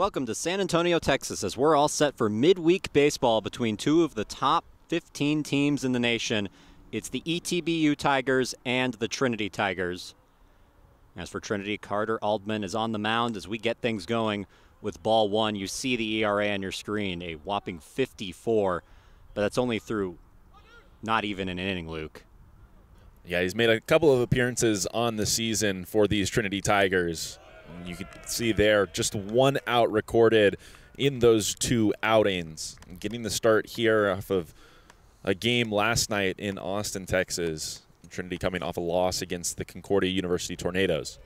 Welcome to San Antonio, Texas, as we're all set for midweek baseball between two of the top 15 teams in the nation. It's the ETBU Tigers and the Trinity Tigers. As for Trinity, Carter Aldman is on the mound as we get things going with ball one. You see the ERA on your screen, a whopping 54, but that's only through not even an inning, Luke. Yeah, he's made a couple of appearances on the season for these Trinity Tigers. And you can see there just one out recorded in those two outings. Getting the start here off of a game last night in Austin, Texas. Trinity coming off a loss against the Concordia University Tornadoes.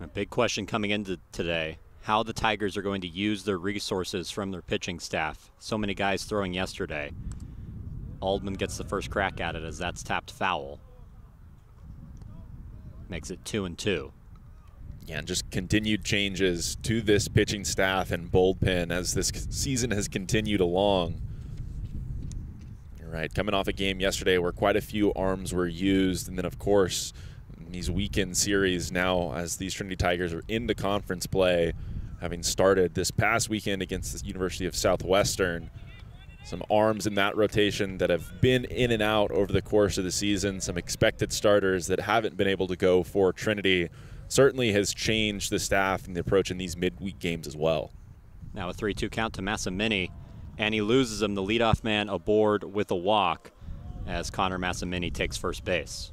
A big question coming into today how the Tigers are going to use their resources from their pitching staff. So many guys throwing yesterday. Aldman gets the first crack at it as that's tapped foul makes it two and two. Yeah, and just continued changes to this pitching staff and bullpen as this season has continued along. You're right, coming off a game yesterday where quite a few arms were used, and then of course these weekend series now as these Trinity Tigers are into conference play, having started this past weekend against the University of Southwestern some arms in that rotation that have been in and out over the course of the season, some expected starters that haven't been able to go for Trinity. Certainly has changed the staff and the approach in these midweek games as well. Now a 3 2 count to Massimini, and he loses him, the leadoff man, aboard with a walk as Connor Massimini takes first base.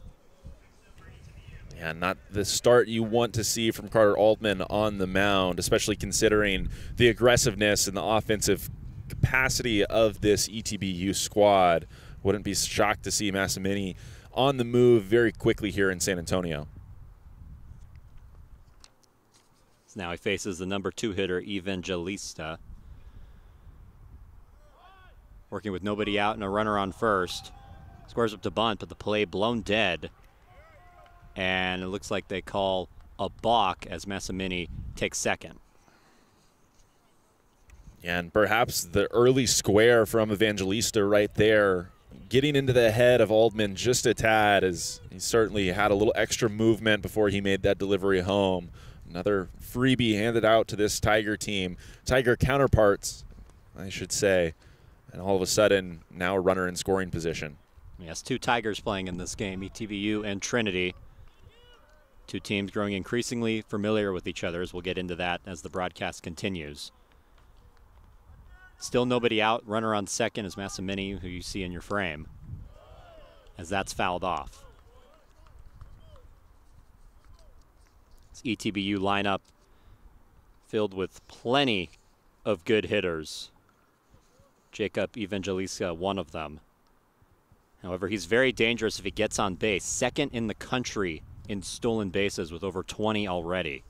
Yeah, not the start you want to see from Carter Altman on the mound, especially considering the aggressiveness and the offensive capacity of this ETBU squad. Wouldn't be shocked to see Massimini on the move very quickly here in San Antonio. Now he faces the number two hitter, Evangelista. Working with nobody out and a runner on first. Squares up to bunt, but the play blown dead. And it looks like they call a balk as Massimini takes second. And perhaps the early square from Evangelista right there, getting into the head of Aldman just a tad, as he certainly had a little extra movement before he made that delivery home. Another freebie handed out to this Tiger team. Tiger counterparts, I should say. And all of a sudden, now a runner in scoring position. Yes, two Tigers playing in this game, ETBU and Trinity. Two teams growing increasingly familiar with each other, as we'll get into that as the broadcast continues. Still nobody out. Runner on second is Massimini, who you see in your frame, as that's fouled off. It's ETBU lineup filled with plenty of good hitters. Jacob Evangelista, one of them. However, he's very dangerous if he gets on base. Second in the country in stolen bases with over 20 already.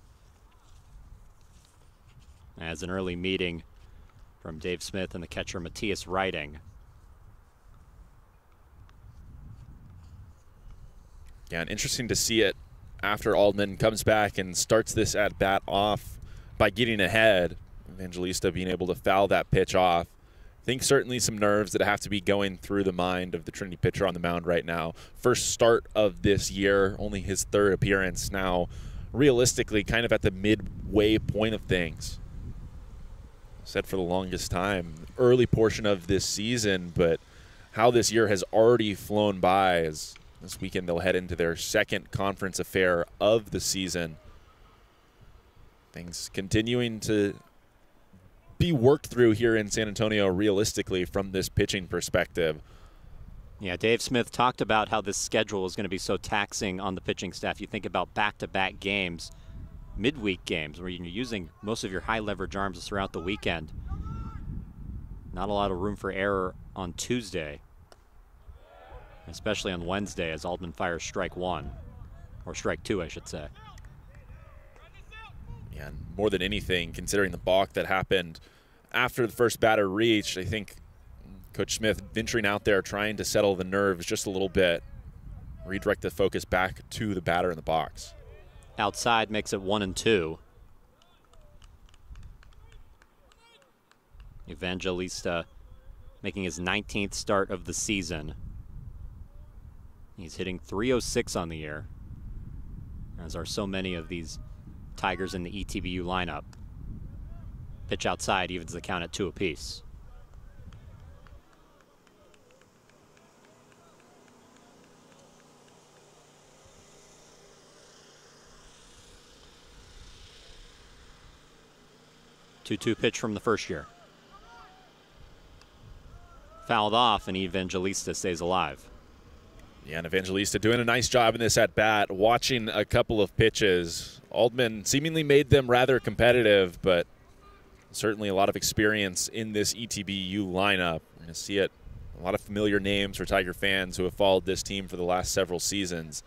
As an early meeting from Dave Smith and the catcher Matthias Riding. Yeah, and interesting to see it after Aldman comes back and starts this at bat off by getting ahead. Evangelista being able to foul that pitch off. I think certainly some nerves that have to be going through the mind of the Trinity pitcher on the mound right now. First start of this year, only his third appearance now. Realistically, kind of at the midway point of things said for the longest time, early portion of this season, but how this year has already flown by as this weekend they'll head into their second conference affair of the season. Things continuing to be worked through here in San Antonio realistically from this pitching perspective. Yeah, Dave Smith talked about how this schedule is going to be so taxing on the pitching staff. You think about back to back games midweek games where you're using most of your high leverage arms throughout the weekend. Not a lot of room for error on Tuesday, especially on Wednesday as Aldman fires strike one, or strike two, I should say. Yeah, more than anything, considering the balk that happened after the first batter reached, I think Coach Smith venturing out there trying to settle the nerves just a little bit, redirect the focus back to the batter in the box outside makes it one and two. Evangelista making his 19th start of the season. He's hitting 306 on the year. as are so many of these Tigers in the ETBU lineup. Pitch outside evens the count at two apiece. Two-two pitch from the first year. Fouled off, and Evangelista stays alive. Yeah, and Evangelista doing a nice job in this at bat, watching a couple of pitches. Ahldeman seemingly made them rather competitive, but certainly a lot of experience in this ETBU lineup. We're going to see it. A lot of familiar names for Tiger fans who have followed this team for the last several seasons.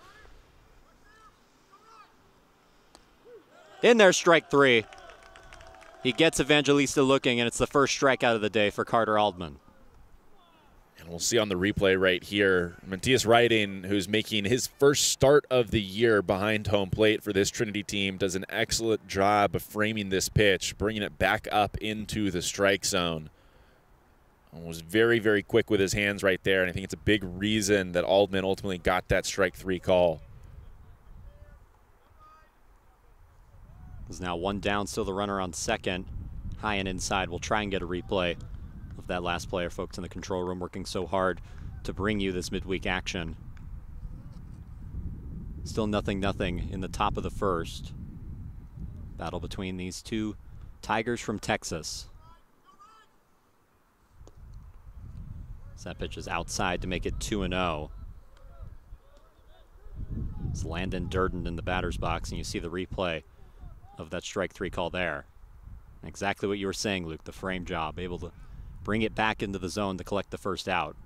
In there, strike three. He gets Evangelista looking, and it's the first strikeout of the day for Carter Aldman. And we'll see on the replay right here, Matthias Riding, who's making his first start of the year behind home plate for this Trinity team, does an excellent job of framing this pitch, bringing it back up into the strike zone. And was very, very quick with his hands right there, and I think it's a big reason that Aldman ultimately got that strike three call. There's now one down, still the runner on second. High and inside. We'll try and get a replay of that last player. Folks in the control room working so hard to bring you this midweek action. Still nothing, nothing in the top of the first. Battle between these two Tigers from Texas. So that pitch is outside to make it 2 0. It's Landon Durden in the batter's box, and you see the replay of that strike three call there. Exactly what you were saying, Luke, the frame job, able to bring it back into the zone to collect the first out.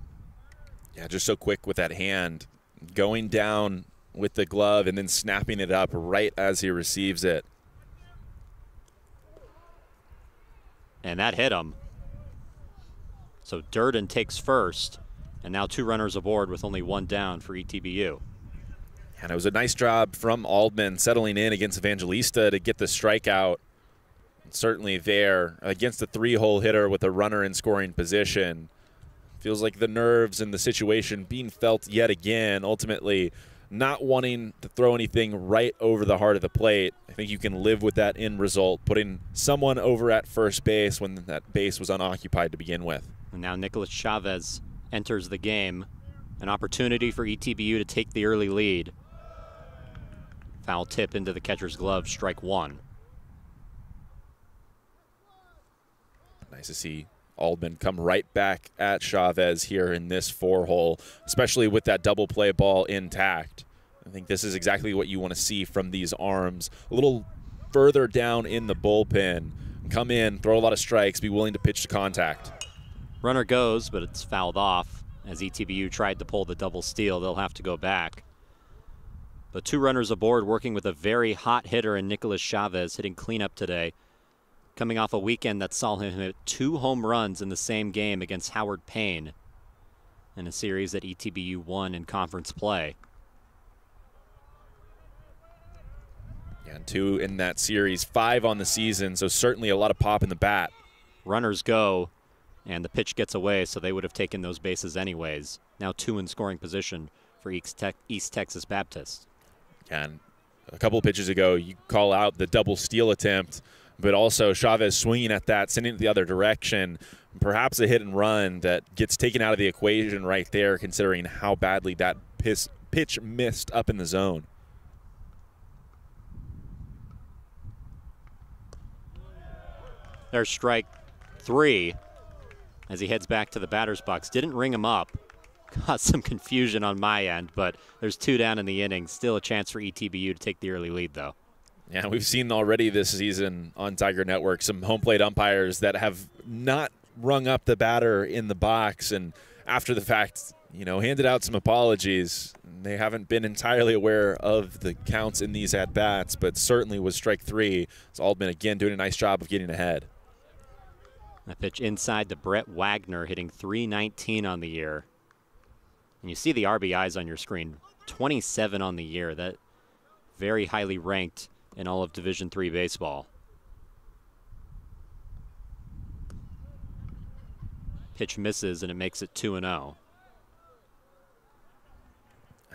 Yeah, just so quick with that hand, going down with the glove and then snapping it up right as he receives it. And that hit him. So Durden takes first, and now two runners aboard with only one down for ETBU. And it was a nice job from Ahldeman settling in against Evangelista to get the strikeout. Certainly there against a three-hole hitter with a runner in scoring position. Feels like the nerves and the situation being felt yet again. Ultimately, not wanting to throw anything right over the heart of the plate. I think you can live with that end result, putting someone over at first base when that base was unoccupied to begin with. And now Nicholas Chavez enters the game. An opportunity for ETBU to take the early lead. Foul tip into the catcher's glove, strike one. Nice to see Ahldeman come right back at Chavez here in this four hole, especially with that double play ball intact. I think this is exactly what you want to see from these arms. A little further down in the bullpen. Come in, throw a lot of strikes, be willing to pitch to contact. Runner goes, but it's fouled off. As ETBU tried to pull the double steal, they'll have to go back. But two runners aboard working with a very hot hitter in Nicholas Chavez hitting cleanup today. Coming off a weekend that saw him hit two home runs in the same game against Howard Payne in a series that ETBU won in conference play. Yeah, two in that series, five on the season, so certainly a lot of pop in the bat. Runners go, and the pitch gets away, so they would have taken those bases anyways. Now two in scoring position for East, Te East Texas Baptist. And a couple of pitches ago, you call out the double steal attempt, but also Chavez swinging at that, sending it the other direction. Perhaps a hit and run that gets taken out of the equation right there, considering how badly that pitch missed up in the zone. There's strike three as he heads back to the batter's box. Didn't ring him up caused some confusion on my end, but there's two down in the inning. Still a chance for ETBU to take the early lead, though. Yeah, we've seen already this season on Tiger Network some home plate umpires that have not rung up the batter in the box and after the fact, you know, handed out some apologies. They haven't been entirely aware of the counts in these at bats, but certainly was strike three. It's Ahldeman again doing a nice job of getting ahead. That pitch inside to Brett Wagner hitting 319 on the year. And you see the RBIs on your screen, 27 on the year. That very highly ranked in all of Division Three baseball. Pitch misses and it makes it 2 and 0.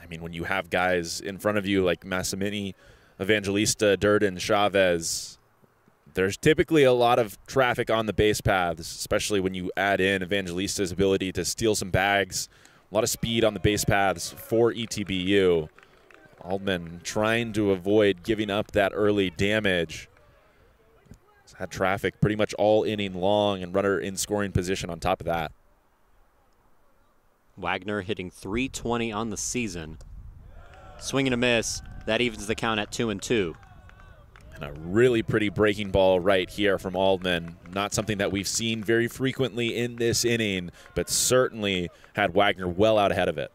I mean, when you have guys in front of you like Massimini, Evangelista, Durden, Chavez. There's typically a lot of traffic on the base paths, especially when you add in Evangelista's ability to steal some bags. A lot of speed on the base paths for ETBU. Aldman trying to avoid giving up that early damage. He's had traffic pretty much all inning long and runner in scoring position on top of that. Wagner hitting 320 on the season. Swing and a miss. That evens the count at two and two. And a really pretty breaking ball right here from Aldman. Not something that we've seen very frequently in this inning, but certainly had Wagner well out ahead of it.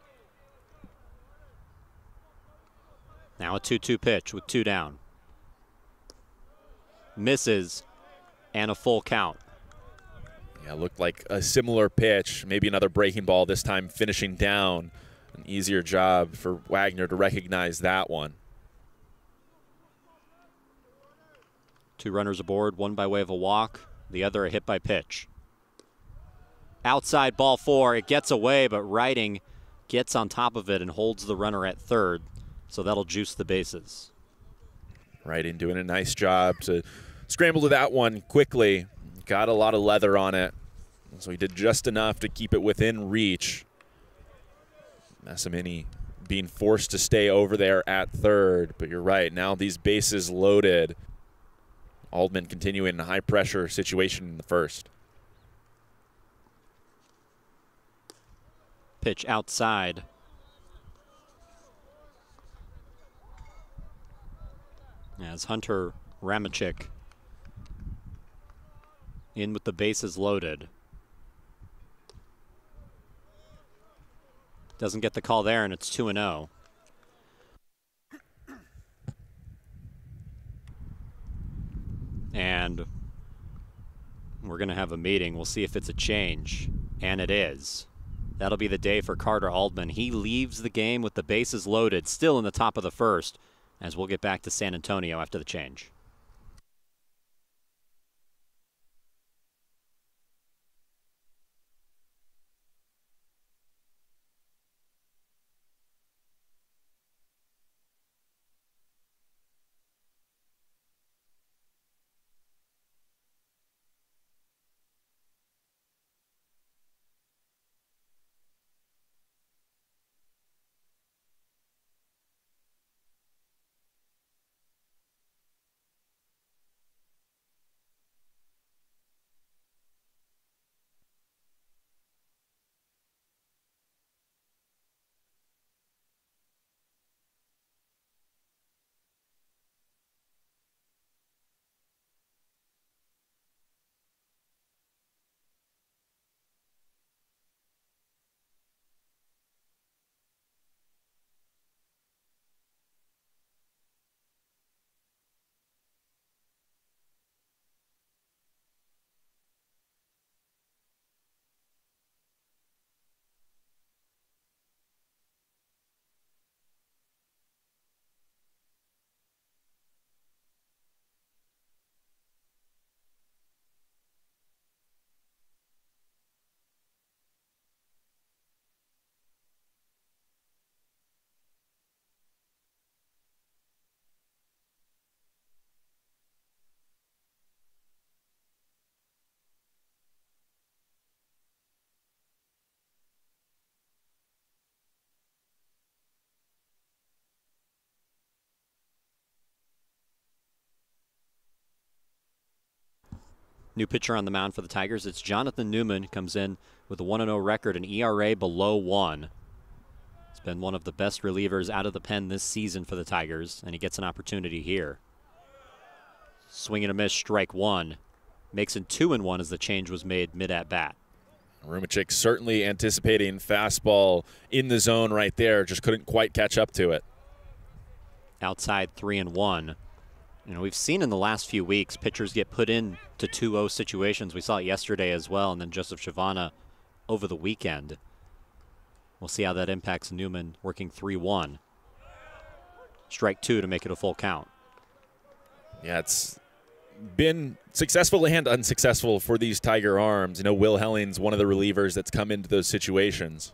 Now a 2 2 pitch with two down. Misses and a full count. Yeah, looked like a similar pitch, maybe another breaking ball, this time finishing down. An easier job for Wagner to recognize that one. Two runners aboard, one by way of a walk, the other a hit by pitch. Outside ball four, it gets away, but Riding gets on top of it and holds the runner at third, so that'll juice the bases. Riding doing a nice job to scramble to that one quickly. Got a lot of leather on it, so he did just enough to keep it within reach. Massimini being forced to stay over there at third, but you're right. Now these bases loaded. Aldman continuing in a high pressure situation in the first. Pitch outside. As Hunter Ramachik in with the bases loaded. Doesn't get the call there, and it's 2 0. And we're going to have a meeting. We'll see if it's a change. And it is. That'll be the day for Carter Aldman. He leaves the game with the bases loaded, still in the top of the first, as we'll get back to San Antonio after the change. New pitcher on the mound for the Tigers. It's Jonathan Newman. Comes in with a 1 0 record, an ERA below 1. He's been one of the best relievers out of the pen this season for the Tigers, and he gets an opportunity here. Swing and a miss, strike one. Makes it 2 and 1 as the change was made mid at bat. Rumachik certainly anticipating fastball in the zone right there, just couldn't quite catch up to it. Outside 3 and 1. You know, we've seen in the last few weeks pitchers get put in to 2-0 situations. We saw it yesterday as well, and then Joseph Shavana over the weekend. We'll see how that impacts Newman working 3-1. Strike two to make it a full count. Yeah, it's been successful and unsuccessful for these Tiger arms. You know, Will Helling's one of the relievers that's come into those situations.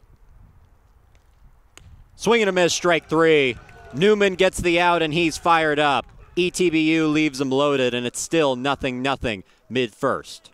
Swing and a miss, strike three. Newman gets the out and he's fired up. ETBU leaves them loaded and it's still nothing nothing mid first.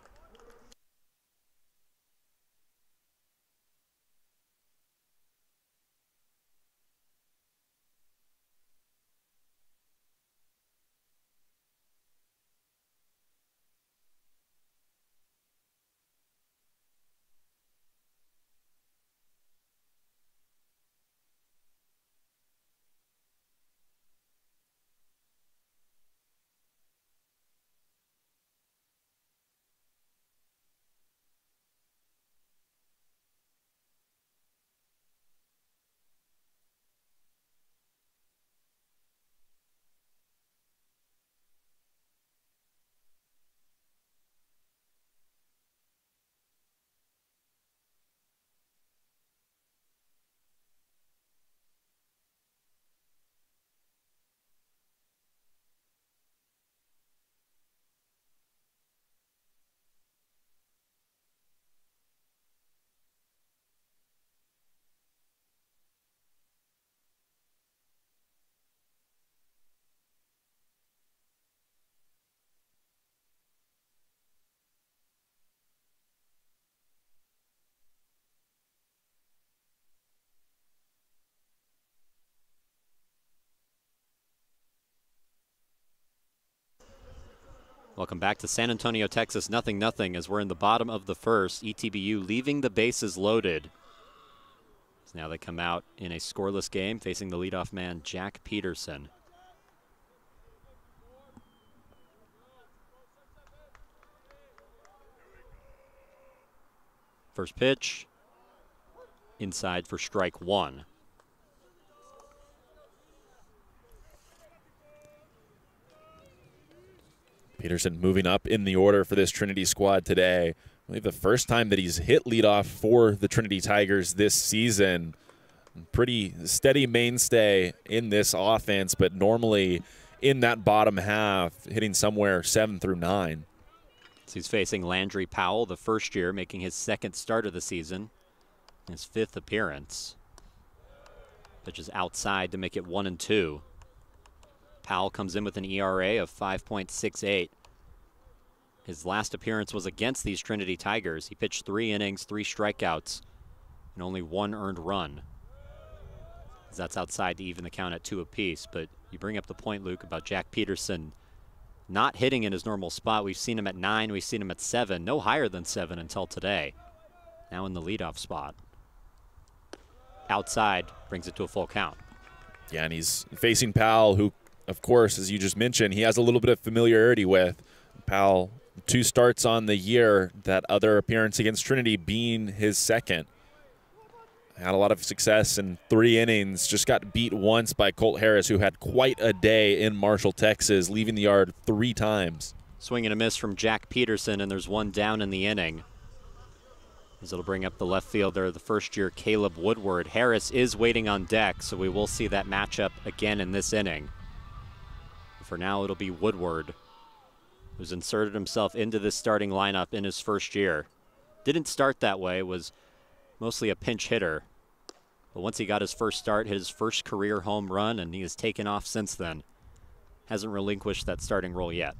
Welcome back to San Antonio, Texas. Nothing, nothing as we're in the bottom of the first. ETBU leaving the bases loaded. So now they come out in a scoreless game facing the leadoff man, Jack Peterson. First pitch, inside for strike one. Peterson moving up in the order for this Trinity squad today. I believe the first time that he's hit leadoff for the Trinity Tigers this season. Pretty steady mainstay in this offense, but normally in that bottom half, hitting somewhere seven through nine. So he's facing Landry Powell, the first year, making his second start of the season, his fifth appearance. Pitches outside to make it one and two. Powell comes in with an ERA of 5.68. His last appearance was against these Trinity Tigers. He pitched three innings, three strikeouts, and only one earned run. That's outside to even the count at two apiece. But you bring up the point, Luke, about Jack Peterson not hitting in his normal spot. We've seen him at nine, we've seen him at seven, no higher than seven until today. Now in the leadoff spot. Outside brings it to a full count. Yeah, and he's facing Powell, who of course, as you just mentioned, he has a little bit of familiarity with. Powell, two starts on the year, that other appearance against Trinity being his second. Had a lot of success in three innings, just got beat once by Colt Harris, who had quite a day in Marshall, Texas, leaving the yard three times. Swing and a miss from Jack Peterson, and there's one down in the inning. As it'll bring up the left fielder, the first year Caleb Woodward. Harris is waiting on deck, so we will see that matchup again in this inning. For now, it'll be Woodward, who's inserted himself into this starting lineup in his first year. Didn't start that way, was mostly a pinch hitter. But once he got his first start, his first career home run, and he has taken off since then. Hasn't relinquished that starting role yet.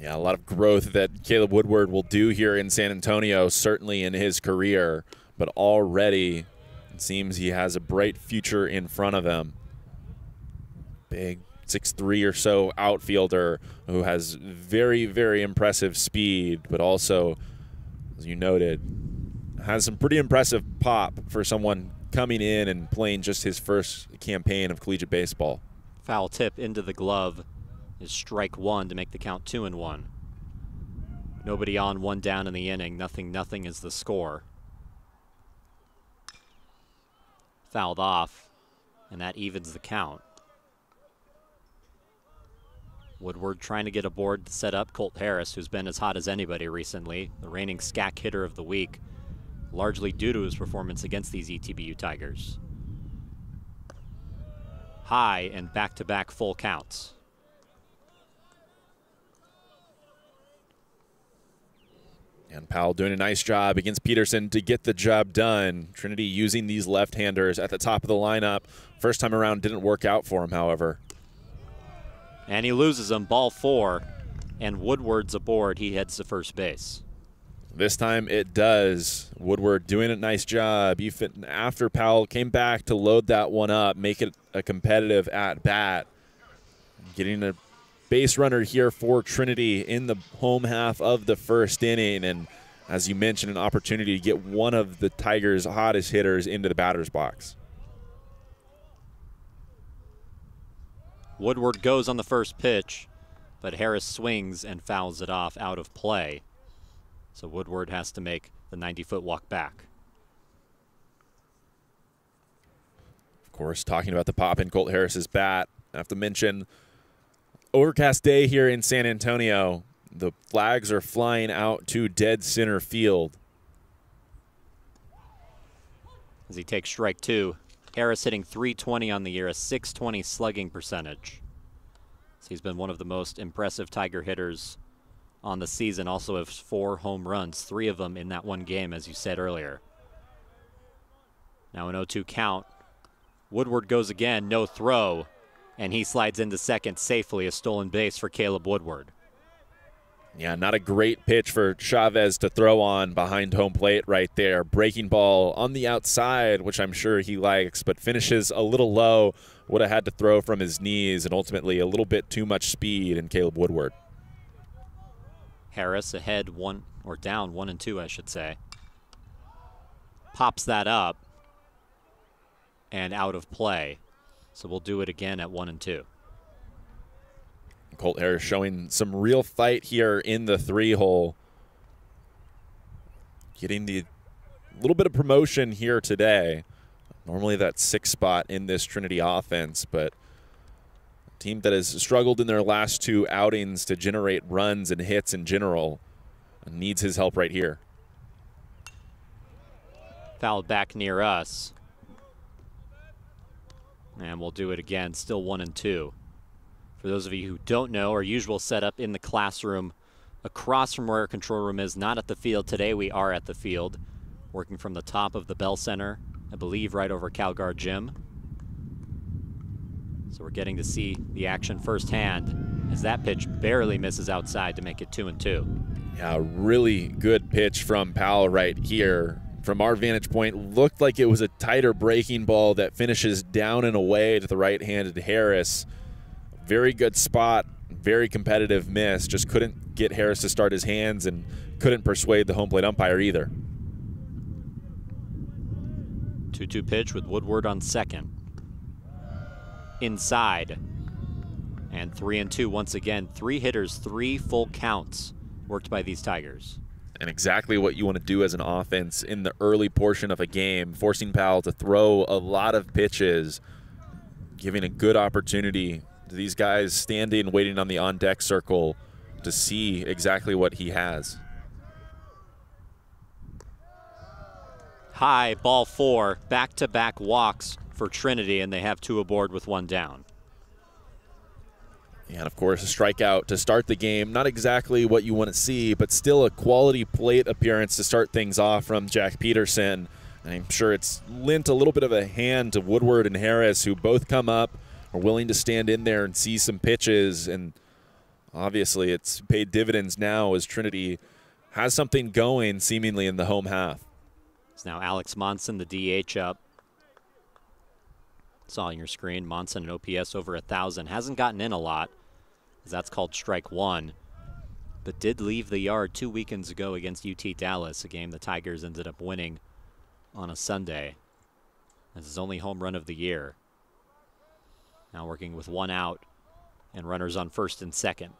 Yeah, a lot of growth that Caleb Woodward will do here in San Antonio, certainly in his career, but already it seems he has a bright future in front of him. Big six three or so outfielder who has very very impressive speed, but also, as you noted, has some pretty impressive pop for someone coming in and playing just his first campaign of collegiate baseball. Foul tip into the glove is strike one to make the count two and one. Nobody on, one down in the inning. Nothing, nothing is the score. Fouled off, and that evens the count. Woodward trying to get aboard to set up Colt Harris, who's been as hot as anybody recently, the reigning SCAC hitter of the week, largely due to his performance against these ETBU Tigers. High and back to back full counts. And Powell doing a nice job against Peterson to get the job done. Trinity using these left-handers at the top of the lineup. First time around didn't work out for him, however. And he loses him ball four, and Woodward's aboard. He heads to first base. This time it does. Woodward doing a nice job. You, After Powell came back to load that one up, make it a competitive at bat. Getting a base runner here for Trinity in the home half of the first inning. And as you mentioned, an opportunity to get one of the Tigers' hottest hitters into the batter's box. Woodward goes on the first pitch, but Harris swings and fouls it off out of play. So Woodward has to make the 90 foot walk back. Of course, talking about the pop in Colt Harris's bat, I have to mention overcast day here in San Antonio. The flags are flying out to dead center field. As he takes strike two, Harris hitting 320 on the year, a 620 slugging percentage. So he's been one of the most impressive Tiger hitters on the season. Also has four home runs, three of them in that one game, as you said earlier. Now an 0-2 count. Woodward goes again, no throw, and he slides into second safely, a stolen base for Caleb Woodward. Yeah, not a great pitch for Chavez to throw on behind home plate right there. Breaking ball on the outside, which I'm sure he likes, but finishes a little low. Would have had to throw from his knees and ultimately a little bit too much speed in Caleb Woodward. Harris ahead one or down one and two, I should say. Pops that up and out of play. So we'll do it again at one and two. Colt Harris showing some real fight here in the three hole. Getting the little bit of promotion here today. Normally that six spot in this Trinity offense, but team that has struggled in their last two outings to generate runs and hits in general needs his help right here. Fouled back near us. And we'll do it again, still one and two. For those of you who don't know, our usual setup in the classroom across from where our control room is, not at the field. Today we are at the field, working from the top of the Bell Center, I believe right over Calgaard Gym. So we're getting to see the action firsthand as that pitch barely misses outside to make it two and two. Yeah, really good pitch from Powell right here. From our vantage point, looked like it was a tighter breaking ball that finishes down and away to the right-handed Harris. Very good spot, very competitive miss. Just couldn't get Harris to start his hands and couldn't persuade the home plate umpire either. 2 2 pitch with Woodward on second. Inside. And 3 and 2 once again. Three hitters, three full counts worked by these Tigers. And exactly what you want to do as an offense in the early portion of a game, forcing Powell to throw a lot of pitches, giving a good opportunity these guys standing waiting on the on deck circle to see exactly what he has. High, ball four, back to back walks for Trinity, and they have two aboard with one down. And of course, a strikeout to start the game. Not exactly what you want to see, but still a quality plate appearance to start things off from Jack Peterson. And I'm sure it's lent a little bit of a hand to Woodward and Harris, who both come up are willing to stand in there and see some pitches. And obviously, it's paid dividends now as Trinity has something going seemingly in the home half. It's now Alex Monson, the DH up. Saw on your screen, Monson an OPS over a thousand. Hasn't gotten in a lot, as that's called strike one, but did leave the yard two weekends ago against UT Dallas, a game the Tigers ended up winning on a Sunday. That's his only home run of the year. Now working with one out and runners on first and second.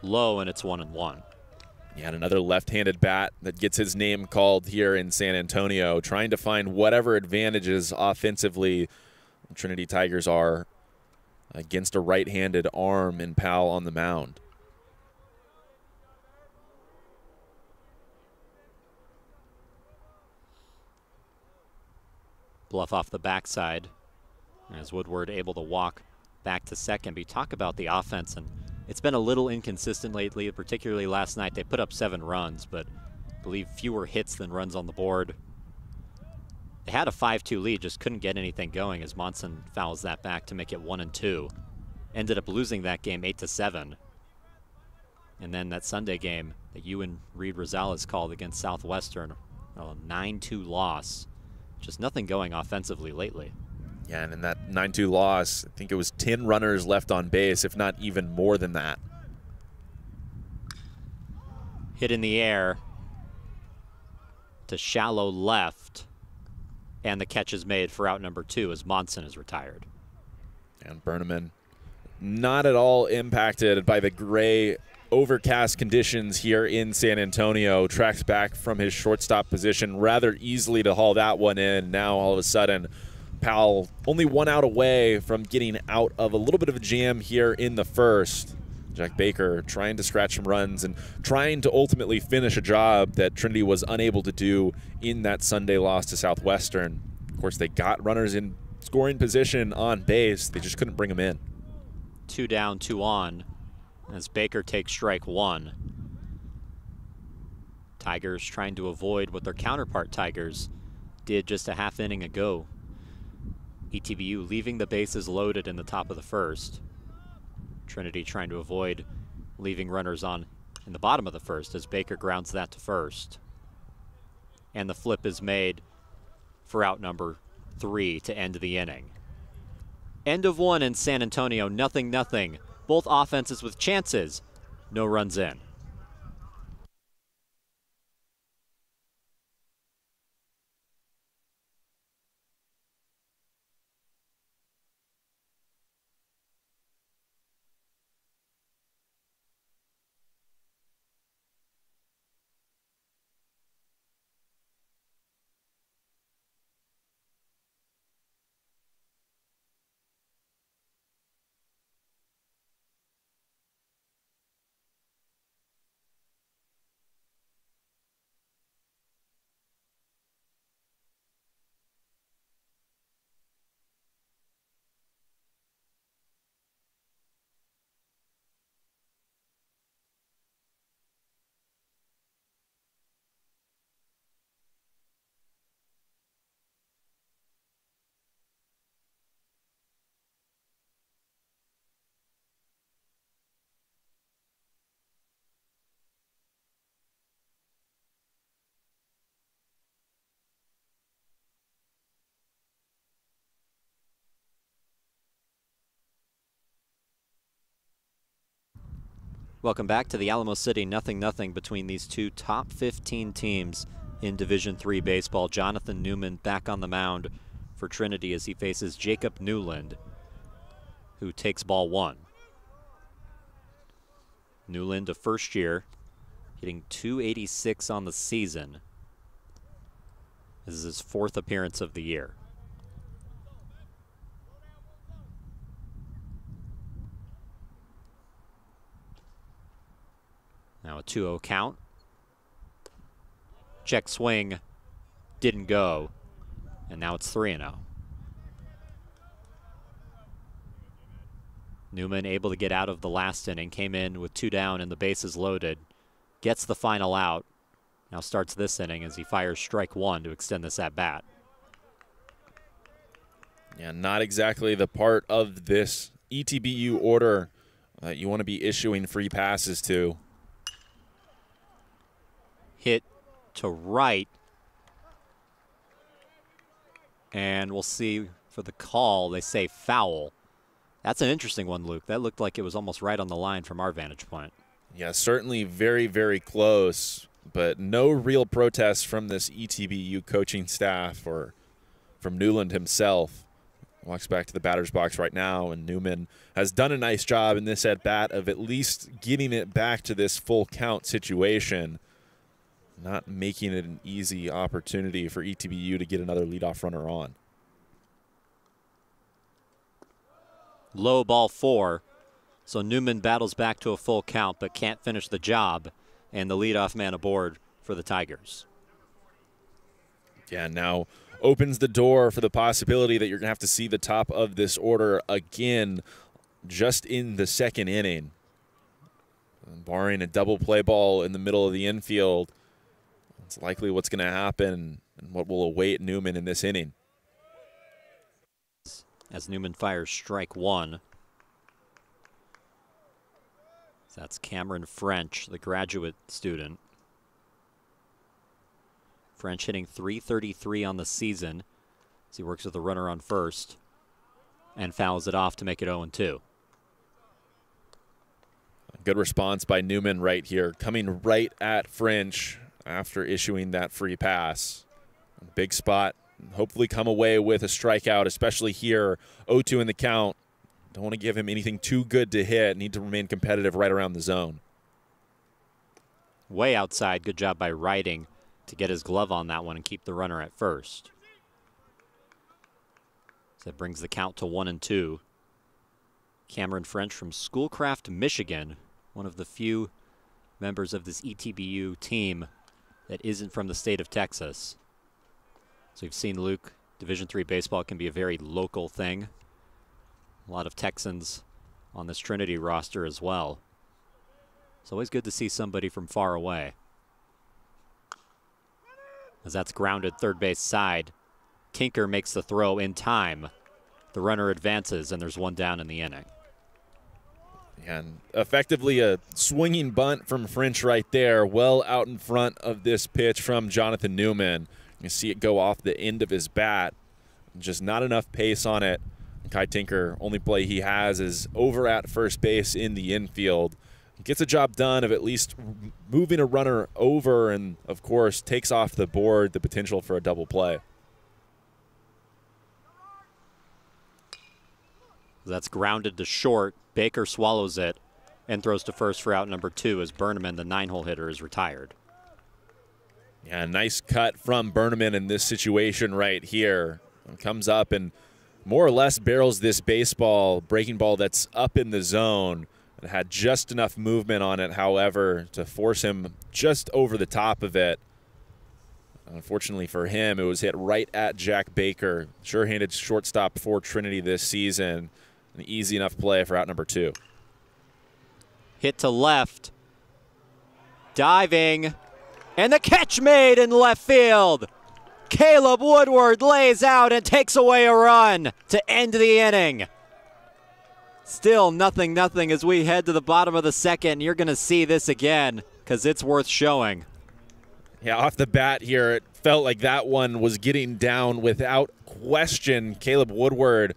Low and it's one and one. Yeah, another left-handed bat that gets his name called here in San Antonio, trying to find whatever advantages offensively Trinity Tigers are against a right-handed arm and Powell on the mound. Bluff off the backside as Woodward able to walk back to second. You talk about the offense, and it's been a little inconsistent lately, particularly last night. They put up seven runs, but I believe fewer hits than runs on the board. They had a 5-2 lead, just couldn't get anything going as Monson fouls that back to make it 1 and 2. Ended up losing that game 8 to 7. And then that Sunday game that you and Reed Rosales called against Southwestern, a 9-2 loss. Just nothing going offensively lately. Yeah, and in that 9-2 loss, I think it was 10 runners left on base, if not even more than that. Hit in the air to shallow left and the catch is made for out number two as Monson is retired. And Berneman not at all impacted by the gray overcast conditions here in San Antonio. Tracks back from his shortstop position rather easily to haul that one in. Now all of a sudden, Powell only one out away from getting out of a little bit of a jam here in the first. Jack Baker trying to scratch some runs and trying to ultimately finish a job that Trinity was unable to do in that Sunday loss to Southwestern. Of course, they got runners in scoring position on base. They just couldn't bring them in. Two down, two on as Baker takes strike one. Tigers trying to avoid what their counterpart Tigers did just a half inning ago. ETBU leaving the bases loaded in the top of the first. Trinity trying to avoid leaving runners on in the bottom of the first as Baker grounds that to first. And the flip is made for out number three to end the inning. End of one in San Antonio, nothing, nothing. Both offenses with chances, no runs in. Welcome back to the Alamo City nothing nothing between these two top 15 teams in Division 3 baseball. Jonathan Newman back on the mound for Trinity as he faces Jacob Newland who takes ball 1. Newland a first year hitting 286 on the season. This is his fourth appearance of the year. Now a 2 0 count. Check swing didn't go, and now it's 3 0. Newman able to get out of the last inning, came in with two down and the bases loaded, gets the final out. Now starts this inning as he fires strike one to extend this at bat. Yeah, not exactly the part of this ETBU order that you want to be issuing free passes to hit to right. And we'll see for the call, they say foul. That's an interesting one, Luke. That looked like it was almost right on the line from our vantage point. Yeah, certainly very, very close, but no real protest from this ETBU coaching staff or from Newland himself. Walks back to the batter's box right now, and Newman has done a nice job in this at bat of at least getting it back to this full count situation not making it an easy opportunity for ETBU to get another leadoff runner on. Low ball four. So Newman battles back to a full count but can't finish the job. And the leadoff man aboard for the Tigers. Yeah, now opens the door for the possibility that you're going to have to see the top of this order again just in the second inning. Barring a double play ball in the middle of the infield, it's likely what's going to happen and what will await Newman in this inning. As Newman fires strike one. That's Cameron French, the graduate student. French hitting 333 on the season as he works with a runner on first and fouls it off to make it 0 2. Good response by Newman right here, coming right at French after issuing that free pass. Big spot. Hopefully, come away with a strikeout, especially here. 0 2 in the count. Don't want to give him anything too good to hit. Need to remain competitive right around the zone. Way outside. Good job by Riding to get his glove on that one and keep the runner at first. So that brings the count to one and two. Cameron French from Schoolcraft, Michigan, one of the few members of this ETBU team that isn't from the state of Texas. So we've seen Luke, Division three baseball can be a very local thing. A lot of Texans on this Trinity roster as well. It's always good to see somebody from far away. As that's grounded third base side. Tinker makes the throw in time. The runner advances, and there's one down in the inning. And effectively a swinging bunt from French right there, well out in front of this pitch from Jonathan Newman. You see it go off the end of his bat. Just not enough pace on it. Kai Tinker, only play he has is over at first base in the infield. Gets a job done of at least moving a runner over and, of course, takes off the board the potential for a double play. That's grounded to short. Baker swallows it and throws to first for out number two as Berneman, the nine hole hitter, is retired. Yeah, nice cut from Berneman in this situation right here. Comes up and more or less barrels this baseball, breaking ball that's up in the zone. It had just enough movement on it, however, to force him just over the top of it. Unfortunately for him, it was hit right at Jack Baker, sure-handed shortstop for Trinity this season. An easy enough play for out number two. Hit to left. Diving. And the catch made in left field. Caleb Woodward lays out and takes away a run to end the inning. Still nothing, nothing as we head to the bottom of the second. You're going to see this again because it's worth showing. Yeah, off the bat here, it felt like that one was getting down without question. Caleb Woodward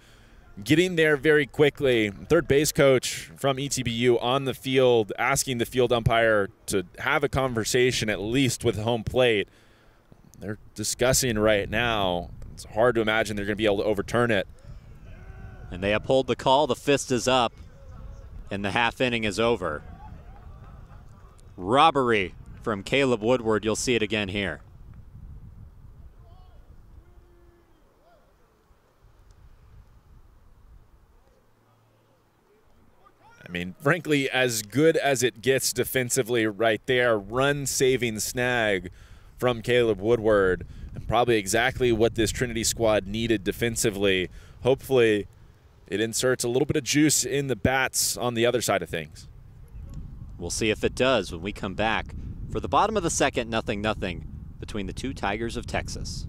getting there very quickly. Third base coach from ETBU on the field asking the field umpire to have a conversation at least with home plate. They're discussing right now. It's hard to imagine they're going to be able to overturn it. And they uphold the call. The fist is up, and the half inning is over. Robbery from Caleb Woodward. You'll see it again here. I mean, frankly, as good as it gets defensively right there, run saving snag from Caleb Woodward, and probably exactly what this Trinity squad needed defensively. Hopefully, it inserts a little bit of juice in the bats on the other side of things. We'll see if it does when we come back for the bottom of the second, nothing, nothing between the two Tigers of Texas.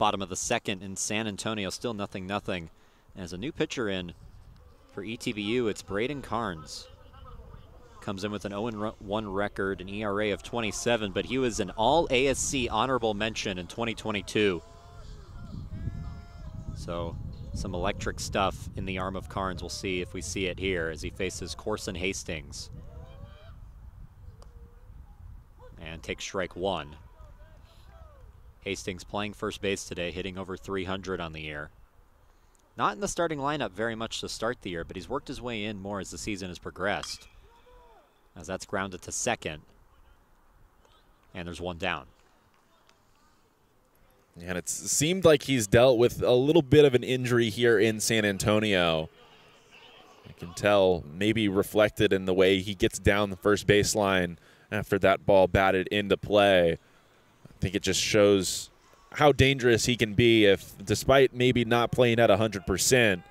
Bottom of the second in San Antonio. Still nothing, nothing. As a new pitcher in for ETBU, it's Braden Carnes. comes in with an 0-1 record, an ERA of 27, but he was an All-ASC honorable mention in 2022. So some electric stuff in the arm of Carnes. We'll see if we see it here as he faces Corson Hastings. And takes strike one. Hastings playing first base today, hitting over 300 on the year. Not in the starting lineup very much to start the year, but he's worked his way in more as the season has progressed. As that's grounded to second. And there's one down. And it seemed like he's dealt with a little bit of an injury here in San Antonio. I can tell maybe reflected in the way he gets down the first baseline after that ball batted into play. I think it just shows how dangerous he can be if, despite maybe not playing at 100%,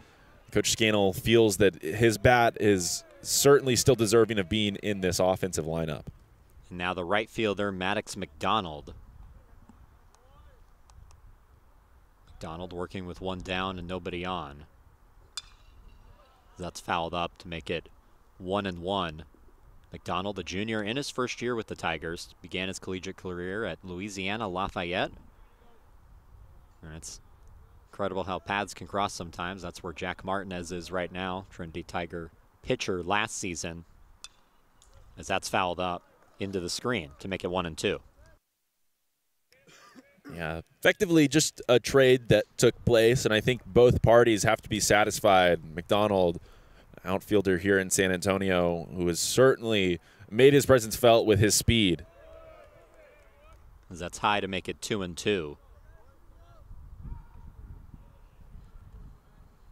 Coach Scannell feels that his bat is certainly still deserving of being in this offensive lineup. And now the right fielder, Maddox McDonald. McDonald working with one down and nobody on. That's fouled up to make it one and one. McDonald, a junior in his first year with the Tigers, began his collegiate career at Louisiana Lafayette. And it's incredible how paths can cross sometimes. That's where Jack Martinez is right now, Trinity Tiger pitcher last season. As that's fouled up into the screen to make it one and two. Yeah, effectively just a trade that took place, and I think both parties have to be satisfied. McDonald, outfielder here in San Antonio, who has certainly made his presence felt with his speed. That's high to make it two and two.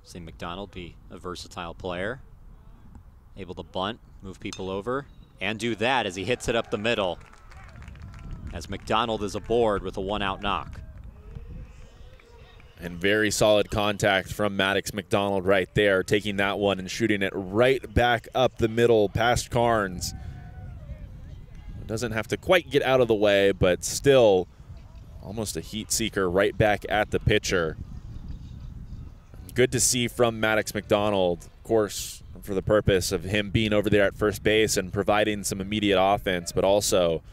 See McDonald be a versatile player. Able to bunt, move people over, and do that as he hits it up the middle. As McDonald is aboard with a one out knock. And very solid contact from Maddox McDonald right there, taking that one and shooting it right back up the middle past Carnes. Doesn't have to quite get out of the way, but still almost a heat seeker right back at the pitcher good to see from Maddox McDonald, of course, for the purpose of him being over there at first base and providing some immediate offense, but also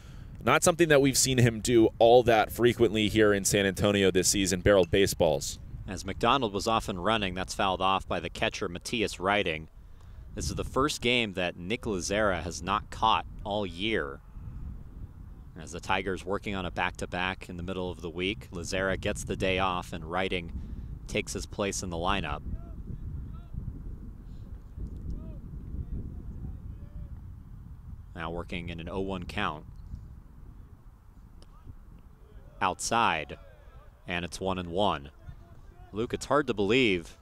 not something that we've seen him do all that frequently here in San Antonio this season, barreled baseballs. As McDonald was often running, that's fouled off by the catcher Matthias Riding. This is the first game that Nick Lazera has not caught all year. As the Tigers working on a back-to-back -back in the middle of the week, Lazera gets the day off and Riding takes his place in the lineup. Now working in an 0-1 count. Outside, and it's one and one. Luke, it's hard to believe,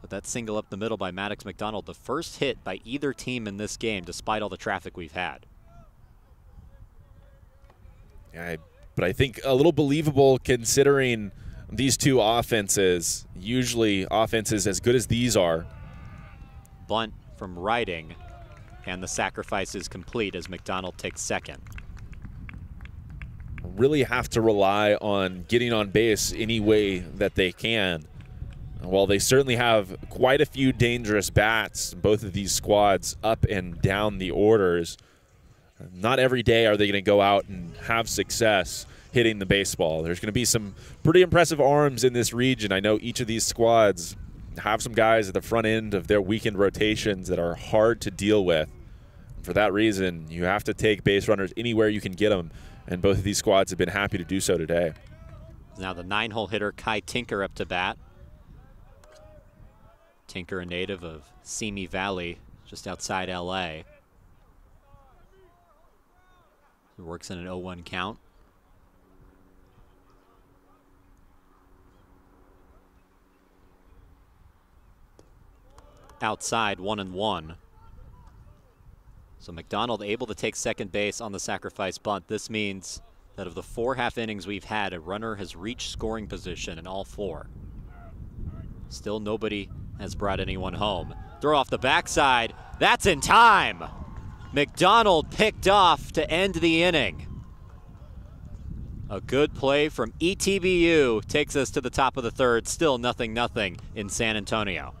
but that single up the middle by Maddox McDonald, the first hit by either team in this game, despite all the traffic we've had. Yeah, but I think a little believable considering – these two offenses, usually offenses as good as these are. Bunt from Riding, and the sacrifice is complete as McDonald takes second. Really have to rely on getting on base any way that they can. While they certainly have quite a few dangerous bats, both of these squads up and down the orders, not every day are they going to go out and have success hitting the baseball. There's going to be some pretty impressive arms in this region. I know each of these squads have some guys at the front end of their weekend rotations that are hard to deal with. For that reason, you have to take base runners anywhere you can get them, and both of these squads have been happy to do so today. Now the nine-hole hitter Kai Tinker up to bat. Tinker, a native of Simi Valley, just outside L.A. He works in an 0-1 count. outside one and one. So McDonald able to take second base on the sacrifice bunt. This means that of the four half innings we've had, a runner has reached scoring position in all four. Still nobody has brought anyone home. Throw off the backside. That's in time. McDonald picked off to end the inning. A good play from ETBU takes us to the top of the third. Still nothing nothing in San Antonio.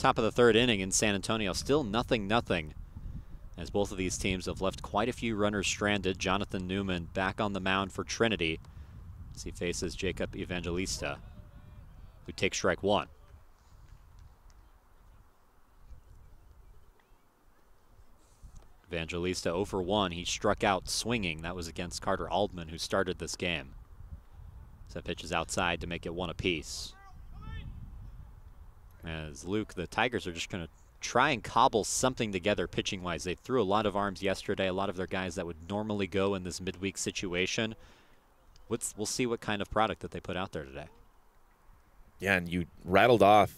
Top of the third inning in San Antonio. Still nothing, nothing. As both of these teams have left quite a few runners stranded. Jonathan Newman back on the mound for Trinity as he faces Jacob Evangelista, who takes strike one. Evangelista 0 for 1. He struck out swinging. That was against Carter Aldman, who started this game. So pitch is outside to make it one apiece. As Luke, the Tigers are just going to try and cobble something together pitching wise. They threw a lot of arms yesterday, a lot of their guys that would normally go in this midweek situation. Let's, we'll see what kind of product that they put out there today. Yeah, and you rattled off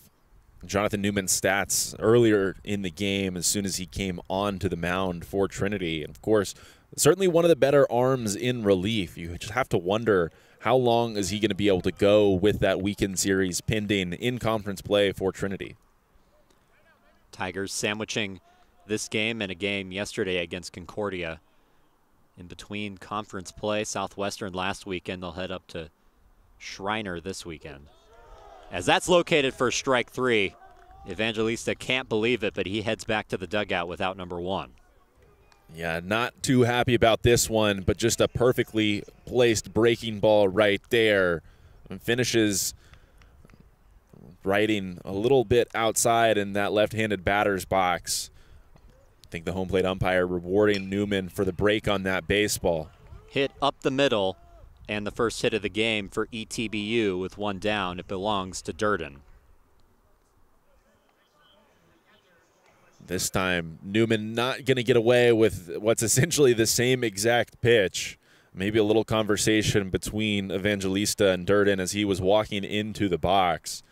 Jonathan Newman's stats earlier in the game as soon as he came on to the mound for Trinity. And of course, certainly one of the better arms in relief. You just have to wonder how long is he going to be able to go with that weekend series pending in conference play for Trinity. Tigers sandwiching this game and a game yesterday against Concordia. In between conference play, Southwestern last weekend, they'll head up to Schreiner this weekend. As that's located for strike three, Evangelista can't believe it, but he heads back to the dugout without number one. Yeah, not too happy about this one, but just a perfectly placed breaking ball right there. And finishes riding a little bit outside in that left-handed batter's box. I think the home plate umpire rewarding Newman for the break on that baseball. Hit up the middle, and the first hit of the game for ETBU with one down. It belongs to Durden. This time, Newman not going to get away with what's essentially the same exact pitch. Maybe a little conversation between Evangelista and Durden as he was walking into the box.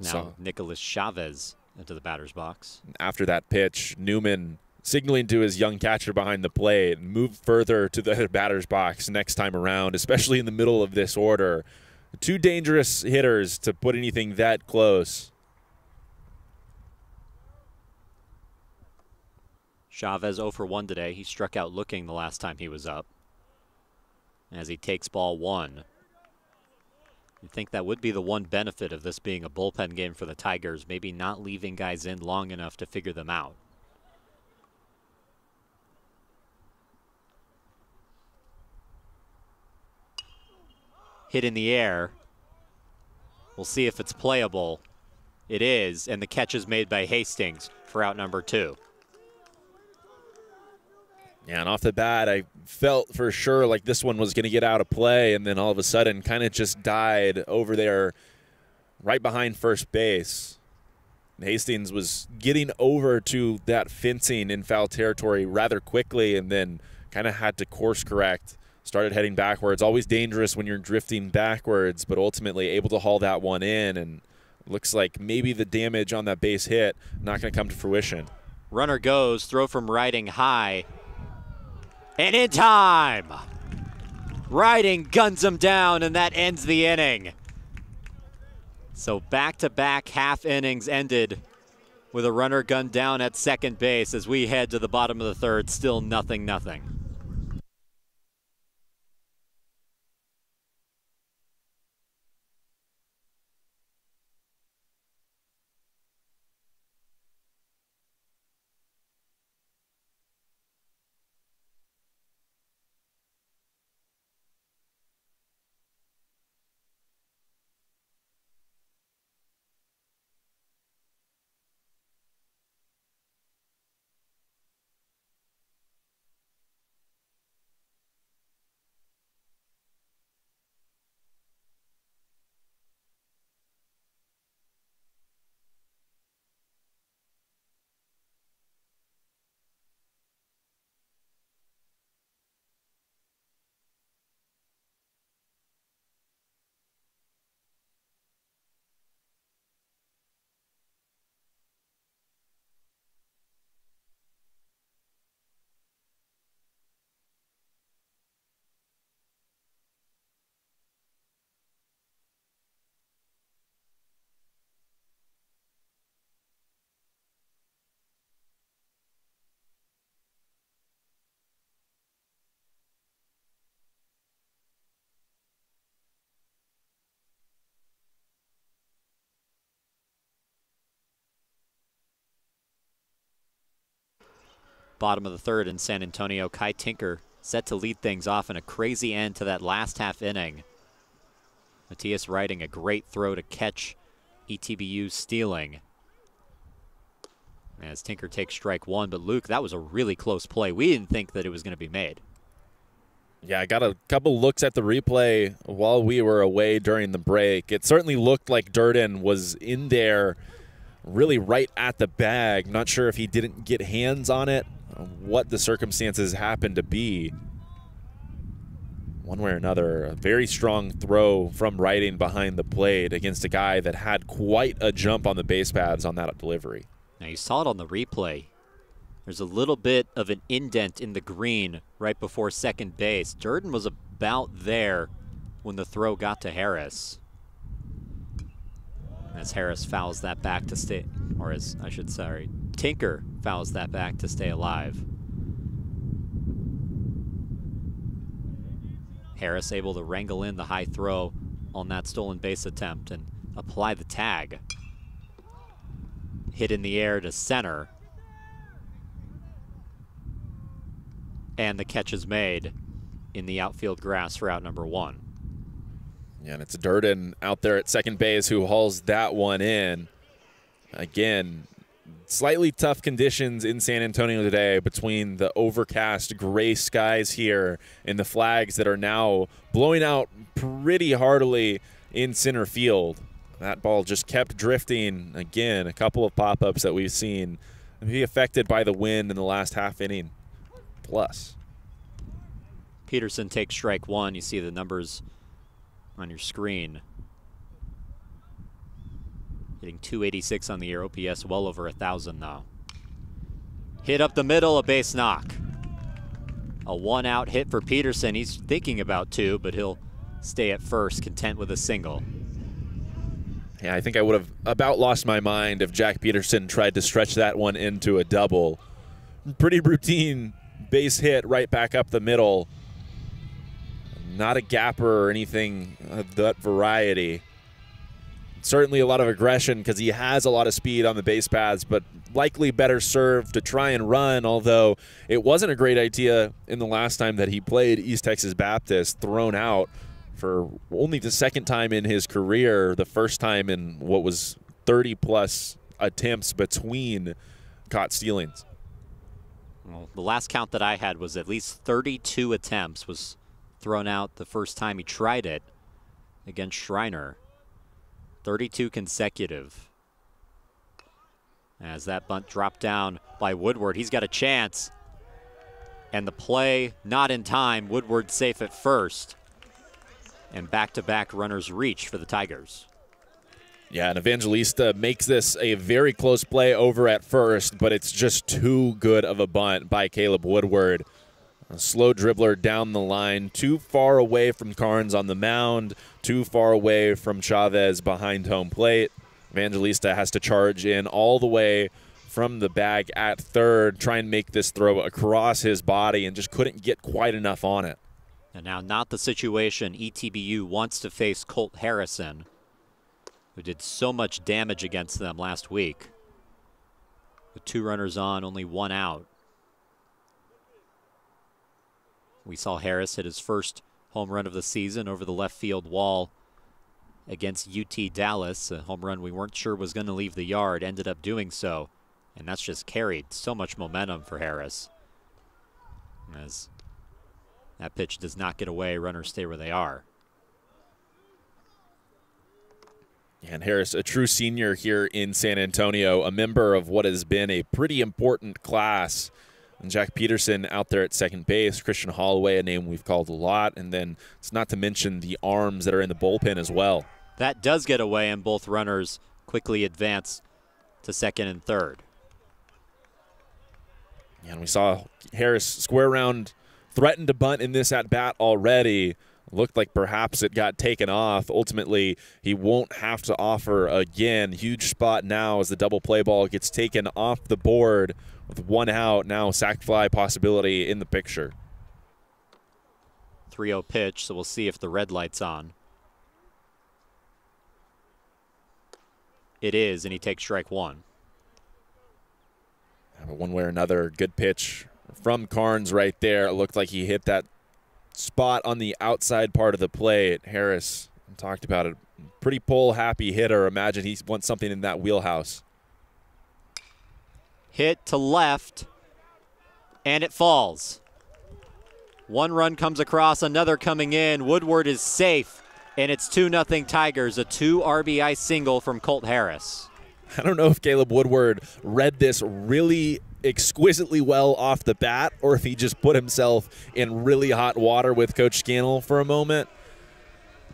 Now so, Nicholas Chavez into the batter's box. After that pitch, Newman signaling to his young catcher behind the plate, move further to the batter's box next time around, especially in the middle of this order. Two dangerous hitters to put anything that close. Chavez 0 for 1 today. He struck out looking the last time he was up. As he takes ball one. You'd think that would be the one benefit of this being a bullpen game for the Tigers, maybe not leaving guys in long enough to figure them out. hit in the air. We'll see if it's playable. It is, and the catch is made by Hastings for out number two. Yeah, and off the bat, I felt for sure like this one was going to get out of play, and then all of a sudden, kind of just died over there right behind first base. Hastings was getting over to that fencing in foul territory rather quickly, and then kind of had to course correct started heading backwards. Always dangerous when you're drifting backwards, but ultimately able to haul that one in. And looks like maybe the damage on that base hit not going to come to fruition. Runner goes, throw from Riding high. And in time! Riding guns him down, and that ends the inning. So back to back half innings ended with a runner gunned down at second base as we head to the bottom of the third, still nothing, nothing. Bottom of the third in San Antonio. Kai Tinker set to lead things off in a crazy end to that last half inning. Matthias Riding, a great throw to catch ETBU stealing. As Tinker takes strike one, but Luke, that was a really close play. We didn't think that it was going to be made. Yeah, I got a couple looks at the replay while we were away during the break. It certainly looked like Durden was in there really right at the bag. Not sure if he didn't get hands on it, what the circumstances happened to be. One way or another, a very strong throw from Riding behind the plate against a guy that had quite a jump on the base paths on that delivery. Now you saw it on the replay. There's a little bit of an indent in the green right before second base. Durden was about there when the throw got to Harris. As Harris fouls that back to stay, or as I should sorry, Tinker fouls that back to stay alive. Harris able to wrangle in the high throw on that stolen base attempt and apply the tag. Hit in the air to center. And the catch is made in the outfield grass for out number one. Yeah, and it's Durden out there at second base who hauls that one in. Again, slightly tough conditions in San Antonio today between the overcast gray skies here and the flags that are now blowing out pretty heartily in center field. That ball just kept drifting. Again, a couple of pop ups that we've seen be affected by the wind in the last half inning plus. Peterson takes strike one. You see the numbers on your screen. Hitting 286 on the year, OPS well over a thousand now. Hit up the middle, a base knock. A one out hit for Peterson. He's thinking about two, but he'll stay at first, content with a single. Yeah, I think I would have about lost my mind if Jack Peterson tried to stretch that one into a double. Pretty routine base hit right back up the middle. Not a gapper or anything of that variety. Certainly a lot of aggression because he has a lot of speed on the base paths, but likely better served to try and run, although it wasn't a great idea in the last time that he played East Texas Baptist, thrown out for only the second time in his career, the first time in what was 30 plus attempts between caught stealings. Well, the last count that I had was at least 32 attempts was thrown out the first time he tried it against Schreiner. 32 consecutive. As that bunt dropped down by Woodward, he's got a chance. And the play not in time. Woodward safe at first. And back to back runners reach for the Tigers. Yeah, and Evangelista makes this a very close play over at first, but it's just too good of a bunt by Caleb Woodward. A slow dribbler down the line, too far away from Carnes on the mound, too far away from Chavez behind home plate. Evangelista has to charge in all the way from the bag at third, try and make this throw across his body, and just couldn't get quite enough on it. And now, not the situation ETBU wants to face Colt Harrison, who did so much damage against them last week. With two runners on, only one out. We saw Harris hit his first home run of the season over the left field wall against UT Dallas, a home run we weren't sure was going to leave the yard, ended up doing so. And that's just carried so much momentum for Harris. As that pitch does not get away, runners stay where they are. And Harris, a true senior here in San Antonio, a member of what has been a pretty important class. And Jack Peterson out there at second base, Christian Holloway, a name we've called a lot, and then it's not to mention the arms that are in the bullpen as well. That does get away, and both runners quickly advance to second and third. And we saw Harris square round threatened to bunt in this at bat already. Looked like perhaps it got taken off. Ultimately, he won't have to offer again. Huge spot now as the double play ball gets taken off the board with one out. Now, sack fly possibility in the picture. 3 0 pitch, so we'll see if the red light's on. It is, and he takes strike one. But one way or another, good pitch from Carnes right there. It looked like he hit that spot on the outside part of the plate. Harris talked about it. Pretty pull happy hitter. Imagine he wants something in that wheelhouse. Hit to left, and it falls. One run comes across, another coming in. Woodward is safe, and it's 2 0 Tigers, a two RBI single from Colt Harris. I don't know if Caleb Woodward read this really exquisitely well off the bat or if he just put himself in really hot water with Coach Scannell for a moment.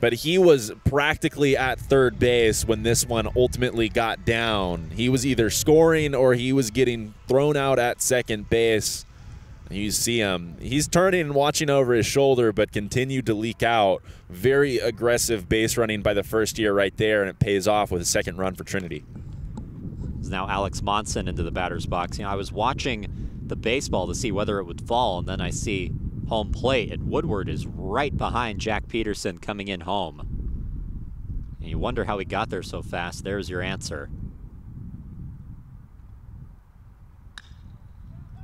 But he was practically at third base when this one ultimately got down. He was either scoring or he was getting thrown out at second base. You see him. He's turning and watching over his shoulder, but continued to leak out. Very aggressive base running by the first year right there, and it pays off with a second run for Trinity is now Alex Monson into the batter's box. You know, I was watching the baseball to see whether it would fall, and then I see home plate, and Woodward is right behind Jack Peterson coming in home. And you wonder how he got there so fast. There's your answer.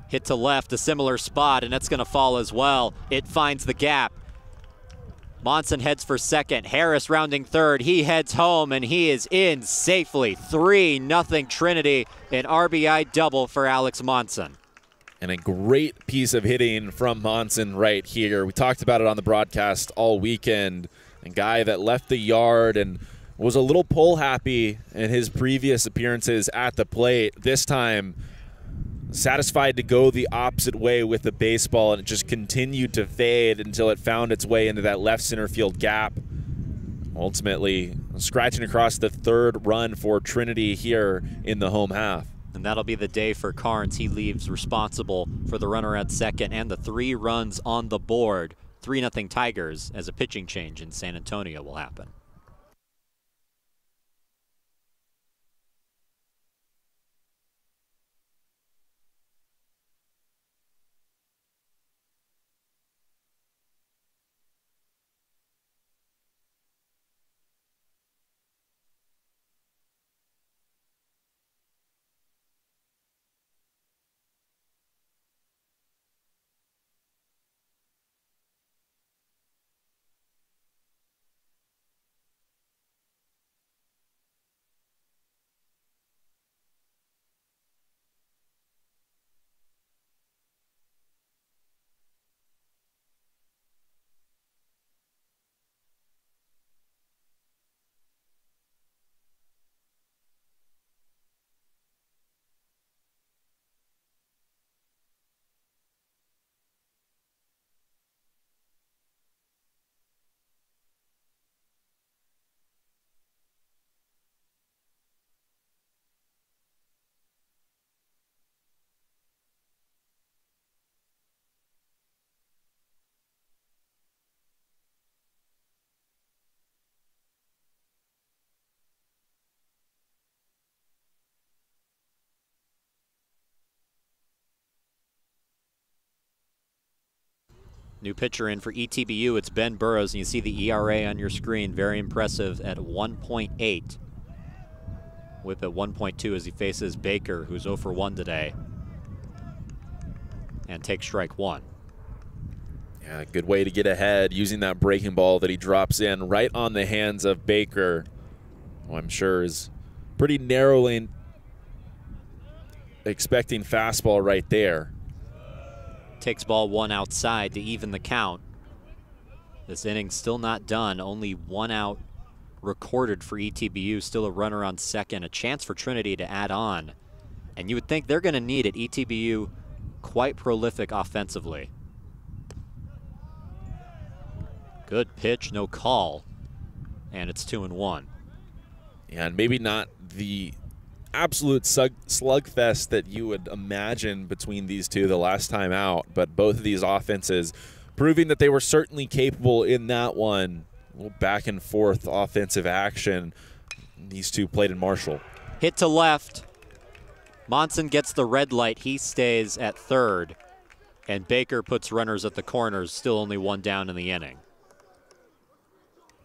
Hit to left, a similar spot, and that's going to fall as well. It finds the gap. Monson heads for second. Harris rounding third. He heads home and he is in safely. 3 nothing Trinity. An RBI double for Alex Monson. And a great piece of hitting from Monson right here. We talked about it on the broadcast all weekend. A guy that left the yard and was a little pull happy in his previous appearances at the plate. This time, satisfied to go the opposite way with the baseball, and it just continued to fade until it found its way into that left center field gap. Ultimately, scratching across the third run for Trinity here in the home half. That'll be the day for Carnes. He leaves responsible for the runner at second and the three runs on the board. 3 0 Tigers as a pitching change in San Antonio will happen. New pitcher in for ETBU, it's Ben Burrows, and you see the ERA on your screen, very impressive at 1.8. Whip at 1.2 as he faces Baker, who's 0 for 1 today, and takes strike one. Yeah, good way to get ahead using that breaking ball that he drops in right on the hands of Baker, who I'm sure is pretty narrowly expecting fastball right there takes ball one outside to even the count. This inning still not done. Only one out recorded for ETBU. Still a runner on second. A chance for Trinity to add on. And you would think they're going to need it. ETBU quite prolific offensively. Good pitch, no call. And it's two and one. Yeah, and maybe not the absolute slugfest that you would imagine between these two the last time out. But both of these offenses proving that they were certainly capable in that one. A little back and forth offensive action. These two played in Marshall. Hit to left. Monson gets the red light. He stays at third. And Baker puts runners at the corners, still only one down in the inning.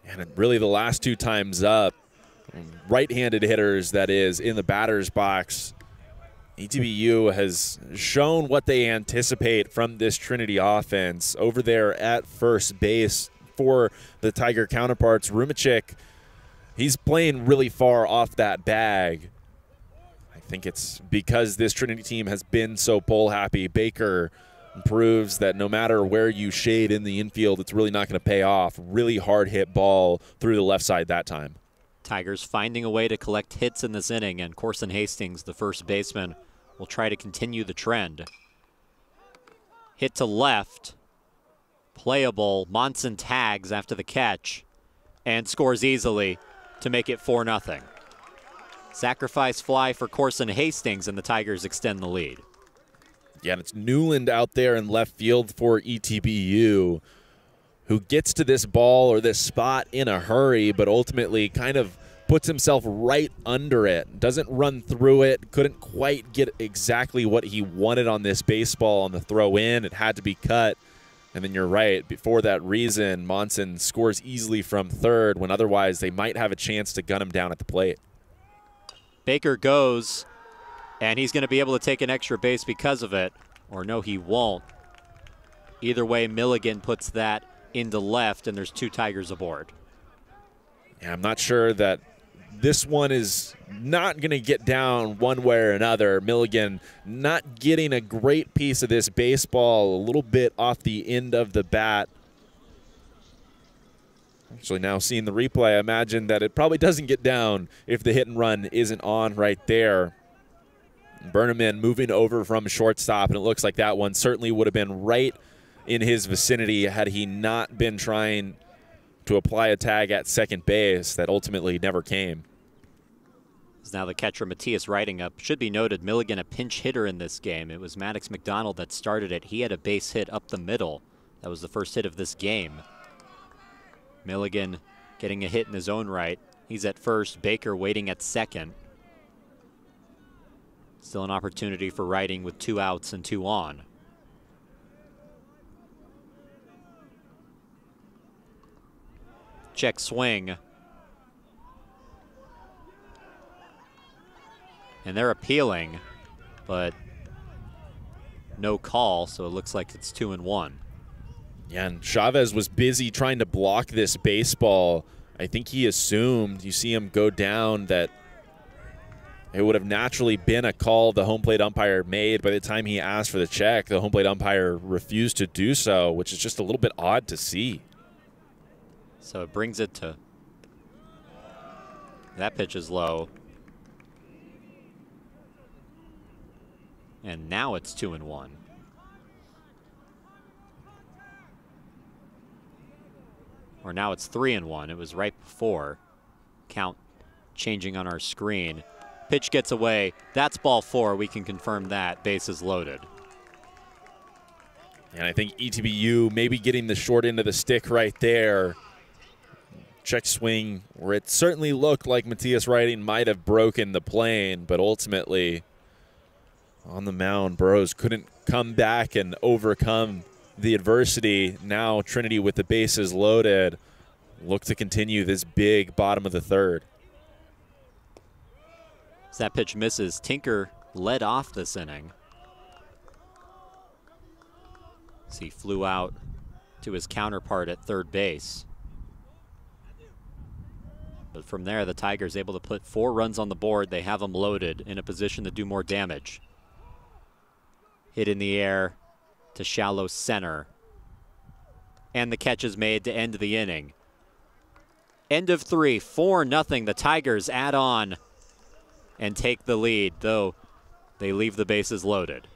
And really, the last two times up, right-handed hitters that is in the batter's box ETBU has shown what they anticipate from this Trinity offense over there at first base for the Tiger counterparts. Rumacek, he's playing really far off that bag. I think it's because this Trinity team has been so pull happy. Baker proves that no matter where you shade in the infield, it's really not going to pay off. Really hard hit ball through the left side that time. Tigers finding a way to collect hits in this inning, and Corson Hastings, the first baseman, will try to continue the trend. Hit to left, playable. Monson tags after the catch and scores easily to make it 4 0. Sacrifice fly for Corson Hastings, and the Tigers extend the lead. Yeah, and it's Newland out there in left field for ETBU who gets to this ball or this spot in a hurry, but ultimately kind of puts himself right under it, doesn't run through it, couldn't quite get exactly what he wanted on this baseball on the throw in. It had to be cut. And then you're right. Before that reason, Monson scores easily from third when otherwise they might have a chance to gun him down at the plate. Baker goes, and he's going to be able to take an extra base because of it. Or no, he won't. Either way, Milligan puts that into left, and there's two Tigers aboard. Yeah, I'm not sure that this one is not going to get down one way or another. Milligan not getting a great piece of this baseball, a little bit off the end of the bat. Actually, now seeing the replay, I imagine that it probably doesn't get down if the hit and run isn't on right there. Berneman moving over from shortstop, and it looks like that one certainly would have been right in his vicinity had he not been trying – to apply a tag at second base that ultimately never came. Now the catcher Matthias Riding up. Should be noted, Milligan a pinch hitter in this game. It was Maddox McDonald that started it. He had a base hit up the middle. That was the first hit of this game. Milligan getting a hit in his own right. He's at first. Baker waiting at second. Still an opportunity for Riding with two outs and two on. Check swing. And they're appealing, but no call, so it looks like it's two and one. Yeah, and Chavez was busy trying to block this baseball. I think he assumed, you see him go down, that it would have naturally been a call the home plate umpire made. By the time he asked for the check, the home plate umpire refused to do so, which is just a little bit odd to see. So it brings it to that pitch is low. And now it's two and one. Or now it's three and one. It was right before. Count changing on our screen. Pitch gets away. That's ball four. We can confirm that. Bases loaded. And I think ETBU maybe getting the short end of the stick right there check swing where it certainly looked like Matthias Riding might have broken the plane, but ultimately on the mound, Burrows couldn't come back and overcome the adversity. Now Trinity with the bases loaded look to continue this big bottom of the third. As that pitch misses, Tinker led off this inning. As he flew out to his counterpart at third base. But from there, the Tigers able to put four runs on the board. They have them loaded in a position to do more damage. Hit in the air to shallow center. And the catch is made to end the inning. End of three, 4 nothing. The Tigers add on and take the lead, though they leave the bases loaded.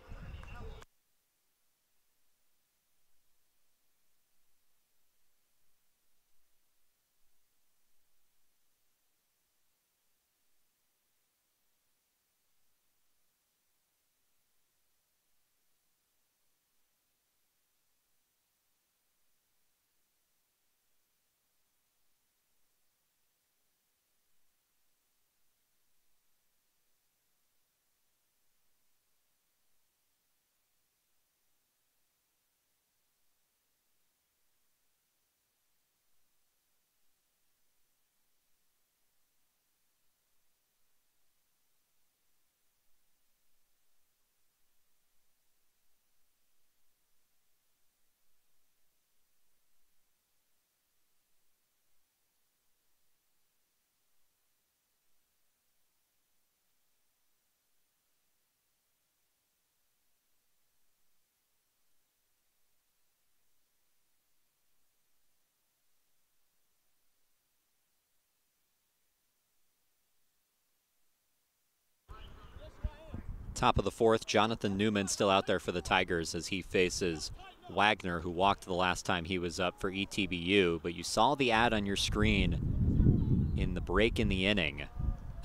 Top of the fourth, Jonathan Newman still out there for the Tigers as he faces Wagner, who walked the last time he was up for ETBU. But you saw the ad on your screen in the break in the inning.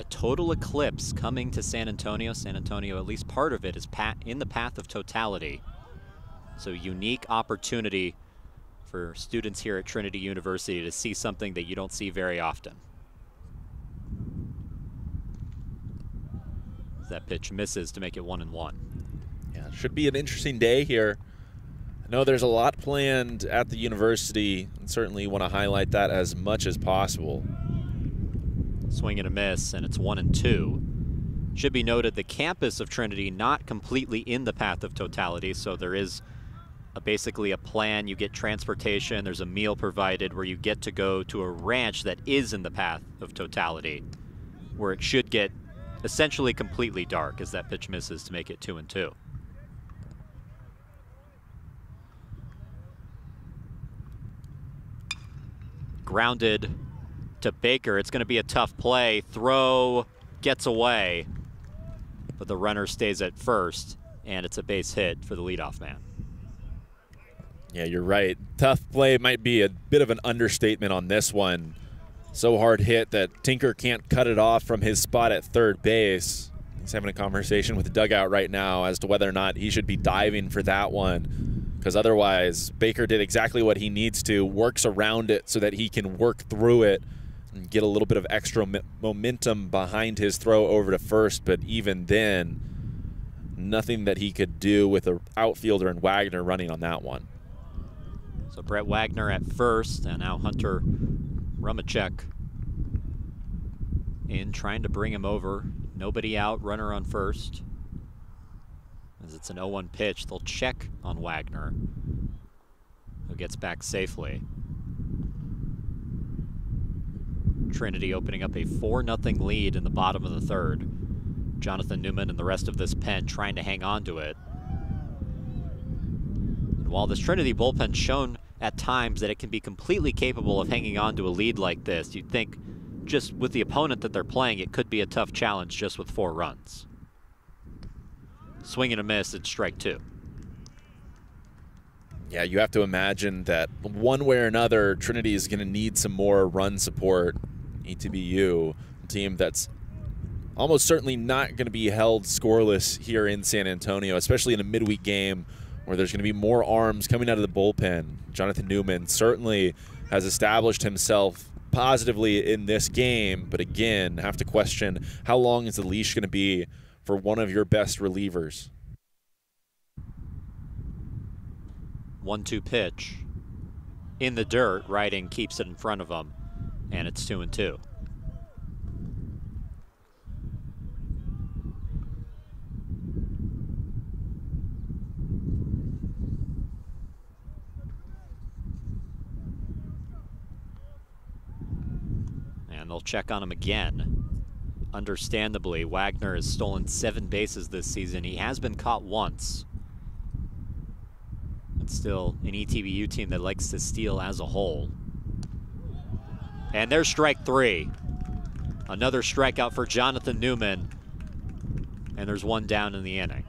A total eclipse coming to San Antonio. San Antonio, at least part of it, is pat in the path of totality. So unique opportunity for students here at Trinity University to see something that you don't see very often. That pitch misses to make it one and one. Yeah, should be an interesting day here. I know there's a lot planned at the university, and certainly want to highlight that as much as possible. Swing and a miss, and it's one and two. Should be noted the campus of Trinity not completely in the path of totality, so there is a, basically a plan. You get transportation, there's a meal provided where you get to go to a ranch that is in the path of totality, where it should get essentially completely dark as that pitch misses to make it two and two. Grounded to Baker. It's going to be a tough play. Throw gets away, but the runner stays at first, and it's a base hit for the leadoff man. Yeah, you're right. Tough play might be a bit of an understatement on this one so hard hit that Tinker can't cut it off from his spot at third base. He's having a conversation with the dugout right now as to whether or not he should be diving for that one. Because otherwise, Baker did exactly what he needs to, works around it so that he can work through it and get a little bit of extra momentum behind his throw over to first. But even then, nothing that he could do with an outfielder and Wagner running on that one. So Brett Wagner at first, and now Hunter Rumacek in trying to bring him over. Nobody out, runner on first. As it's an 0-1 pitch, they'll check on Wagner, who gets back safely. Trinity opening up a 4-0 lead in the bottom of the third. Jonathan Newman and the rest of this pen trying to hang on to it. And while this Trinity bullpen shown at times that it can be completely capable of hanging on to a lead like this. You'd think just with the opponent that they're playing, it could be a tough challenge just with four runs. Swing and a miss, it's strike two. Yeah, you have to imagine that one way or another, Trinity is going to need some more run support. ETBU, a team that's almost certainly not going to be held scoreless here in San Antonio, especially in a midweek game where there's going to be more arms coming out of the bullpen. Jonathan Newman certainly has established himself positively in this game, but again, have to question how long is the leash going to be for one of your best relievers? One two pitch in the dirt, Riding keeps it in front of him, and it's two and two. And they'll check on him again. Understandably, Wagner has stolen seven bases this season. He has been caught once. But still an ETBU team that likes to steal as a whole. And there's strike three. Another strikeout for Jonathan Newman. And there's one down in the inning.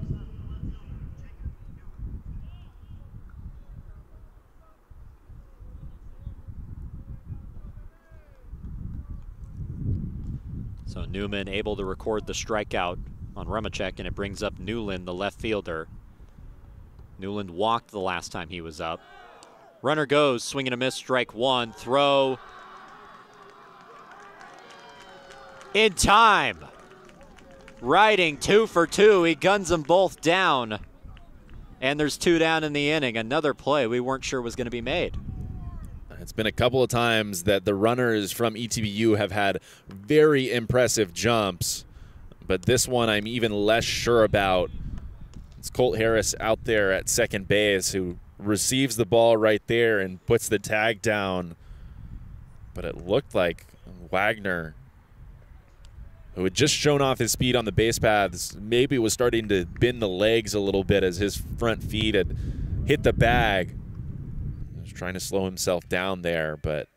So Newman able to record the strikeout on Rumacek, and it brings up Newland, the left fielder. Newland walked the last time he was up. Runner goes, swinging a miss, strike one, throw. In time. Riding two for two. He guns them both down. And there's two down in the inning. Another play we weren't sure was going to be made. It's been a couple of times that the runners from ETBU have had very impressive jumps, but this one I'm even less sure about. It's Colt Harris out there at second base who receives the ball right there and puts the tag down. But it looked like Wagner, who had just shown off his speed on the base paths, maybe was starting to bend the legs a little bit as his front feet had hit the bag trying to slow himself down there, but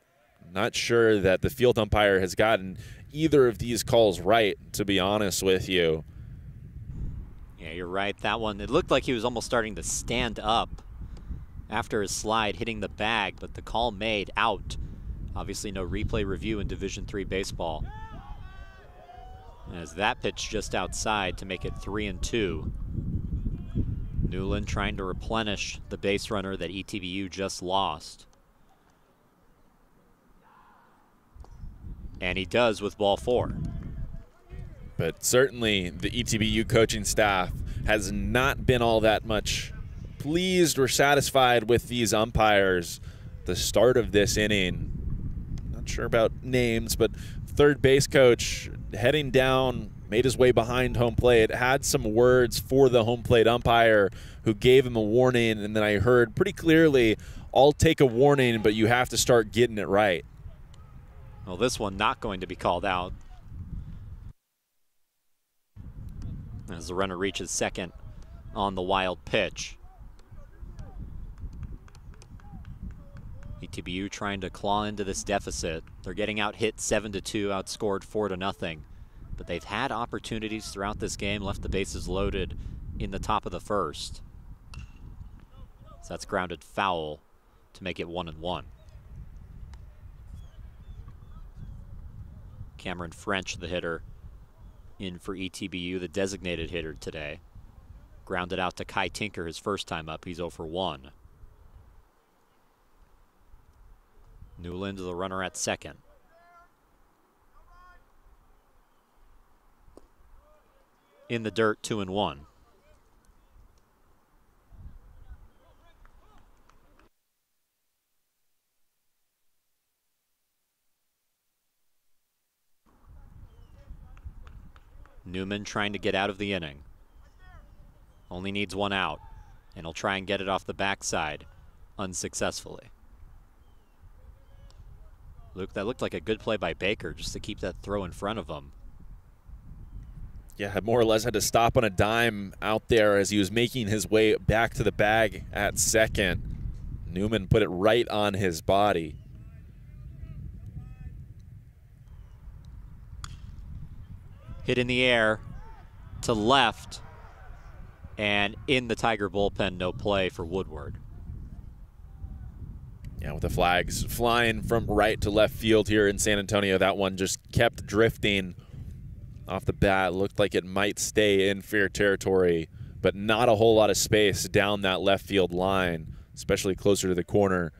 not sure that the field umpire has gotten either of these calls right, to be honest with you. Yeah, you're right. That one, it looked like he was almost starting to stand up after his slide, hitting the bag, but the call made out. Obviously, no replay review in Division Three baseball. As that pitch just outside to make it three and two. Newland trying to replenish the base runner that ETBU just lost. And he does with ball four. But certainly the ETBU coaching staff has not been all that much pleased or satisfied with these umpires. The start of this inning, not sure about names, but third base coach heading down, made his way behind home plate, It had some words for the home plate umpire who gave him a warning, and then I heard pretty clearly, I'll take a warning, but you have to start getting it right. Well, this one not going to be called out. As the runner reaches second on the wild pitch. ETBU trying to claw into this deficit. They're getting out hit 7 to 2, outscored 4 to nothing. But they've had opportunities throughout this game, left the bases loaded in the top of the first. So that's grounded foul to make it 1 and 1. Cameron French, the hitter, in for ETBU, the designated hitter today. Grounded out to Kai Tinker his first time up. He's 0 for 1. Newland, the runner at second. In the dirt, 2 and 1. Newman trying to get out of the inning. Only needs one out, and he'll try and get it off the backside unsuccessfully. Luke, that looked like a good play by Baker just to keep that throw in front of him. Yeah, more or less had to stop on a dime out there as he was making his way back to the bag at second. Newman put it right on his body. hit in the air to left and in the Tiger bullpen, no play for Woodward. Yeah, with the flags flying from right to left field here in San Antonio, that one just kept drifting off the bat. Looked like it might stay in fair territory, but not a whole lot of space down that left field line, especially closer to the corner.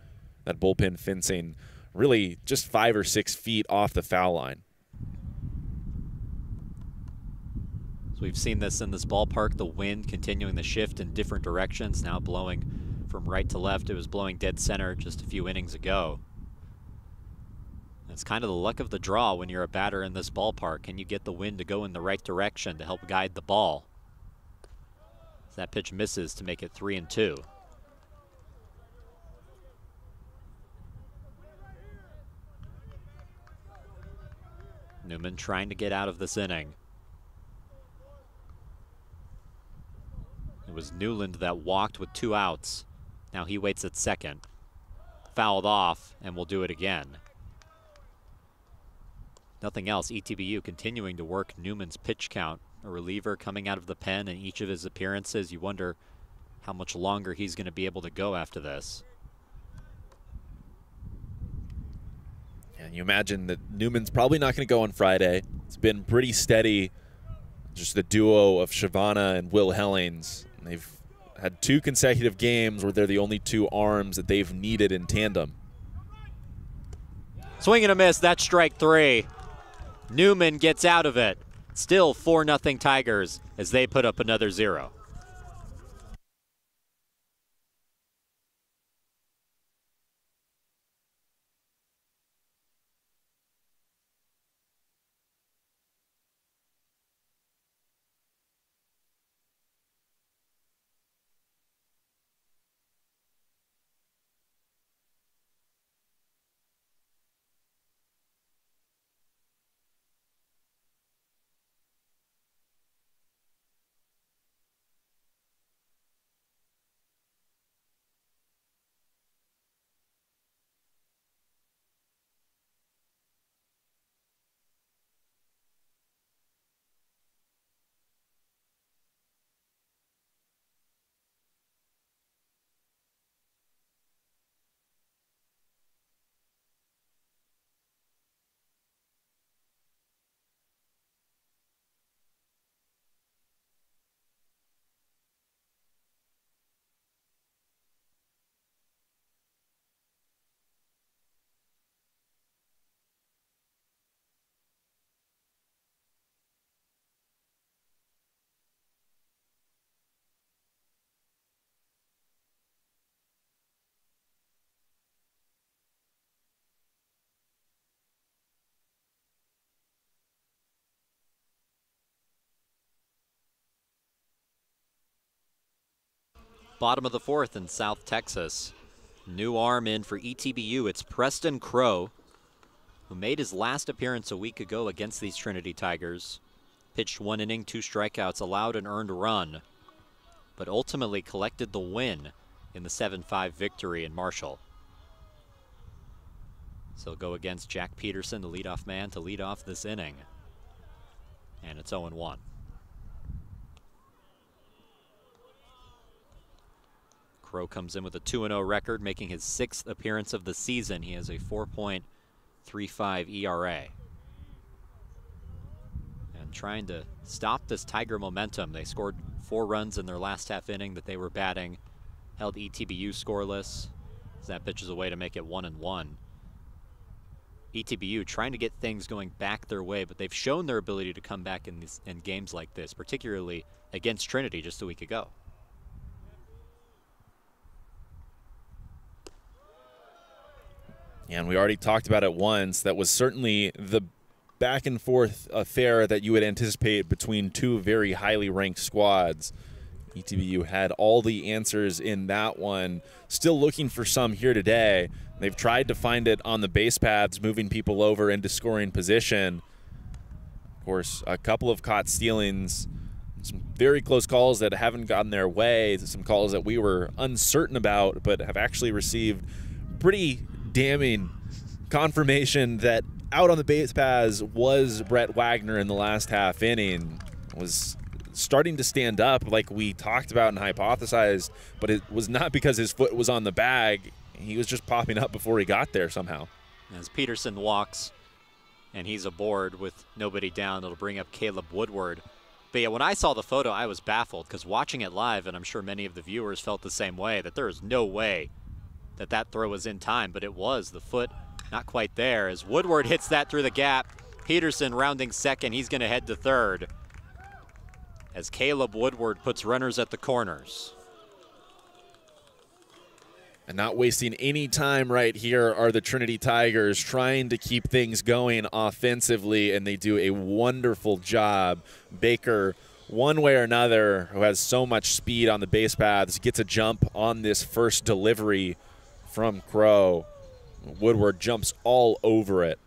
That bullpen fencing really just five or six feet off the foul line. So we've seen this in this ballpark, the wind continuing the shift in different directions, now blowing from right to left. It was blowing dead center just a few innings ago. It's kind of the luck of the draw when you're a batter in this ballpark. Can you get the wind to go in the right direction to help guide the ball? That pitch misses to make it three and two. Newman trying to get out of this inning. It was Newland that walked with two outs. Now he waits at second. Fouled off and will do it again. Nothing else. ETBU continuing to work Newman's pitch count. A reliever coming out of the pen in each of his appearances. You wonder how much longer he's going to be able to go after this. And you imagine that Newman's probably not going to go on Friday. It's been pretty steady. Just the duo of Shavana and Will Hellings They've had two consecutive games where they're the only two arms that they've needed in tandem. Swing and a miss. That's strike three. Newman gets out of it. Still 4 0 Tigers as they put up another zero. Bottom of the fourth in South Texas. New arm in for ETBU. It's Preston Crow, who made his last appearance a week ago against these Trinity Tigers. Pitched one inning, two strikeouts, allowed an earned run, but ultimately collected the win in the 7 5 victory in Marshall. So he'll go against Jack Peterson, the leadoff man, to lead off this inning. And it's 0 Crow comes in with a 2 0 record, making his sixth appearance of the season. He has a 4.35 ERA. And trying to stop this Tiger momentum. They scored four runs in their last half inning that they were batting, held ETBU scoreless. That pitches a way to make it 1 and 1. ETBU trying to get things going back their way, but they've shown their ability to come back in, in games like this, particularly against Trinity just a week ago. And we already talked about it once. That was certainly the back and forth affair that you would anticipate between two very highly ranked squads. ETBU had all the answers in that one. Still looking for some here today. They've tried to find it on the base paths, moving people over into scoring position. Of course, a couple of caught stealings, some very close calls that haven't gotten their way, some calls that we were uncertain about, but have actually received pretty damning confirmation that out on the base paths was Brett Wagner in the last half inning. Was starting to stand up like we talked about and hypothesized, but it was not because his foot was on the bag. He was just popping up before he got there somehow. As Peterson walks and he's aboard with nobody down, it'll bring up Caleb Woodward. But yeah, when I saw the photo, I was baffled because watching it live, and I'm sure many of the viewers felt the same way, that there is no way that that throw was in time, but it was. The foot not quite there as Woodward hits that through the gap. Peterson rounding second. He's going to head to third as Caleb Woodward puts runners at the corners. And not wasting any time right here are the Trinity Tigers trying to keep things going offensively, and they do a wonderful job. Baker, one way or another, who has so much speed on the base paths, gets a jump on this first delivery from Crow. Woodward jumps all over it,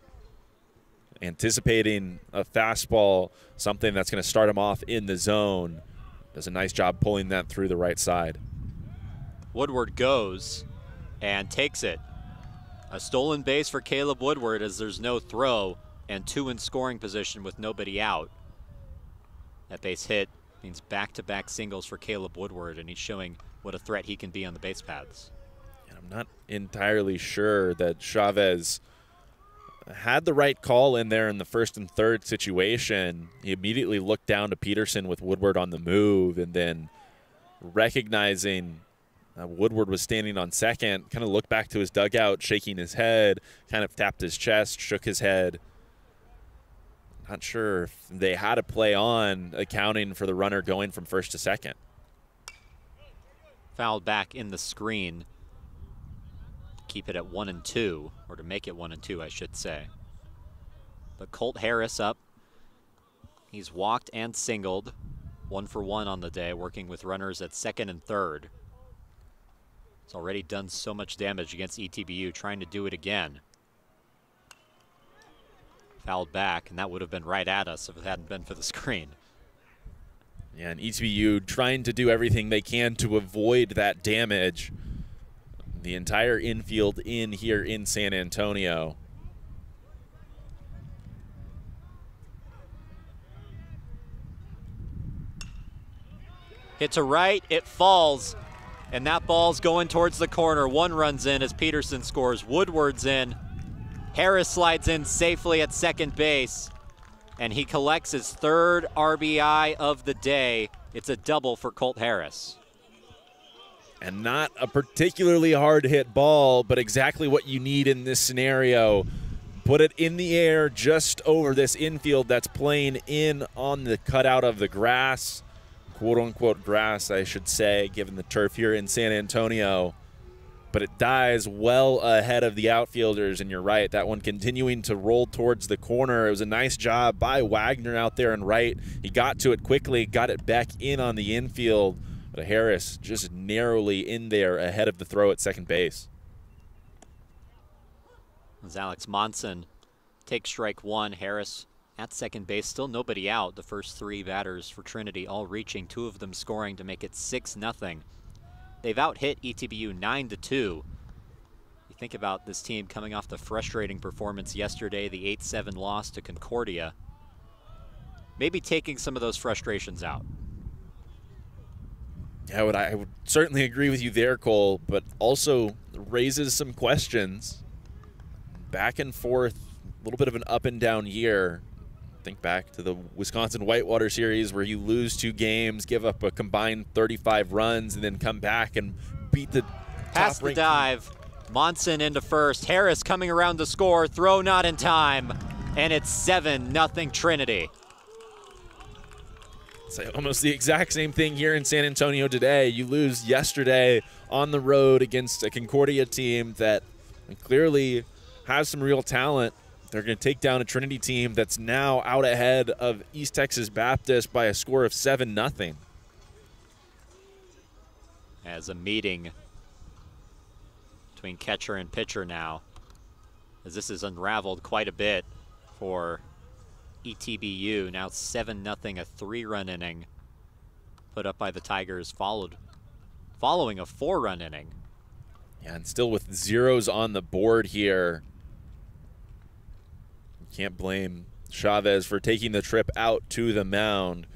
anticipating a fastball, something that's going to start him off in the zone. Does a nice job pulling that through the right side. Woodward goes and takes it. A stolen base for Caleb Woodward as there's no throw and two in scoring position with nobody out. That base hit means back-to-back -back singles for Caleb Woodward, and he's showing what a threat he can be on the base paths. I'm not entirely sure that Chavez had the right call in there in the first and third situation. He immediately looked down to Peterson with Woodward on the move, and then recognizing uh, Woodward was standing on second, kind of looked back to his dugout, shaking his head, kind of tapped his chest, shook his head. Not sure if they had a play on accounting for the runner going from first to second. Fouled back in the screen. Keep it at one and two, or to make it one and two, I should say. But Colt Harris up. He's walked and singled, one for one on the day, working with runners at second and third. It's already done so much damage against ETBU, trying to do it again. Fouled back, and that would have been right at us if it hadn't been for the screen. Yeah, and ETBU trying to do everything they can to avoid that damage. The entire infield in here in San Antonio. Hit to right, it falls. And that ball's going towards the corner. One runs in as Peterson scores. Woodward's in. Harris slides in safely at second base. And he collects his third RBI of the day. It's a double for Colt Harris. And not a particularly hard hit ball, but exactly what you need in this scenario. Put it in the air just over this infield that's playing in on the cutout of the grass quote unquote grass, I should say, given the turf here in San Antonio. But it dies well ahead of the outfielders, and you're right. That one continuing to roll towards the corner. It was a nice job by Wagner out there and right. He got to it quickly, got it back in on the infield. But Harris just narrowly in there ahead of the throw at second base. As Alex Monson takes strike one, Harris at second base, still nobody out. The first three batters for Trinity all reaching, two of them scoring to make it 6 nothing. They've out hit ETBU 9 to 2. You think about this team coming off the frustrating performance yesterday, the 8 7 loss to Concordia. Maybe taking some of those frustrations out. Yeah, I would, I would certainly agree with you there, Cole, but also raises some questions. Back and forth, a little bit of an up and down year. Think back to the Wisconsin Whitewater series where you lose two games, give up a combined 35 runs, and then come back and beat the Pass the dive. Monson into first. Harris coming around to score. Throw not in time. And it's 7 nothing Trinity. It's almost the exact same thing here in San Antonio today. You lose yesterday on the road against a Concordia team that clearly has some real talent. They're going to take down a Trinity team that's now out ahead of East Texas Baptist by a score of 7 nothing. As a meeting between catcher and pitcher now, as this is unraveled quite a bit for ETBU. Now 7 nothing, a three run inning put up by the Tigers, followed following a four run inning. Yeah, and still with zeros on the board here. Can't blame Chavez for taking the trip out to the mound.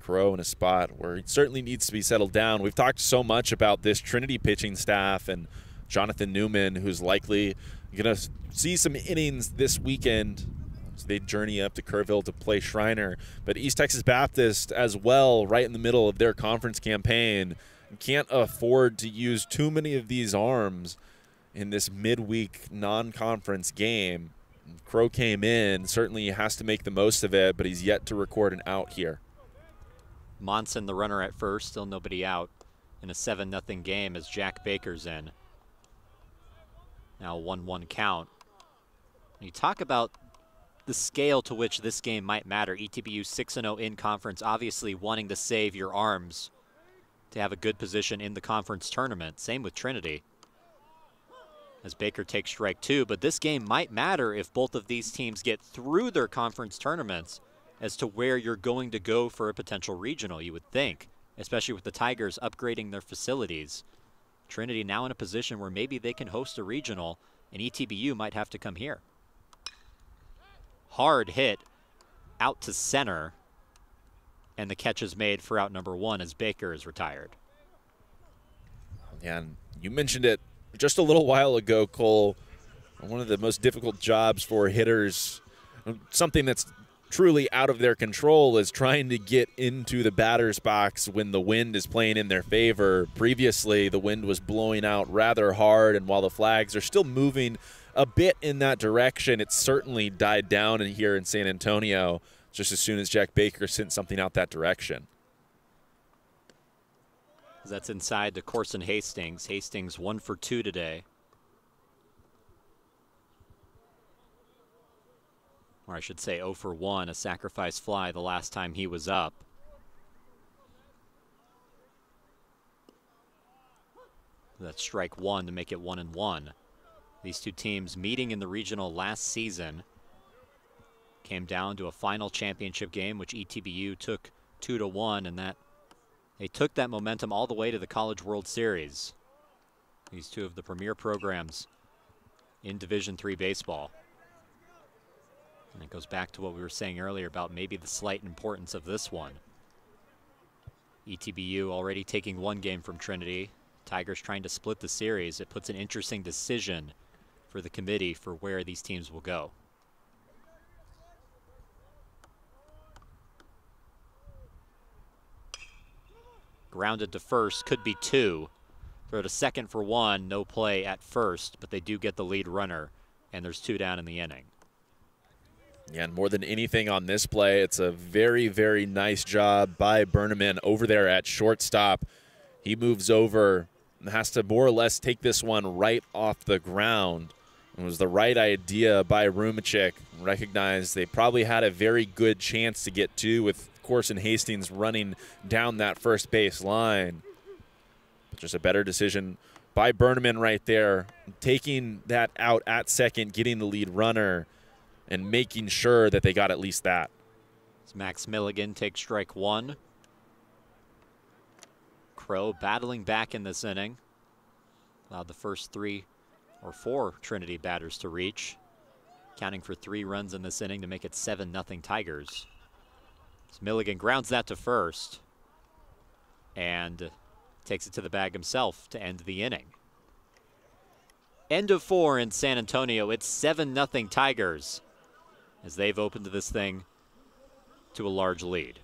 Crow in a spot where he certainly needs to be settled down. We've talked so much about this Trinity pitching staff and Jonathan Newman, who's likely going to see some innings this weekend so they journey up to Kerrville to play Schreiner. But East Texas Baptist, as well, right in the middle of their conference campaign, can't afford to use too many of these arms in this midweek non conference game. Crow came in, certainly has to make the most of it, but he's yet to record an out here. Monson, the runner at first, still nobody out in a 7 0 game as Jack Baker's in. Now 1 1 count. You talk about the scale to which this game might matter. ETBU 6 0 in conference, obviously wanting to save your arms to have a good position in the conference tournament. Same with Trinity. As Baker takes strike two, but this game might matter if both of these teams get through their conference tournaments as to where you're going to go for a potential regional, you would think, especially with the Tigers upgrading their facilities. Trinity now in a position where maybe they can host a regional, and ETBU might have to come here hard hit out to center. And the catch is made for out number one as Baker is retired. And you mentioned it just a little while ago, Cole. One of the most difficult jobs for hitters, something that's truly out of their control, is trying to get into the batter's box when the wind is playing in their favor. Previously, the wind was blowing out rather hard, and while the flags are still moving a bit in that direction. It certainly died down in here in San Antonio just as soon as Jack Baker sent something out that direction. That's inside the Corson Hastings. Hastings one for two today. Or I should say 0 for 1, a sacrifice fly the last time he was up. That's strike one to make it one and one. These two teams meeting in the regional last season came down to a final championship game, which ETBU took two to one, and that they took that momentum all the way to the College World Series. These two of the premier programs in Division Three baseball. And it goes back to what we were saying earlier about maybe the slight importance of this one. ETBU already taking one game from Trinity. Tigers trying to split the series. It puts an interesting decision for the committee for where these teams will go. Grounded to first, could be two. Throw to second for one, no play at first, but they do get the lead runner, and there's two down in the inning. Yeah, and more than anything on this play, it's a very, very nice job by Berneman over there at shortstop. He moves over and has to more or less take this one right off the ground. It was the right idea by Rumacek. Recognized they probably had a very good chance to get two with Corson Hastings running down that first base line. But Just a better decision by Berneman right there, taking that out at second, getting the lead runner, and making sure that they got at least that. As Max Milligan takes strike one. Crow battling back in this inning. Allowed the first three or four Trinity batters to reach, counting for three runs in this inning to make it 7 0 Tigers. As Milligan grounds that to first and takes it to the bag himself to end the inning. End of four in San Antonio. It's 7 0 Tigers as they've opened this thing to a large lead.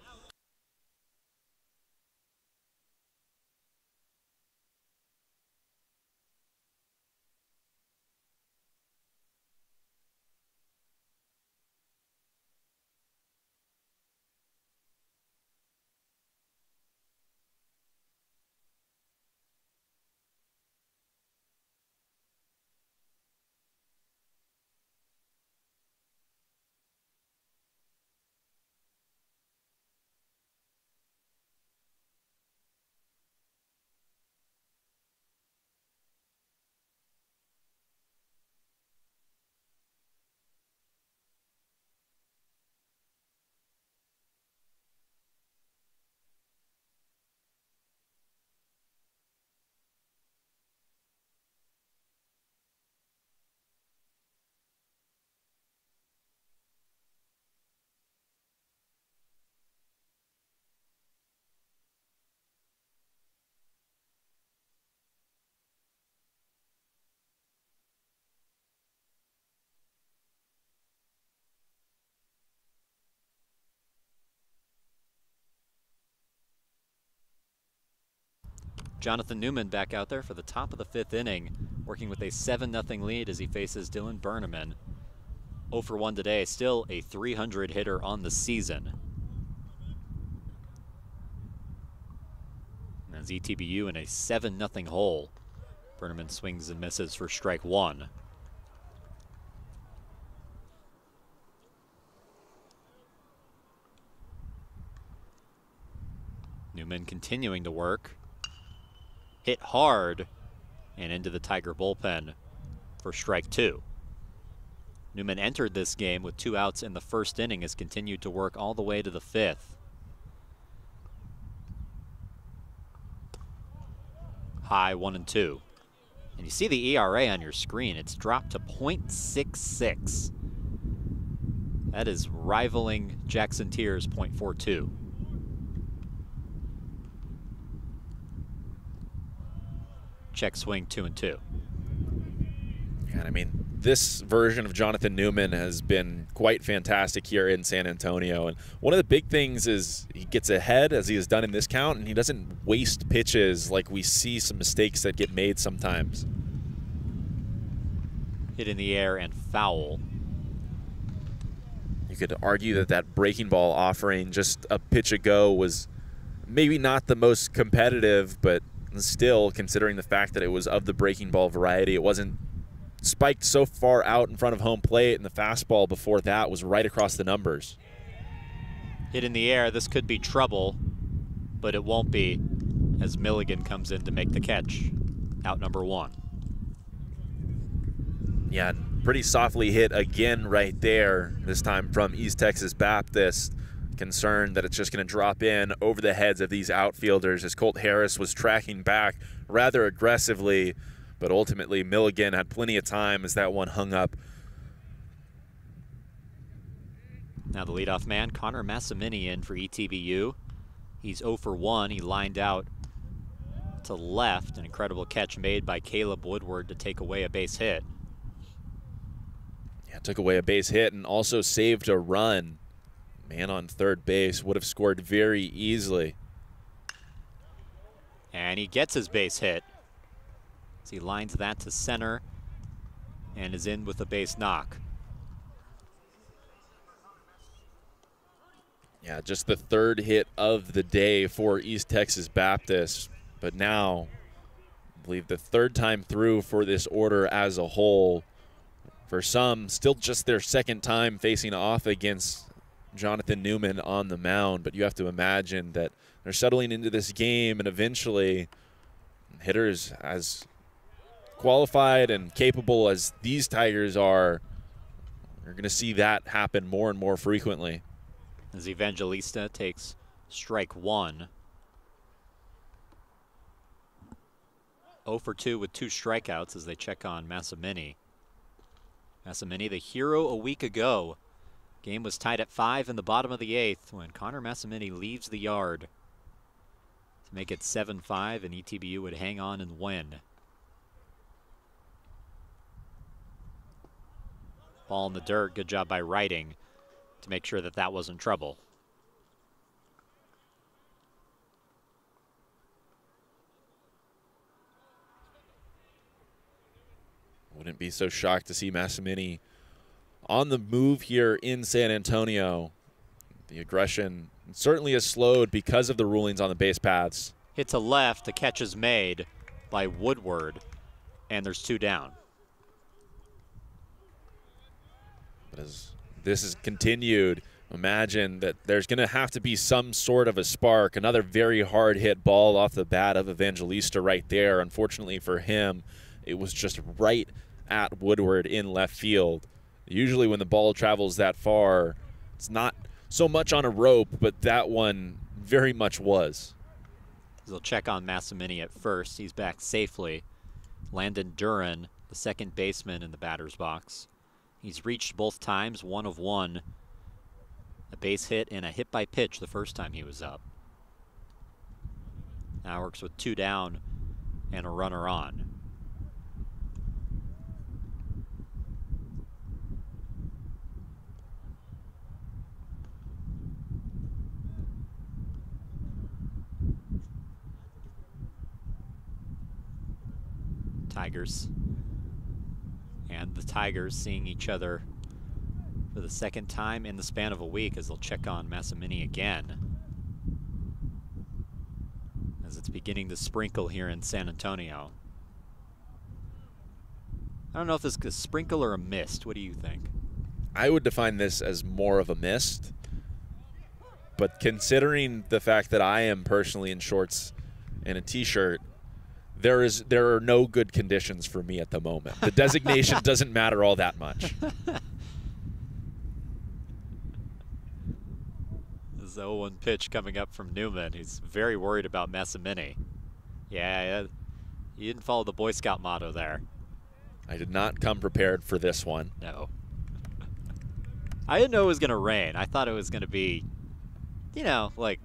Jonathan Newman back out there for the top of the fifth inning, working with a 7 0 lead as he faces Dylan Berneman. 0 for 1 today, still a 300 hitter on the season. And as ETBU in a 7 0 hole, Berneman swings and misses for strike one. Newman continuing to work hit hard and into the Tiger bullpen for strike two. Newman entered this game with two outs in the first inning, has continued to work all the way to the fifth. High one and two. And you see the ERA on your screen, it's dropped to 0.66. That is rivaling Jackson Tears 0.42. check swing two and two. And I mean, this version of Jonathan Newman has been quite fantastic here in San Antonio. And one of the big things is he gets ahead as he has done in this count, and he doesn't waste pitches like we see some mistakes that get made sometimes. Hit in the air and foul. You could argue that that breaking ball offering just a pitch ago was maybe not the most competitive, but still, considering the fact that it was of the breaking ball variety, it wasn't spiked so far out in front of home plate, and the fastball before that was right across the numbers. Hit in the air, this could be trouble, but it won't be as Milligan comes in to make the catch. Out number one. Yeah, pretty softly hit again right there, this time from East Texas Baptist concerned that it's just going to drop in over the heads of these outfielders as Colt Harris was tracking back rather aggressively, but ultimately Milligan had plenty of time as that one hung up. Now the leadoff man, Connor Massimini in for ETBU. He's 0 for 1. He lined out to left. An incredible catch made by Caleb Woodward to take away a base hit. Yeah, took away a base hit and also saved a run. Man on third base would have scored very easily. And he gets his base hit. As he lines that to center and is in with a base knock. Yeah, just the third hit of the day for East Texas Baptist. But now, I believe the third time through for this order as a whole. For some, still just their second time facing off against Jonathan Newman on the mound, but you have to imagine that they're settling into this game and eventually hitters as qualified and capable as these Tigers are, you're going to see that happen more and more frequently. As Evangelista takes strike one. 0 for 2 with two strikeouts as they check on Massimini. Massimini, the hero a week ago. Game was tied at five in the bottom of the eighth when Connor Massimini leaves the yard to make it 7-5 and ETBU would hang on and win. Ball in the dirt, good job by Riding to make sure that that wasn't trouble. Wouldn't be so shocked to see Massimini on the move here in San Antonio. The aggression certainly has slowed because of the rulings on the base paths. Hit to left, the catch is made by Woodward, and there's two down. But as this is continued, imagine that there's going to have to be some sort of a spark. Another very hard hit ball off the bat of Evangelista right there. Unfortunately for him, it was just right at Woodward in left field. Usually, when the ball travels that far, it's not so much on a rope, but that one very much was. They'll check on Massimini at first. He's back safely. Landon Duran, the second baseman in the batter's box. He's reached both times, one of one. A base hit and a hit by pitch the first time he was up. Now works with two down and a runner on. Tigers. And the Tigers seeing each other for the second time in the span of a week as they'll check on Massimini again. As it's beginning to sprinkle here in San Antonio. I don't know if this is a sprinkle or a mist. What do you think? I would define this as more of a mist. But considering the fact that I am personally in shorts and a t-shirt, there is there are no good conditions for me at the moment. The designation doesn't matter all that much. This 0-1 pitch coming up from Newman. He's very worried about Massimini. Yeah, he didn't follow the Boy Scout motto there. I did not come prepared for this one. No. I didn't know it was going to rain. I thought it was going to be, you know, like,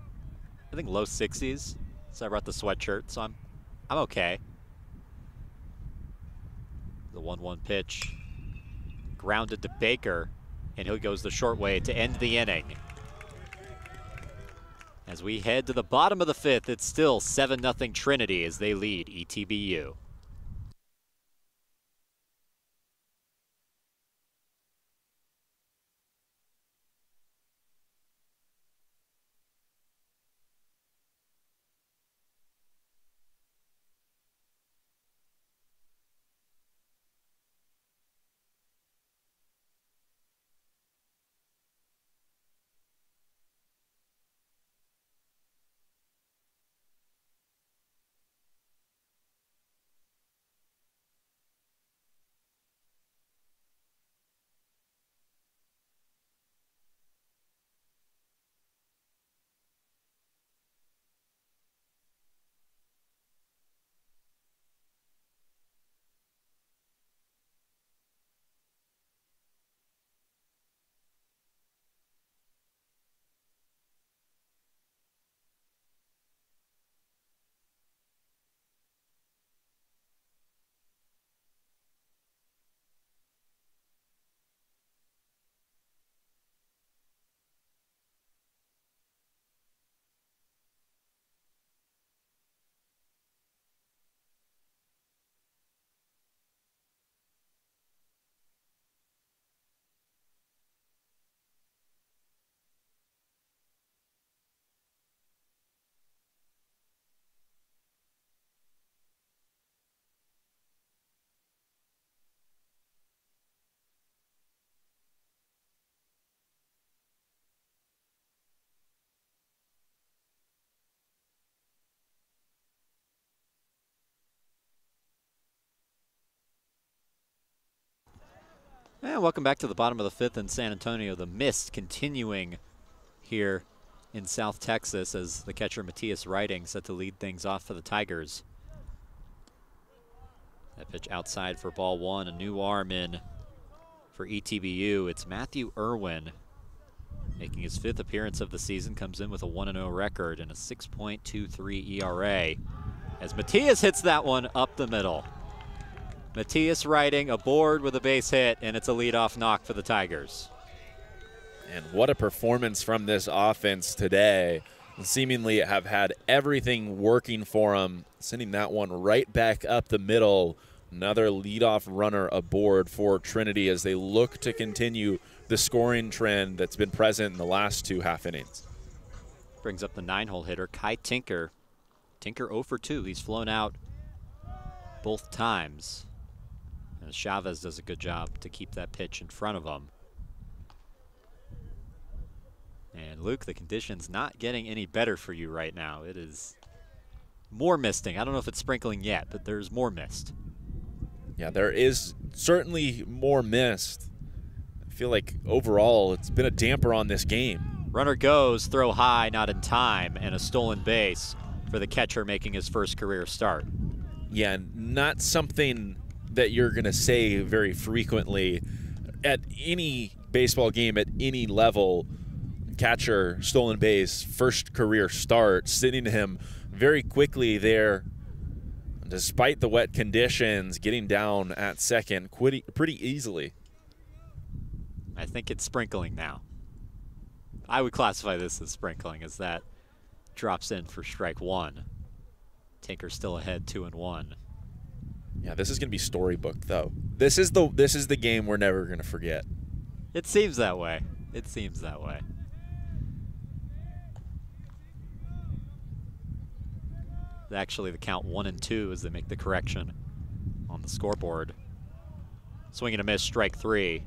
I think low 60s. So I brought the sweatshirt, so I'm I'm okay. The 1-1 pitch. Grounded to Baker, and he goes the short way to end the inning. As we head to the bottom of the fifth, it's still 7-0 Trinity as they lead ETBU. And welcome back to the bottom of the fifth in San Antonio. The mist continuing here in South Texas as the catcher Matthias Riding set to lead things off for the Tigers. That pitch outside for ball one, a new arm in for ETBU. It's Matthew Irwin making his fifth appearance of the season, comes in with a 1-0 record and a 6.23 ERA as Matthias hits that one up the middle. Matthias Riding aboard with a base hit, and it's a leadoff knock for the Tigers. And what a performance from this offense today. Seemingly have had everything working for them, sending that one right back up the middle. Another leadoff runner aboard for Trinity as they look to continue the scoring trend that's been present in the last two half innings. Brings up the nine hole hitter, Kai Tinker. Tinker 0 for 2. He's flown out both times. And Chavez does a good job to keep that pitch in front of him. And Luke, the conditions not getting any better for you right now. It is more misting. I don't know if it's sprinkling yet, but there's more mist. Yeah, there is certainly more mist. I feel like overall it's been a damper on this game. Runner goes, throw high, not in time, and a stolen base for the catcher making his first career start. Yeah, not something that you're going to say very frequently at any baseball game at any level. Catcher, stolen base, first career start, sitting him very quickly there. Despite the wet conditions, getting down at second pretty, pretty easily. I think it's sprinkling now. I would classify this as sprinkling as that drops in for strike one. Tinker still ahead two and one. Yeah, this is gonna be storybook though. This is the this is the game we're never gonna forget. It seems that way. It seems that way. Actually, the count one and two as they make the correction on the scoreboard. Swing and a miss, strike three.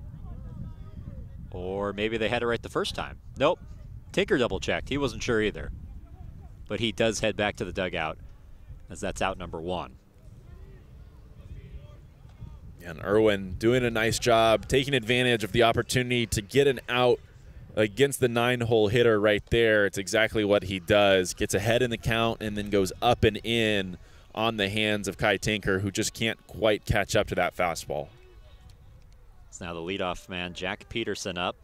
Or maybe they had it right the first time. Nope. Tinker double checked. He wasn't sure either. But he does head back to the dugout as that's out number one. And Irwin doing a nice job, taking advantage of the opportunity to get an out against the nine hole hitter right there. It's exactly what he does. Gets ahead in the count and then goes up and in on the hands of Kai Tinker, who just can't quite catch up to that fastball. It's now the leadoff man, Jack Peterson, up.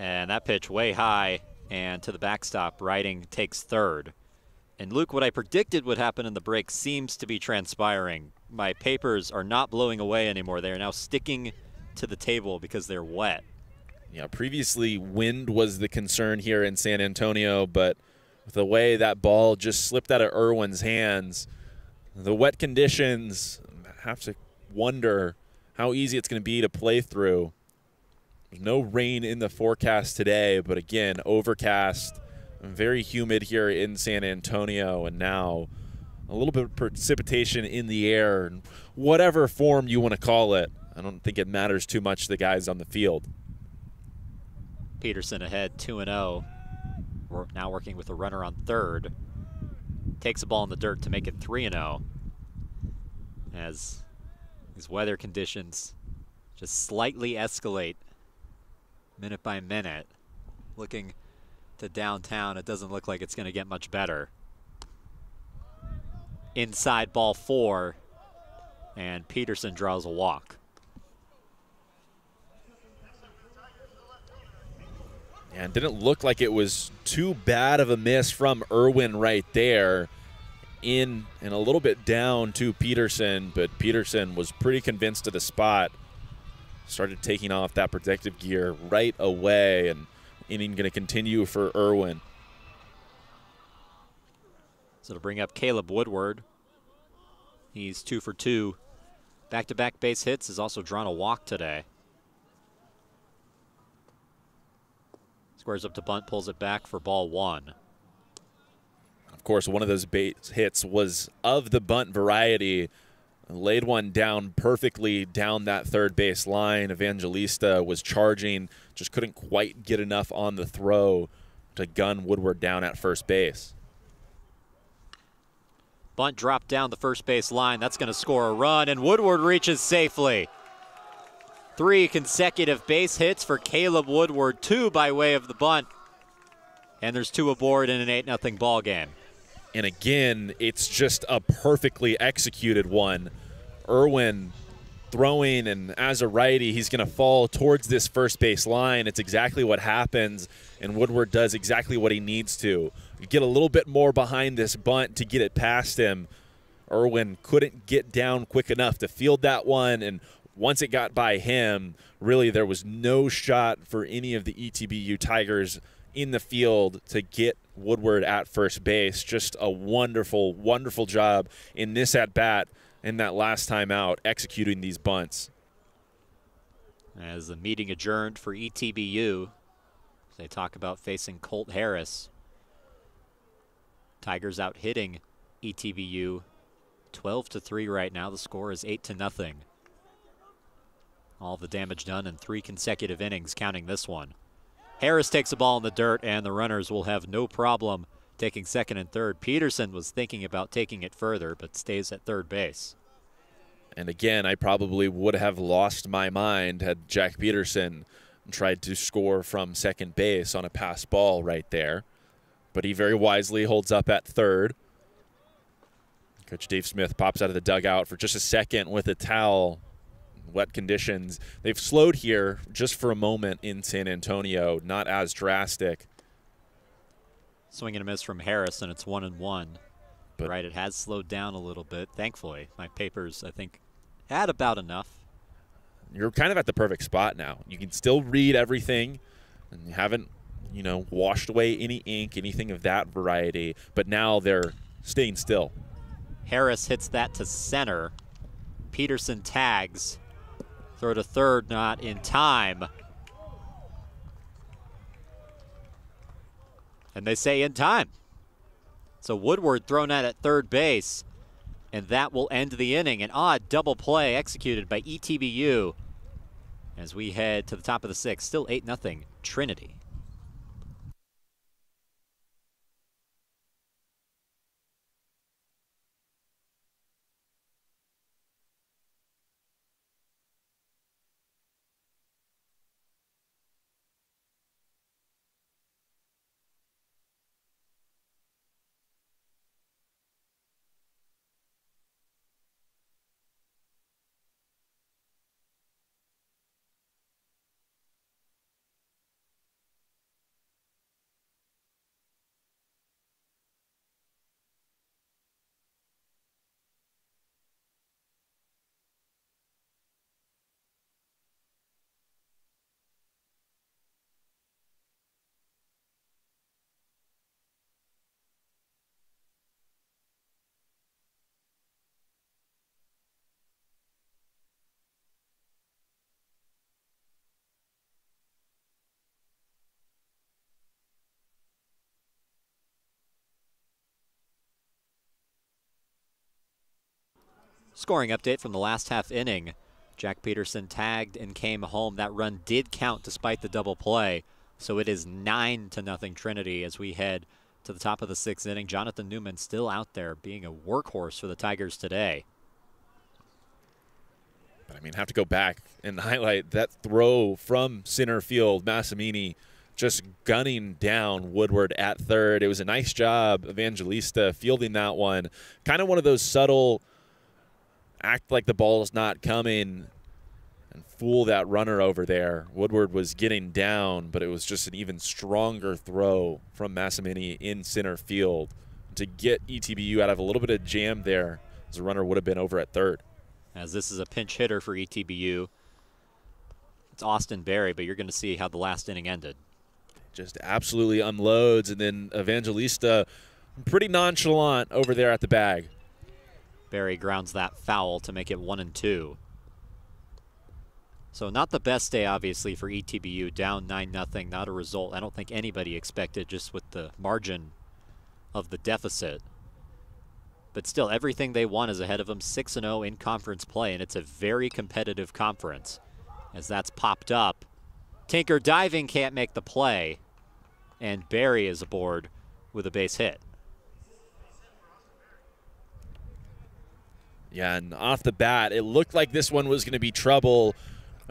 And that pitch way high and to the backstop, Riding takes third. And Luke, what I predicted would happen in the break seems to be transpiring. My papers are not blowing away anymore. They are now sticking to the table because they're wet. Yeah, previously wind was the concern here in San Antonio, but with the way that ball just slipped out of Irwin's hands, the wet conditions have to wonder how easy it's going to be to play through. There's no rain in the forecast today, but again, overcast, very humid here in San Antonio, and now a little bit of precipitation in the air, whatever form you want to call it. I don't think it matters too much to the guys on the field. Peterson ahead 2 0. We're now working with a runner on third. Takes a ball in the dirt to make it 3 0. As these weather conditions just slightly escalate minute by minute. Looking to downtown, it doesn't look like it's going to get much better. Inside ball four, and Peterson draws a walk. And didn't look like it was too bad of a miss from Irwin right there. In and a little bit down to Peterson, but Peterson was pretty convinced of the spot. Started taking off that protective gear right away, and inning going to continue for Irwin. So to bring up Caleb Woodward, he's two for two. Back-to-back -back base hits has also drawn a walk today. Squares up to bunt, pulls it back for ball one. Of course, one of those base hits was of the bunt variety. Laid one down perfectly down that third base line. Evangelista was charging, just couldn't quite get enough on the throw to gun Woodward down at first base. Bunt dropped down the first base line. That's going to score a run, and Woodward reaches safely. Three consecutive base hits for Caleb Woodward, two by way of the bunt. And there's two aboard in an 8 0 ball game. And again, it's just a perfectly executed one. Irwin throwing, and as a righty, he's going to fall towards this first base line. It's exactly what happens, and Woodward does exactly what he needs to. Get a little bit more behind this bunt to get it past him. Irwin couldn't get down quick enough to field that one, and once it got by him, really there was no shot for any of the ETBU Tigers in the field to get Woodward at first base. Just a wonderful, wonderful job in this at bat in that last time out executing these bunts. As the meeting adjourned for ETBU, they talk about facing Colt Harris. Tigers out hitting ETBU 12 to 3 right now. The score is 8 to nothing. All the damage done in three consecutive innings, counting this one. Harris takes the ball in the dirt, and the runners will have no problem taking second and third. Peterson was thinking about taking it further, but stays at third base. And again, I probably would have lost my mind had Jack Peterson tried to score from second base on a pass ball right there. But he very wisely holds up at third. Coach Dave Smith pops out of the dugout for just a second with a towel. Wet conditions. They've slowed here just for a moment in San Antonio, not as drastic. Swing and a miss from Harris, and it's one and one. But right, it has slowed down a little bit. Thankfully, my papers I think had about enough. You're kind of at the perfect spot now. You can still read everything, and you haven't, you know, washed away any ink, anything of that variety. But now they're staying still. Harris hits that to center. Peterson tags. Throw to third, not in time. And they say in time. So Woodward thrown out at third base, and that will end the inning. An odd double play executed by ETBU as we head to the top of the sixth. Still 8 0 Trinity. Scoring update from the last half inning. Jack Peterson tagged and came home. That run did count despite the double play. So it is 9 to nothing Trinity as we head to the top of the sixth inning. Jonathan Newman still out there being a workhorse for the Tigers today. But I mean, have to go back and highlight that throw from center field. Massimini just gunning down Woodward at third. It was a nice job, Evangelista, fielding that one. Kind of one of those subtle act like the ball is not coming and fool that runner over there. Woodward was getting down, but it was just an even stronger throw from Massimini in center field to get ETBU out of a little bit of jam there as the runner would have been over at third. As this is a pinch hitter for ETBU. It's Austin Berry, but you're going to see how the last inning ended. Just absolutely unloads, and then Evangelista pretty nonchalant over there at the bag. Berry grounds that foul to make it one and two. So not the best day, obviously, for ETBU. Down 9 nothing. Not a result I don't think anybody expected just with the margin of the deficit. But still, everything they want is ahead of them. 6-0 in conference play, and it's a very competitive conference. As that's popped up. Tinker diving can't make the play. And Berry is aboard with a base hit. Yeah, and off the bat, it looked like this one was going to be trouble.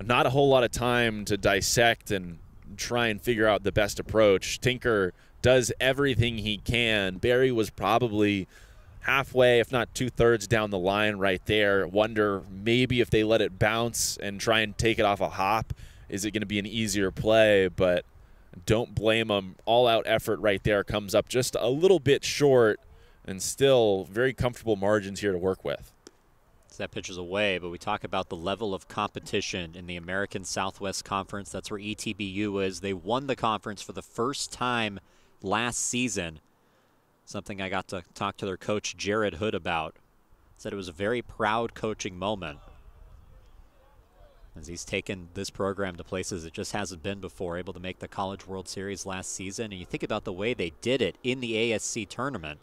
not a whole lot of time to dissect and try and figure out the best approach. Tinker does everything he can. Berry was probably halfway, if not two thirds down the line right there. Wonder maybe if they let it bounce and try and take it off a hop, is it going to be an easier play? But don't blame them. All out effort right there comes up just a little bit short and still very comfortable margins here to work with. That pitch is away, but we talk about the level of competition in the American Southwest Conference. That's where ETBU is. They won the conference for the first time last season. Something I got to talk to their coach, Jared Hood, about. Said it was a very proud coaching moment as he's taken this program to places it just hasn't been before, able to make the College World Series last season. And you think about the way they did it in the ASC tournament.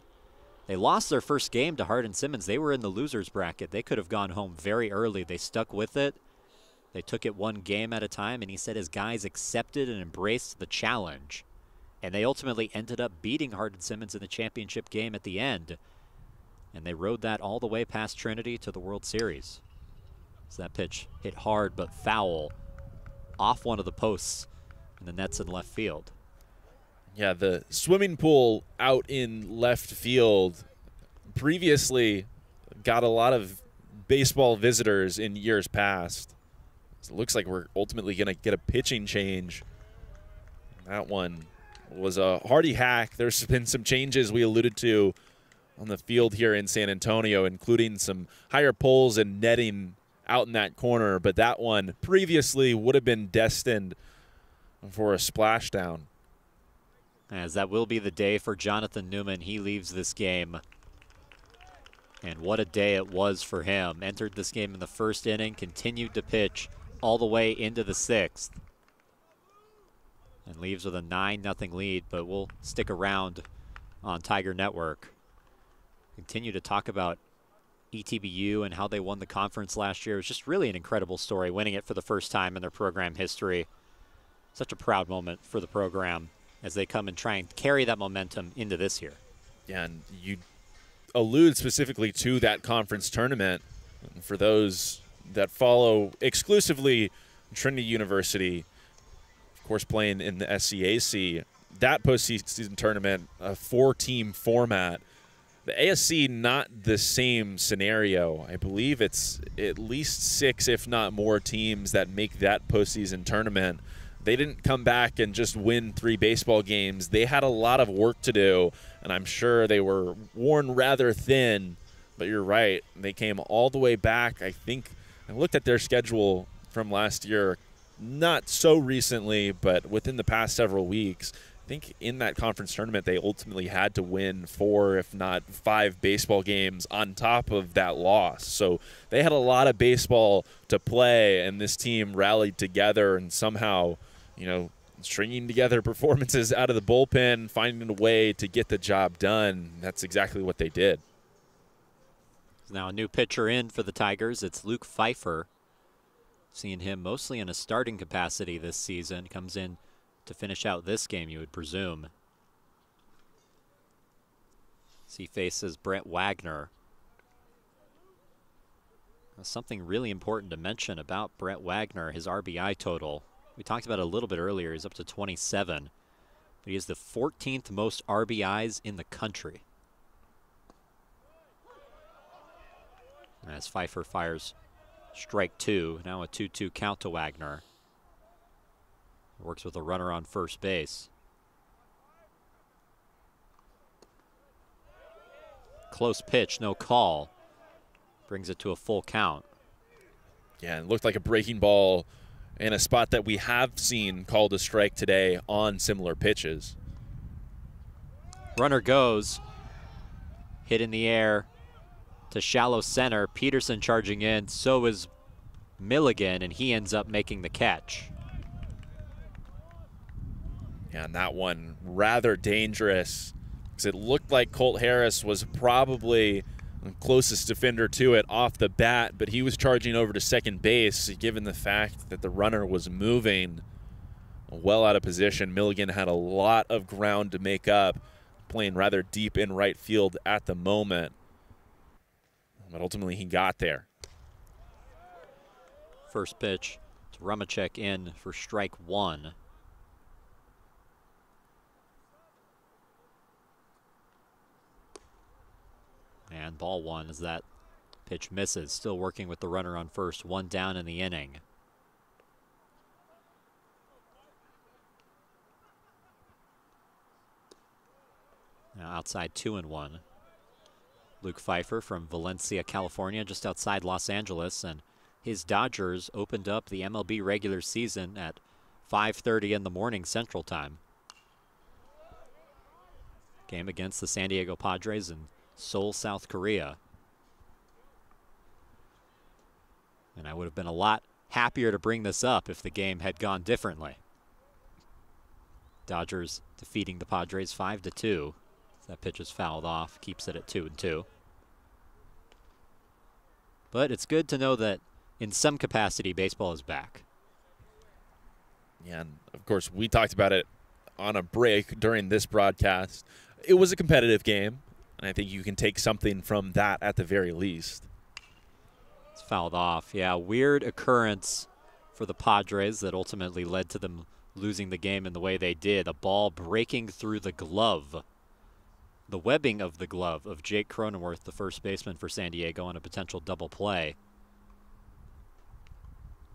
They lost their first game to Hardin Simmons. They were in the losers bracket. They could have gone home very early. They stuck with it. They took it one game at a time, and he said his guys accepted and embraced the challenge. And they ultimately ended up beating Hardin Simmons in the championship game at the end. And they rode that all the way past Trinity to the World Series. So that pitch hit hard but foul off one of the posts in the nets in left field. Yeah, the swimming pool out in left field previously got a lot of baseball visitors in years past. So it looks like we're ultimately going to get a pitching change. That one was a hardy hack. There's been some changes we alluded to on the field here in San Antonio, including some higher poles and netting out in that corner. But that one previously would have been destined for a splashdown as that will be the day for Jonathan Newman. He leaves this game. And what a day it was for him. Entered this game in the first inning, continued to pitch all the way into the sixth. And leaves with a 9 0 lead, but we'll stick around on Tiger Network. Continue to talk about ETBU and how they won the conference last year. It was just really an incredible story, winning it for the first time in their program history. Such a proud moment for the program as they come and try and carry that momentum into this year. Yeah, and you allude specifically to that conference tournament for those that follow exclusively Trinity University, of course, playing in the SCAC. That postseason tournament, a four-team format. The ASC not the same scenario. I believe it's at least six, if not more, teams that make that postseason tournament they didn't come back and just win three baseball games. They had a lot of work to do, and I'm sure they were worn rather thin. But you're right. They came all the way back. I think I looked at their schedule from last year, not so recently, but within the past several weeks. I think in that conference tournament, they ultimately had to win four, if not five, baseball games on top of that loss. So they had a lot of baseball to play, and this team rallied together and somehow you know, stringing together performances out of the bullpen, finding a way to get the job done. That's exactly what they did. Now a new pitcher in for the Tigers. It's Luke Pfeiffer. Seeing him mostly in a starting capacity this season. Comes in to finish out this game, you would presume. He faces Brett Wagner. Something really important to mention about Brett Wagner, his RBI total. We talked about a little bit earlier. He's up to 27. But he has the 14th most RBIs in the country. As Pfeiffer fires strike two, now a 2 2 count to Wagner. Works with a runner on first base. Close pitch, no call. Brings it to a full count. Yeah, it looked like a breaking ball in a spot that we have seen called a strike today on similar pitches. Runner goes, hit in the air to shallow center. Peterson charging in, so is Milligan, and he ends up making the catch. And that one rather dangerous because it looked like Colt Harris was probably – closest defender to it off the bat, but he was charging over to second base given the fact that the runner was moving well out of position. Milligan had a lot of ground to make up, playing rather deep in right field at the moment. But ultimately, he got there. First pitch to Rumacek in for strike one. And ball one as that pitch misses. Still working with the runner on first. One down in the inning. Now outside two and one. Luke Pfeiffer from Valencia, California, just outside Los Angeles, and his Dodgers opened up the MLB regular season at 5:30 in the morning Central Time. Game against the San Diego Padres in Seoul, South Korea. And I would have been a lot happier to bring this up if the game had gone differently. Dodgers defeating the Padres 5 to 2. That pitch is fouled off, keeps it at 2 and 2. But it's good to know that in some capacity baseball is back. Yeah, and of course we talked about it on a break during this broadcast. It was a competitive game, and I think you can take something from that at the very least. It's fouled off. Yeah, weird occurrence for the Padres that ultimately led to them losing the game in the way they did. A ball breaking through the glove the webbing of the glove of Jake Cronenworth, the first baseman for San Diego, on a potential double play.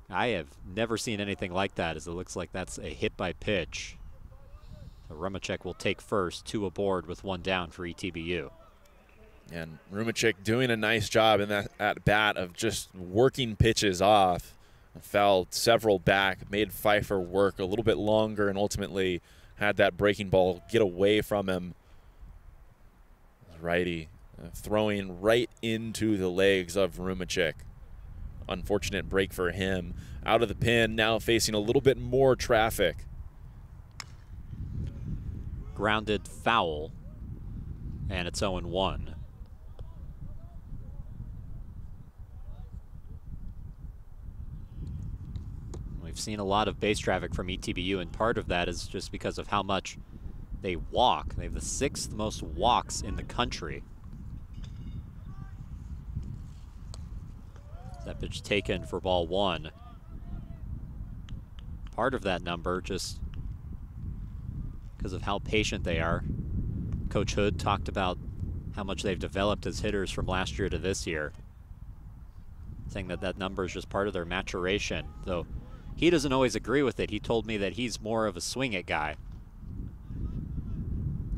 I have never seen anything like that, as it looks like that's a hit by pitch. Rumacek will take first, two aboard with one down for ETBU. And Rumacek doing a nice job in that at bat of just working pitches off. Fouled several back, made Pfeiffer work a little bit longer, and ultimately had that breaking ball get away from him righty, uh, throwing right into the legs of Rumacek. Unfortunate break for him. Out of the pin, now facing a little bit more traffic. Grounded foul, and it's 0 1. We've seen a lot of base traffic from ETBU, and part of that is just because of how much they walk. They have the sixth most walks in the country. That pitch taken for ball one. Part of that number just because of how patient they are. Coach Hood talked about how much they've developed as hitters from last year to this year. Saying that that number is just part of their maturation. Though he doesn't always agree with it. He told me that he's more of a swing it guy.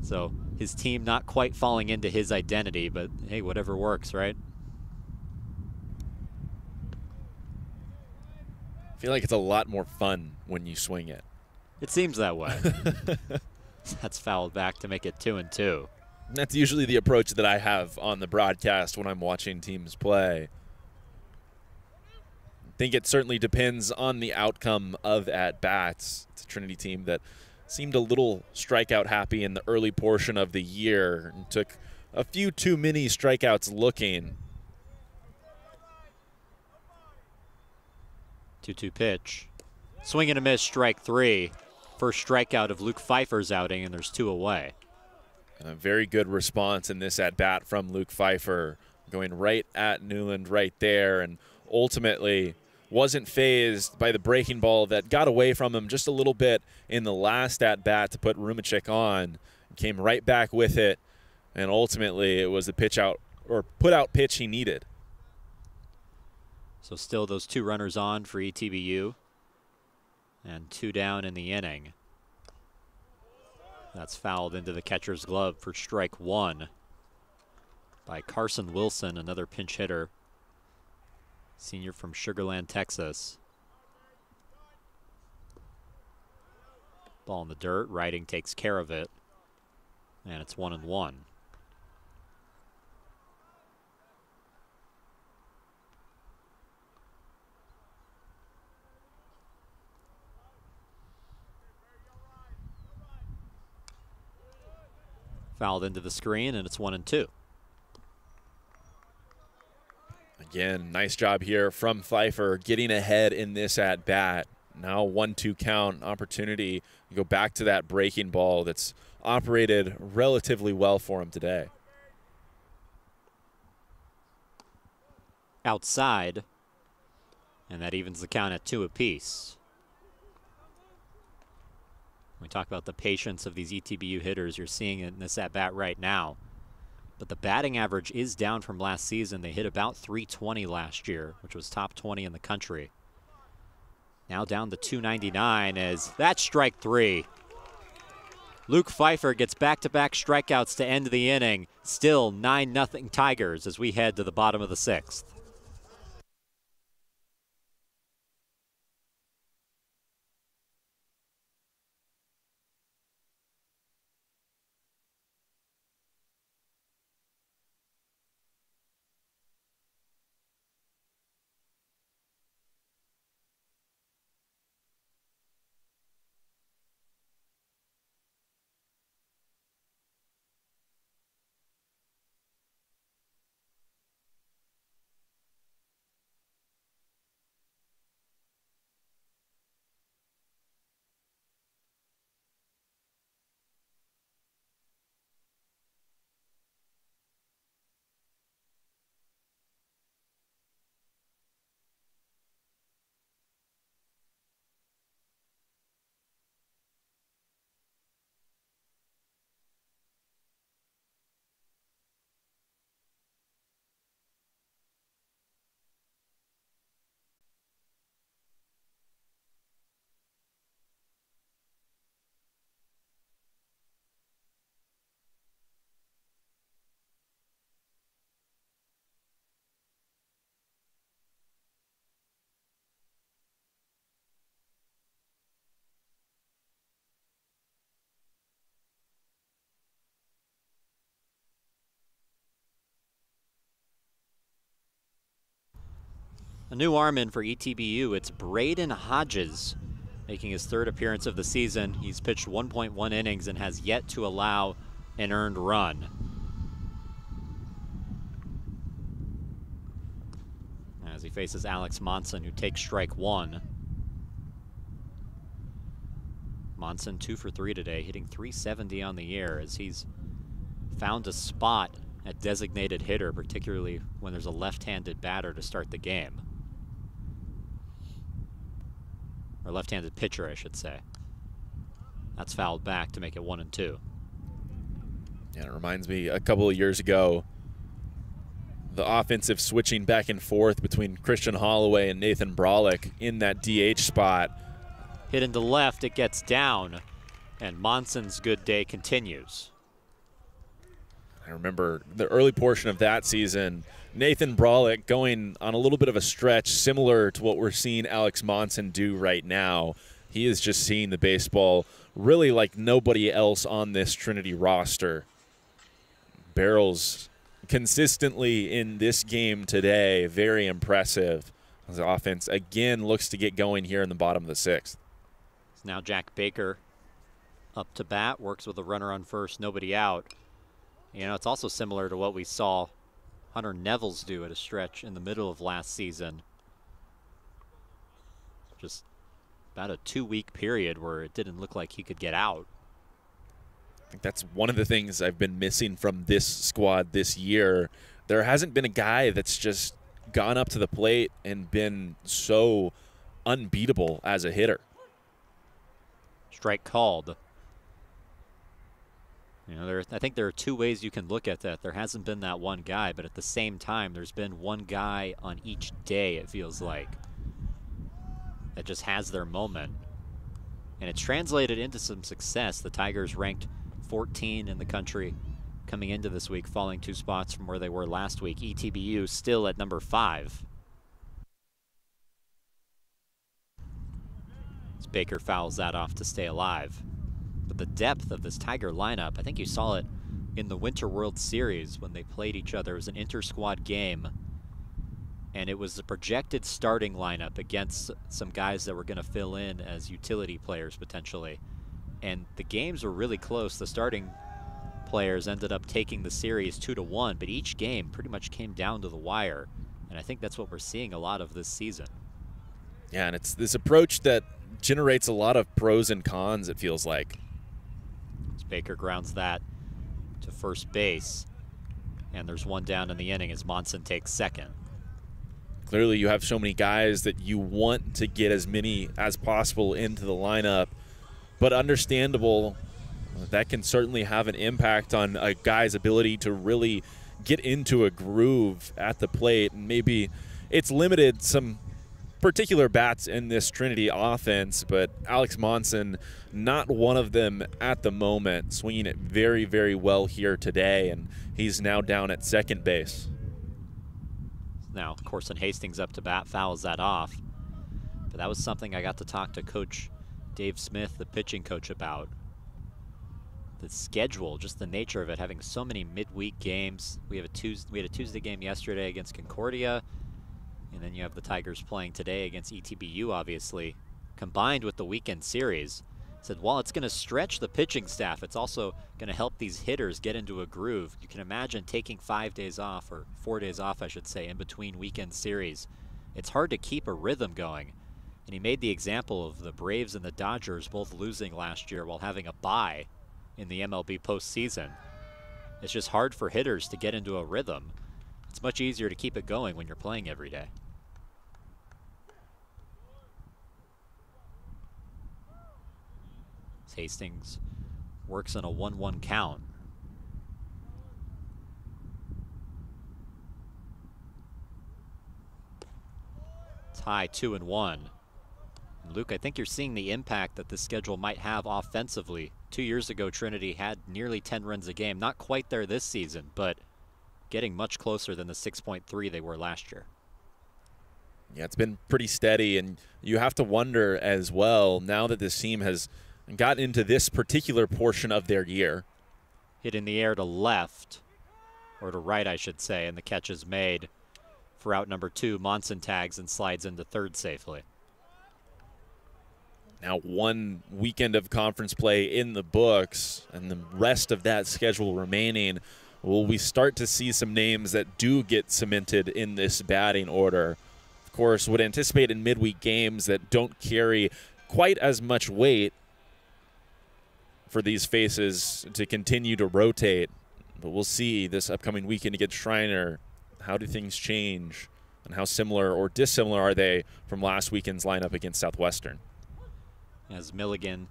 So his team not quite falling into his identity, but hey, whatever works, right? I feel like it's a lot more fun when you swing it. It seems that way. That's fouled back to make it two and two. That's usually the approach that I have on the broadcast when I'm watching teams play. I think it certainly depends on the outcome of at bats. It's a Trinity team that seemed a little strikeout happy in the early portion of the year and took a few too many strikeouts looking. 2 2 pitch. Swing and a miss, strike three. First strikeout of Luke Pfeiffer's outing, and there's two away. And a very good response in this at bat from Luke Pfeiffer, going right at Newland right there, and ultimately wasn't phased by the breaking ball that got away from him just a little bit in the last at bat to put Rumacek on. Came right back with it, and ultimately it was the pitch out or put out pitch he needed. So still those two runners on for ETBU, and two down in the inning. That's fouled into the catcher's glove for strike one by Carson Wilson, another pinch hitter senior from Sugarland, Texas. Ball in the dirt. Riding takes care of it. And it's one and one. Fouled into the screen, and it's one and two. Again, nice job here from Pfeiffer getting ahead in this at bat. Now one two count opportunity to go back to that breaking ball that's operated relatively well for him today. Outside. And that evens the count at two apiece. We talk about the patience of these ETBU hitters. You're seeing it in this at bat right now. But the batting average is down from last season. They hit about 320 last year, which was top 20 in the country. Now down to 299 as that's strike three. Luke Pfeiffer gets back-to-back strikeouts to end the inning. Still 9-0 Tigers as we head to the bottom of the sixth. A new arm in for ETBU, it's Braden Hodges making his third appearance of the season. He's pitched 1.1 innings and has yet to allow an earned run. As he faces Alex Monson, who takes strike one. Monson two for three today, hitting 370 on the year as he's found a spot at designated hitter, particularly when there's a left-handed batter to start the game. Or left-handed pitcher, I should say. That's fouled back to make it one and two. Yeah, it reminds me a couple of years ago, the offensive switching back and forth between Christian Holloway and Nathan Brolick in that DH spot. Hit into left, it gets down, and Monson's good day continues. I remember the early portion of that season, Nathan Brolick going on a little bit of a stretch similar to what we're seeing Alex Monson do right now. He is just seeing the baseball really like nobody else on this Trinity roster. Barrels consistently in this game today, very impressive. The offense again looks to get going here in the bottom of the sixth. Now Jack Baker up to bat, works with a runner on first, nobody out. You know, it's also similar to what we saw Hunter Nevels do at a stretch in the middle of last season. Just about a two-week period where it didn't look like he could get out. I think that's one of the things I've been missing from this squad this year. There hasn't been a guy that's just gone up to the plate and been so unbeatable as a hitter. Strike called. You know, there, I think there are two ways you can look at that. There hasn't been that one guy, but at the same time, there's been one guy on each day, it feels like, that just has their moment. And it's translated into some success. The Tigers ranked 14 in the country coming into this week, falling two spots from where they were last week. ETBU still at number five. As Baker fouls that off to stay alive. But the depth of this Tiger lineup, I think you saw it in the Winter World Series when they played each other. It was an inter-squad game. And it was the projected starting lineup against some guys that were going to fill in as utility players potentially. And the games were really close. The starting players ended up taking the series two to one, but each game pretty much came down to the wire. And I think that's what we're seeing a lot of this season. Yeah, and it's this approach that generates a lot of pros and cons, it feels like. Baker grounds that to first base. And there's one down in the inning as Monson takes second. clearly you have so many guys that you want to get as many as possible into the lineup, but understandable that can certainly have an impact on a guy's ability to really get into a groove at the plate and maybe it's limited some particular bats in this Trinity offense, but Alex Monson, not one of them at the moment, swinging it very, very well here today, and he's now down at second base. Now, Corson Hastings up to bat, fouls that off. But that was something I got to talk to Coach Dave Smith, the pitching coach, about. The schedule, just the nature of it, having so many midweek games. We have a Tuesday, we had a Tuesday game yesterday against Concordia. And then you have the Tigers playing today against ETBU, obviously, combined with the weekend series. Said while it's going to stretch the pitching staff, it's also going to help these hitters get into a groove. You can imagine taking five days off, or four days off, I should say, in between weekend series. It's hard to keep a rhythm going. And he made the example of the Braves and the Dodgers both losing last year while having a bye in the MLB postseason. It's just hard for hitters to get into a rhythm. It's much easier to keep it going when you're playing every day. Hastings works on a 1-1 count. Tie two and one. And Luke, I think you're seeing the impact that this schedule might have offensively. Two years ago, Trinity had nearly 10 runs a game. Not quite there this season, but getting much closer than the 6.3 they were last year. Yeah, it's been pretty steady, and you have to wonder as well now that this team has – and got into this particular portion of their year. Hit in the air to left, or to right, I should say, and the catch is made for out number two. Monson tags and slides into third safely. Now, one weekend of conference play in the books, and the rest of that schedule remaining. Will we start to see some names that do get cemented in this batting order? Of course, would anticipate in midweek games that don't carry quite as much weight for these faces to continue to rotate. But we'll see this upcoming weekend against Schreiner. How do things change? And how similar or dissimilar are they from last weekend's lineup against Southwestern? As Milligan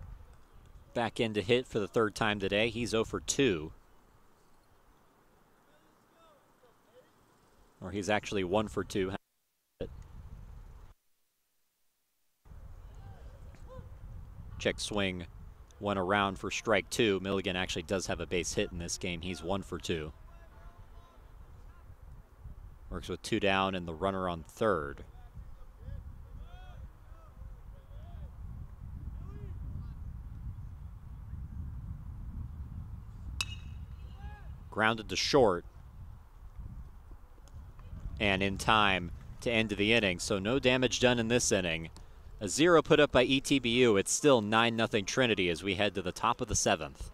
back in to hit for the third time today, he's 0 for 2. Or he's actually 1 for 2. Check swing went around for strike two. Milligan actually does have a base hit in this game. He's one for two. Works with two down and the runner on third. Grounded to short. And in time to end the inning. So no damage done in this inning. A zero put up by ETBU. It's still 9 0 Trinity as we head to the top of the seventh.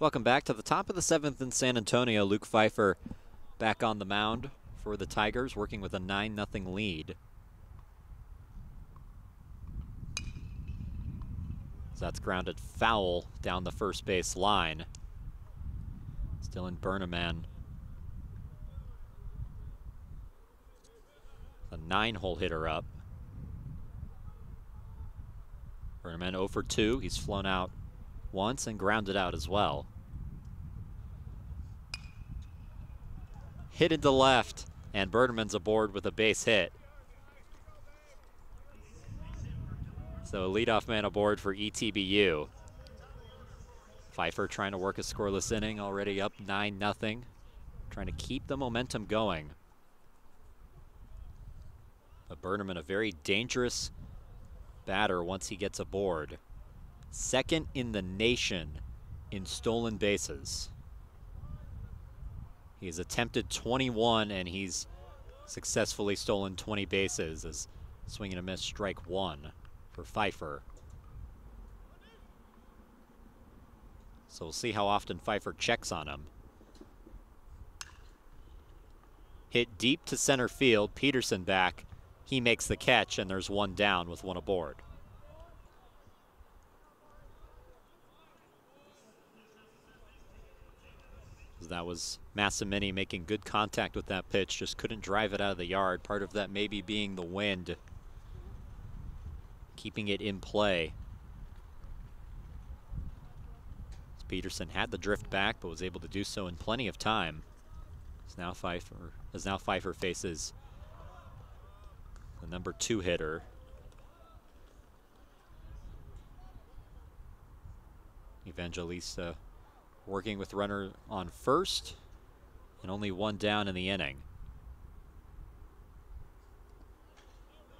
Welcome back to the top of the seventh in San Antonio. Luke Pfeiffer back on the mound for the Tigers, working with a 9 0 lead. So that's grounded foul down the first base line. Still in Berneman. A nine hole hitter up. Berneman 0 for 2. He's flown out once and grounded out as well. Hit into left, and Berneman's aboard with a base hit. So a leadoff man aboard for ETBU. Pfeiffer trying to work a scoreless inning, already up 9 0. Trying to keep the momentum going. But Berneman, a very dangerous batter once he gets aboard. Second in the nation in stolen bases. He's attempted 21 and he's successfully stolen 20 bases as swinging a miss strike one for Pfeiffer. So we'll see how often Pfeiffer checks on him. Hit deep to center field. Peterson back. He makes the catch, and there's one down with one aboard. That was Massimini making good contact with that pitch, just couldn't drive it out of the yard. Part of that maybe being the wind keeping it in play. Peterson had the drift back, but was able to do so in plenty of time. As now Pfeiffer, as now Pfeiffer faces the number two hitter. Evangelista working with runner on first and only one down in the inning.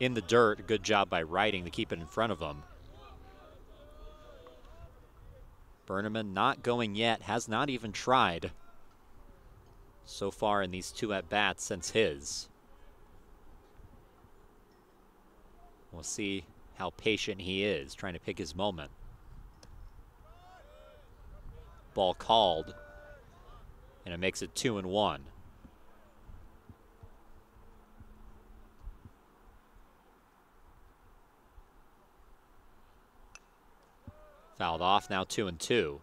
in the dirt. Good job by Riding to keep it in front of him. Berneman not going yet, has not even tried so far in these two at-bats since his. We'll see how patient he is, trying to pick his moment. Ball called, and it makes it two and one. Fouled off, now two and two.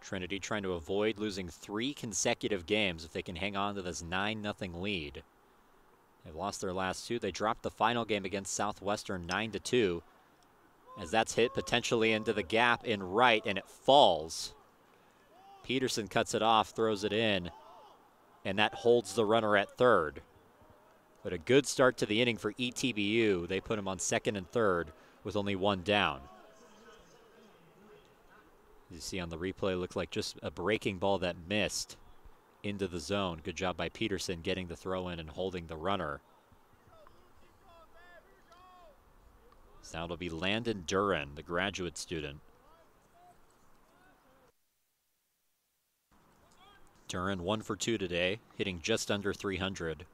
Trinity trying to avoid losing three consecutive games if they can hang on to this 9-0 lead. They've lost their last two. They dropped the final game against Southwestern 9-2 as that's hit potentially into the gap in right and it falls. Peterson cuts it off, throws it in, and that holds the runner at third. But a good start to the inning for ETBU. They put him on second and third with only one down. You see on the replay, looked like just a breaking ball that missed into the zone. Good job by Peterson getting the throw in and holding the runner. So now it'll be Landon Duran, the graduate student. Duran one for two today, hitting just under 300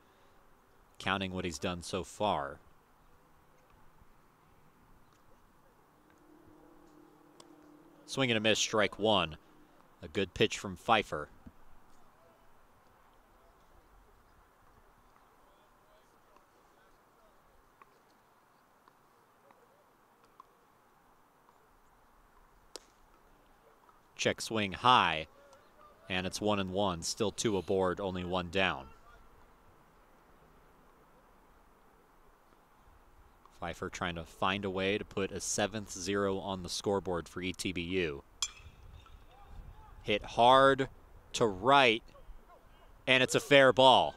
counting what he's done so far. Swing and a miss, strike one. A good pitch from Pfeiffer. Check swing high, and it's one and one. Still two aboard, only one down. Pfeiffer trying to find a way to put a seventh zero on the scoreboard for ETBU. Hit hard to right, and it's a fair ball.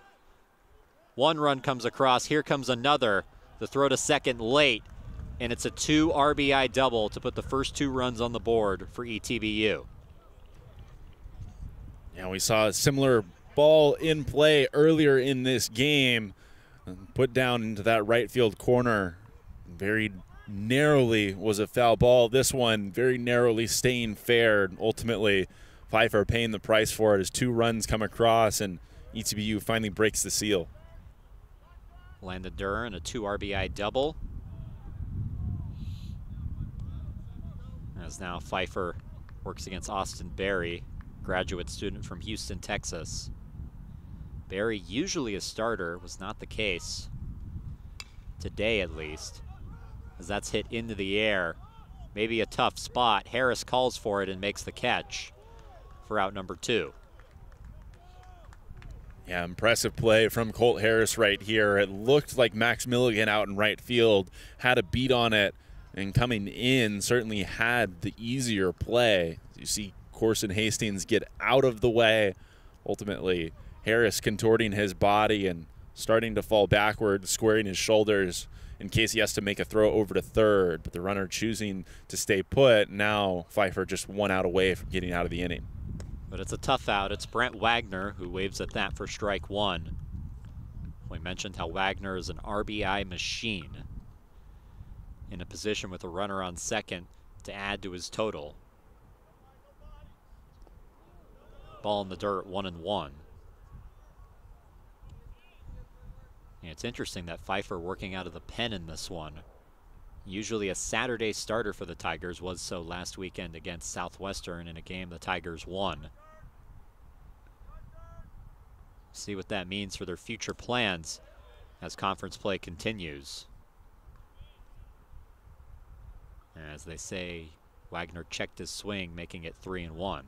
One run comes across. Here comes another. The throw to second late, and it's a two RBI double to put the first two runs on the board for ETBU. Yeah, we saw a similar ball in play earlier in this game, put down into that right field corner very narrowly was a foul ball. This one very narrowly staying fair. Ultimately, Pfeiffer paying the price for it as two runs come across and ETBU finally breaks the seal. Landon Duran, a two RBI double. As now Pfeiffer works against Austin Berry, graduate student from Houston, Texas. Berry, usually a starter, was not the case. Today, at least. As that's hit into the air. Maybe a tough spot. Harris calls for it and makes the catch for out number two. Yeah, impressive play from Colt Harris right here. It looked like Max Milligan out in right field had a beat on it and coming in certainly had the easier play. You see Corson Hastings get out of the way. Ultimately, Harris contorting his body and starting to fall backward, squaring his shoulders in case he has to make a throw over to third. But the runner choosing to stay put. Now Pfeiffer just one out away from getting out of the inning. But it's a tough out. It's Brent Wagner who waves at that for strike one. We mentioned how Wagner is an RBI machine in a position with a runner on second to add to his total. Ball in the dirt, one and one. And it's interesting that Pfeiffer working out of the pen in this one. Usually a Saturday starter for the Tigers was so last weekend against Southwestern in a game the Tigers won. See what that means for their future plans as conference play continues. As they say, Wagner checked his swing, making it three and one.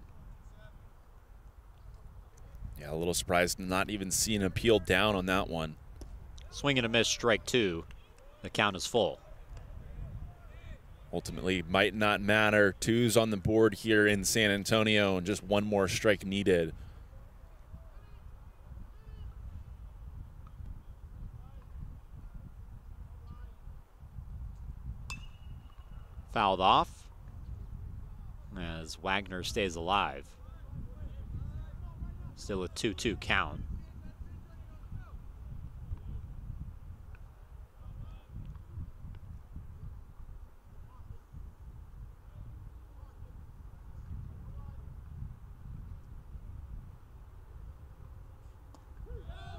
Yeah, a little surprised to not even seeing an appeal down on that one. Swing and a miss, strike two. The count is full. Ultimately, might not matter. Two's on the board here in San Antonio, and just one more strike needed. Fouled off as Wagner stays alive. Still a 2 2 count.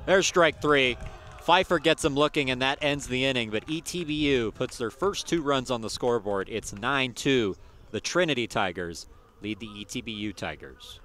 There's strike three. Pfeiffer gets him looking, and that ends the inning. But ETBU puts their first two runs on the scoreboard. It's 9 2. The Trinity Tigers lead the ETBU Tigers.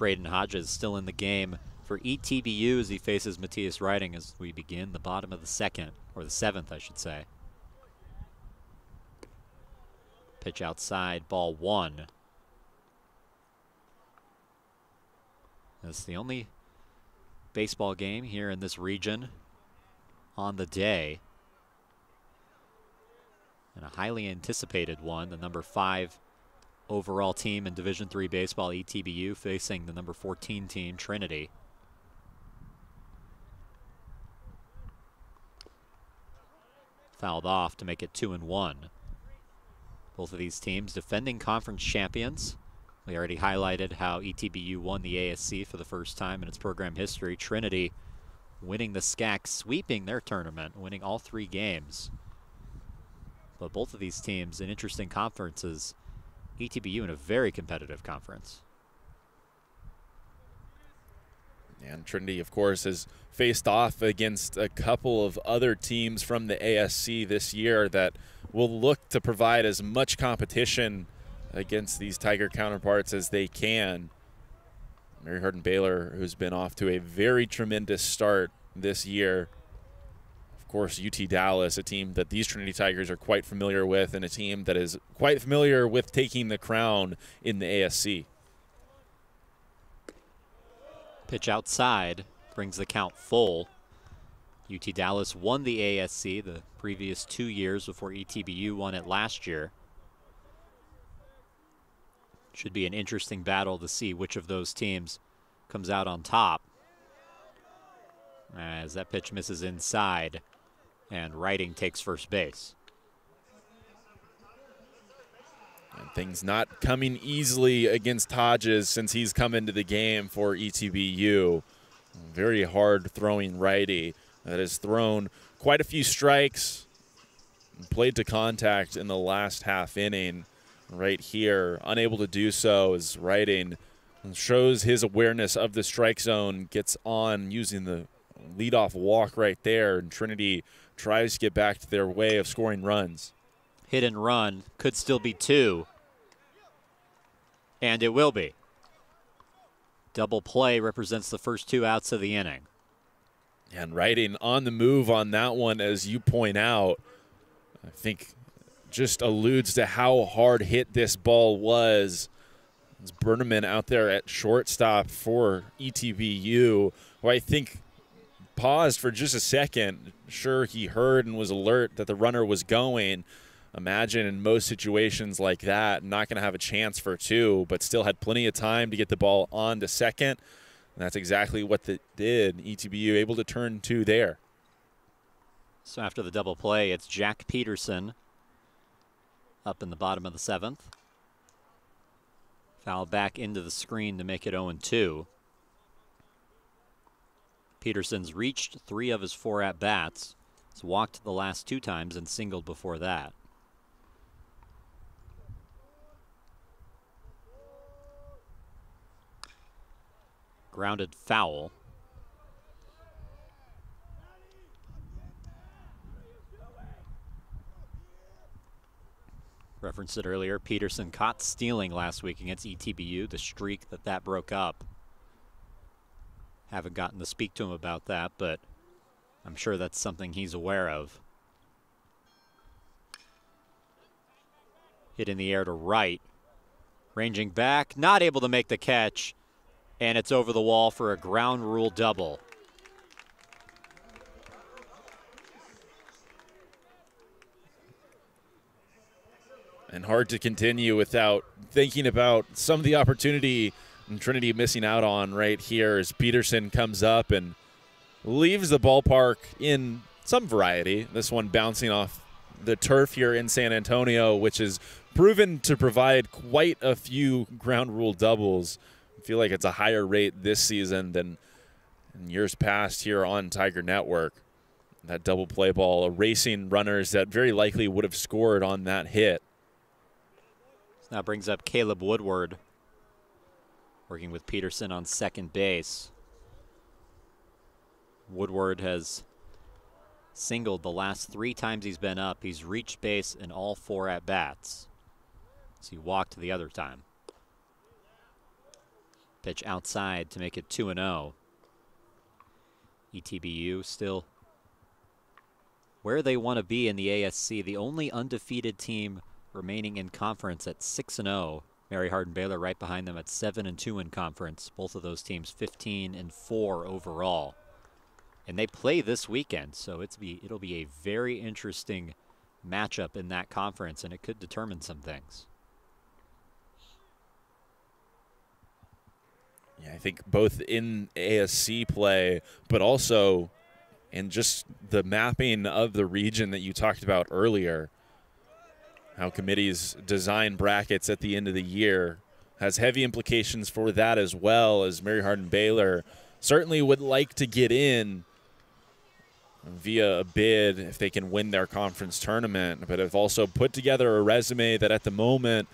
Braden Hodges still in the game for ETBU as he faces Matthias Riding as we begin the bottom of the second, or the seventh, I should say. Pitch outside, ball one. It's the only baseball game here in this region on the day. And a highly anticipated one, the number five overall team in Division Three baseball, ETBU, facing the number 14 team, Trinity. Fouled off to make it two and one. Both of these teams defending conference champions. We already highlighted how ETBU won the ASC for the first time in its program history. Trinity winning the SCAC, sweeping their tournament, winning all three games. But both of these teams in interesting conferences ETBU in a very competitive conference. And Trinity, of course, has faced off against a couple of other teams from the ASC this year that will look to provide as much competition against these Tiger counterparts as they can. Mary Hardin Baylor, who's been off to a very tremendous start this year. Course, UT Dallas, a team that these Trinity Tigers are quite familiar with, and a team that is quite familiar with taking the crown in the ASC. Pitch outside brings the count full. UT Dallas won the ASC the previous two years before ETBU won it last year. Should be an interesting battle to see which of those teams comes out on top. As that pitch misses inside, and Riding takes first base. And things not coming easily against Hodges since he's come into the game for ETBU. Very hard throwing righty that has thrown quite a few strikes, played to contact in the last half inning right here. Unable to do so is Riding shows his awareness of the strike zone, gets on using the leadoff walk right there, and Trinity tries to get back to their way of scoring runs. Hit and run could still be two, and it will be. Double play represents the first two outs of the inning. And Riding on the move on that one, as you point out. I think just alludes to how hard hit this ball was. It's Berneman out there at shortstop for ETBU, who I think paused for just a second. Sure, he heard and was alert that the runner was going. Imagine in most situations like that, not going to have a chance for two, but still had plenty of time to get the ball on to second. And that's exactly what they did. ETBU able to turn two there. So after the double play, it's Jack Peterson up in the bottom of the seventh. Foul back into the screen to make it 0 2. Peterson's reached three of his four at bats. He's walked the last two times and singled before that. Grounded foul. referenced it earlier. Peterson caught stealing last week against ETBU, the streak that that broke up. Haven't gotten to speak to him about that, but I'm sure that's something he's aware of. Hit in the air to right. Ranging back, not able to make the catch, and it's over the wall for a ground rule double. and hard to continue without thinking about some of the opportunity Trinity missing out on right here as Peterson comes up and leaves the ballpark in some variety. This one bouncing off the turf here in San Antonio, which has proven to provide quite a few ground rule doubles. I feel like it's a higher rate this season than years past here on Tiger Network. That double play ball erasing runners that very likely would have scored on that hit. Now brings up Caleb Woodward, working with Peterson on second base. Woodward has singled the last three times he's been up. He's reached base in all four at bats. So he walked the other time. Pitch outside to make it 2 0. ETBU still where they want to be in the ASC, the only undefeated team remaining in conference at 6 and 0. Mary Hardin Baylor right behind them at 7 and 2 in conference. Both of those teams 15 and 4 overall. And they play this weekend, so it's be it'll be a very interesting matchup in that conference and it could determine some things. Yeah, I think both in ASC play, but also in just the mapping of the region that you talked about earlier how committees design brackets at the end of the year has heavy implications for that as well as Mary Hardin Baylor certainly would like to get in via a bid if they can win their conference tournament, but have also put together a resume that at the moment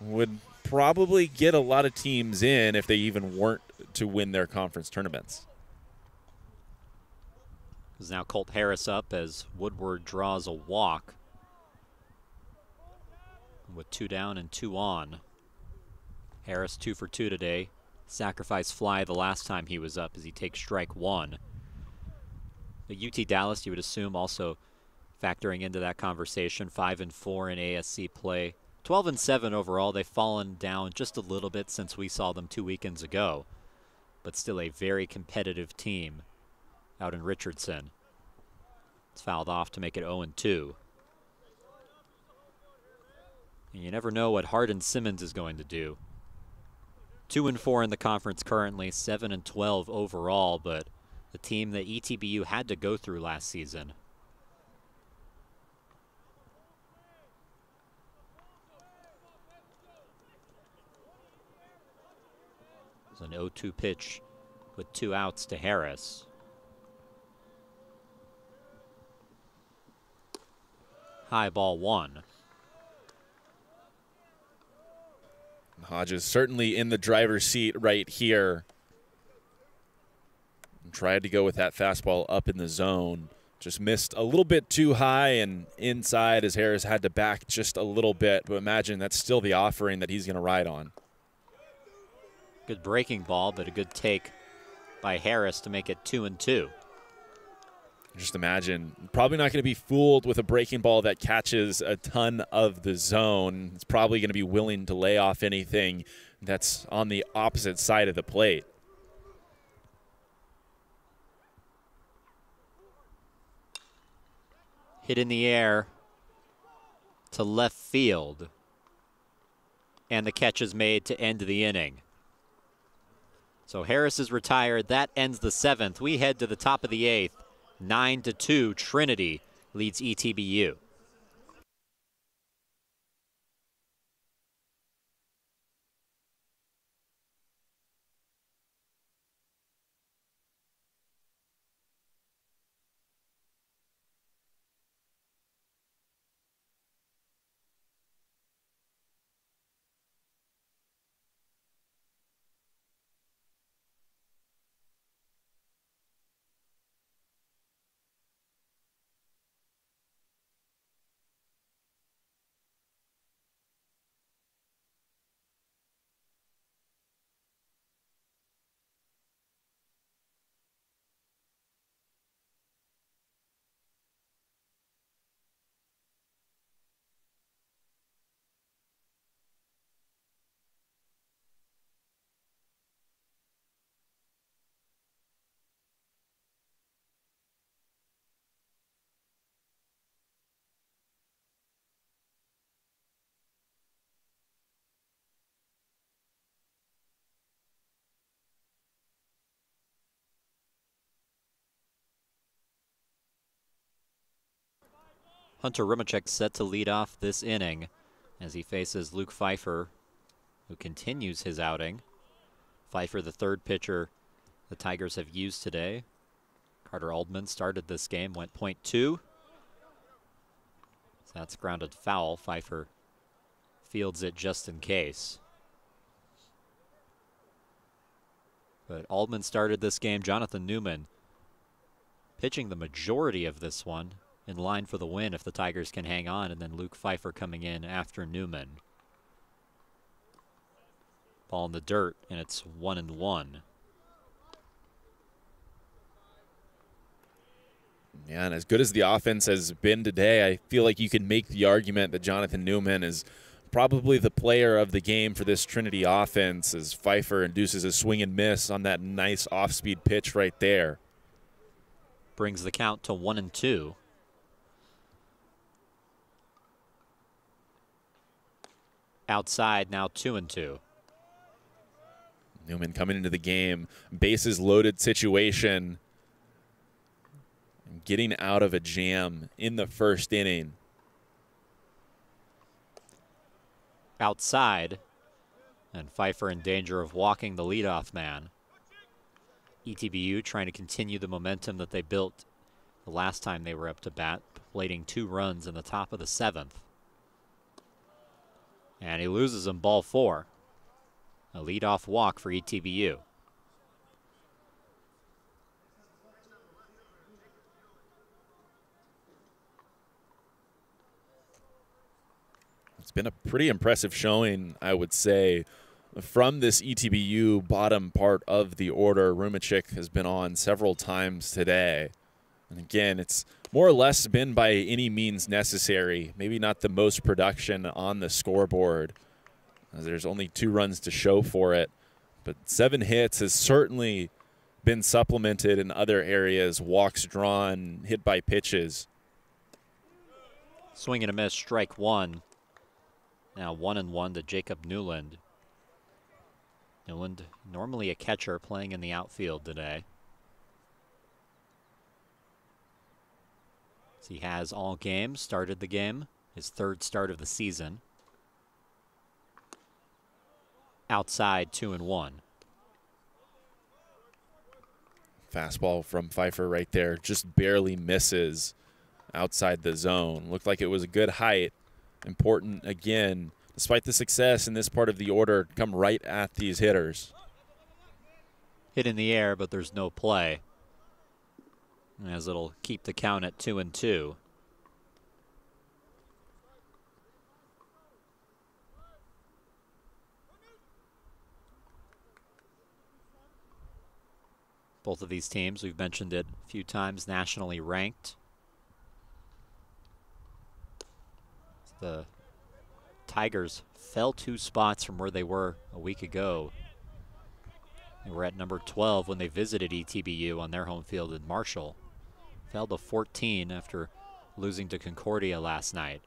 would probably get a lot of teams in if they even weren't to win their conference tournaments. Is now Colt Harris up as Woodward draws a walk with two down and two on. Harris two for two today. Sacrifice fly the last time he was up as he takes strike one. The UT Dallas, you would assume, also factoring into that conversation. Five and four in ASC play. 12 and 7 overall. They've fallen down just a little bit since we saw them two weekends ago, but still a very competitive team out in Richardson. It's fouled off to make it 0 and 2. And you never know what Hardin Simmons is going to do. 2 and 4 in the conference currently, 7 and 12 overall, but the team that ETBU had to go through last season. It's an 0-2 pitch with two outs to Harris. High ball one. Hodges certainly in the driver's seat right here. Tried to go with that fastball up in the zone. Just missed a little bit too high and inside as Harris had to back just a little bit. But imagine that's still the offering that he's going to ride on. Good breaking ball, but a good take by Harris to make it two and two. Just imagine, probably not going to be fooled with a breaking ball that catches a ton of the zone. It's probably going to be willing to lay off anything that's on the opposite side of the plate. Hit in the air to left field. And the catch is made to end the inning. So Harris is retired. That ends the seventh. We head to the top of the eighth. 9 to 2, Trinity leads ETBU. Hunter Rumacek set to lead off this inning as he faces Luke Pfeiffer, who continues his outing. Pfeiffer, the third pitcher the Tigers have used today. Carter Aldman started this game, went point two. So that's grounded foul. Pfeiffer fields it just in case. But Aldman started this game. Jonathan Newman pitching the majority of this one in line for the win if the Tigers can hang on, and then Luke Pfeiffer coming in after Newman. Ball in the dirt, and it's one and one. Yeah, and as good as the offense has been today, I feel like you can make the argument that Jonathan Newman is probably the player of the game for this Trinity offense as Pfeiffer induces a swing and miss on that nice off-speed pitch right there. Brings the count to one and two. Outside now two and two. Newman coming into the game, bases loaded situation, getting out of a jam in the first inning. Outside, and Pfeiffer in danger of walking the leadoff man. ETBU trying to continue the momentum that they built the last time they were up to bat, plating two runs in the top of the seventh. And he loses him ball four. A leadoff walk for ETBU. It's been a pretty impressive showing, I would say, from this ETBU bottom part of the order. Rumacek has been on several times today. And again, it's more or less been by any means necessary. Maybe not the most production on the scoreboard. Uh, there's only two runs to show for it. But seven hits has certainly been supplemented in other areas, walks drawn, hit by pitches. Swing and a miss, strike one. Now one and one to Jacob Newland. Newland, normally a catcher playing in the outfield today. He has all games, started the game, his third start of the season. Outside two and one. Fastball from Pfeiffer right there, just barely misses outside the zone. Looked like it was a good height. Important again, despite the success in this part of the order, come right at these hitters. Hit in the air, but there's no play. As it'll keep the count at two and two. Both of these teams, we've mentioned it a few times, nationally ranked. The Tigers fell two spots from where they were a week ago. They were at number 12 when they visited ETBU on their home field in Marshall. Fell to 14 after losing to Concordia last night.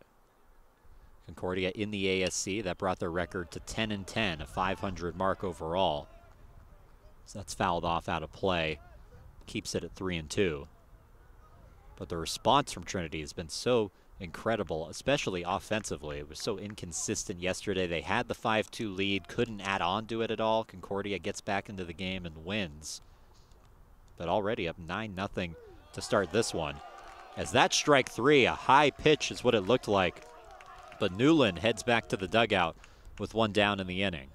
Concordia in the ASC, that brought their record to 10 and 10, a 500 mark overall. So that's fouled off out of play, keeps it at 3 and 2. But the response from Trinity has been so incredible, especially offensively. It was so inconsistent yesterday. They had the 5-2 lead, couldn't add on to it at all. Concordia gets back into the game and wins. But already up 9-0 to start this one. As that strike three, a high pitch is what it looked like. But Newland heads back to the dugout with one down in the inning.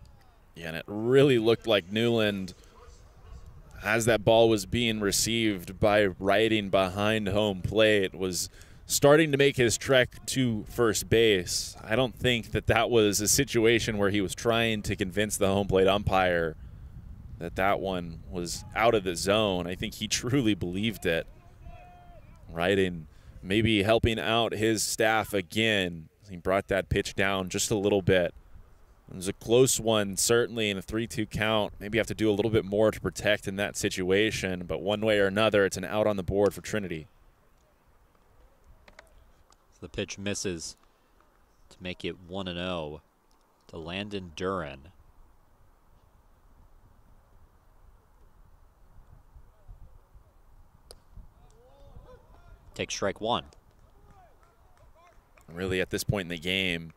Yeah, and it really looked like Newland, as that ball was being received by Riding behind home plate, was – starting to make his trek to first base. I don't think that that was a situation where he was trying to convince the home plate umpire that that one was out of the zone. I think he truly believed it. Right, and maybe helping out his staff again. He brought that pitch down just a little bit. It was a close one, certainly in a 3 2 count. Maybe you have to do a little bit more to protect in that situation, but one way or another, it's an out on the board for Trinity. The pitch misses to make it 1 0 to Landon Duran. Take strike one. Really, at this point in the game,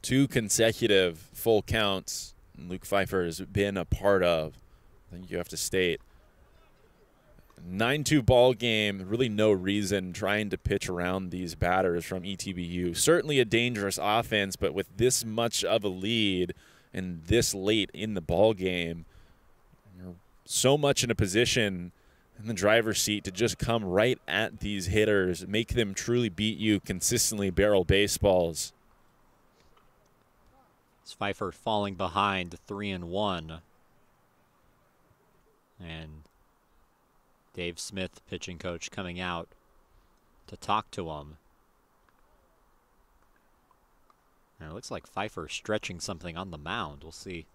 two consecutive full counts Luke Pfeiffer has been a part of. I think you have to state 9-2 ball game, really no reason trying to pitch around these batters from ETBU. Certainly a dangerous offense, but with this much of a lead and this late in the ball game, you're so much in a position in the driver's seat to just come right at these hitters, make them truly beat you consistently barrel baseballs. It's Pfeiffer falling behind three and one. And Dave Smith, pitching coach, coming out to talk to him. And it looks like Pfeiffer stretching something on the mound. We'll see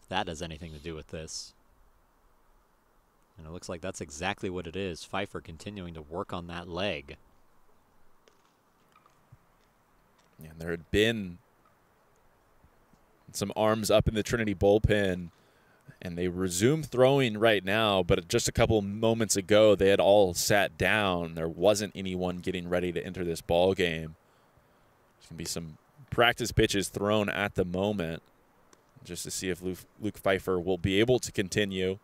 if that has anything to do with this. And it looks like that's exactly what it is. Pfeiffer continuing to work on that leg. And there had been some arms up in the Trinity bullpen and they resume throwing right now, but just a couple moments ago they had all sat down. There wasn't anyone getting ready to enter this ball game. There's going to be some practice pitches thrown at the moment just to see if Luke, Luke Pfeiffer will be able to continue.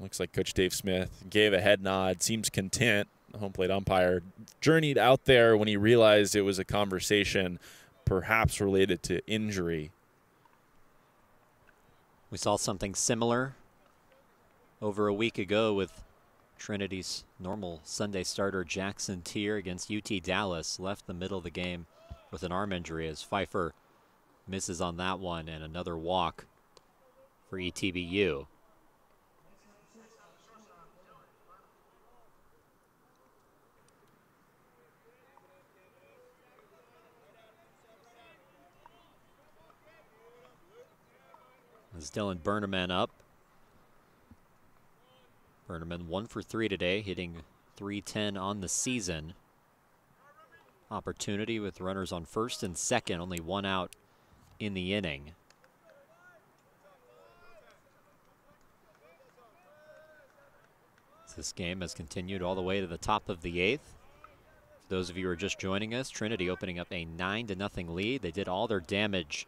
Looks like Coach Dave Smith gave a head nod, seems content. The home plate umpire journeyed out there when he realized it was a conversation perhaps related to injury we saw something similar over a week ago with Trinity's normal Sunday starter Jackson Tier against UT Dallas. Left the middle of the game with an arm injury as Pfeiffer misses on that one and another walk for ETBU. As Dylan Burneman up. Burneman one for three today, hitting 310 on the season. Opportunity with runners on first and second, only one out in the inning. This game has continued all the way to the top of the eighth. For those of you who are just joining us, Trinity opening up a 9 to nothing lead. They did all their damage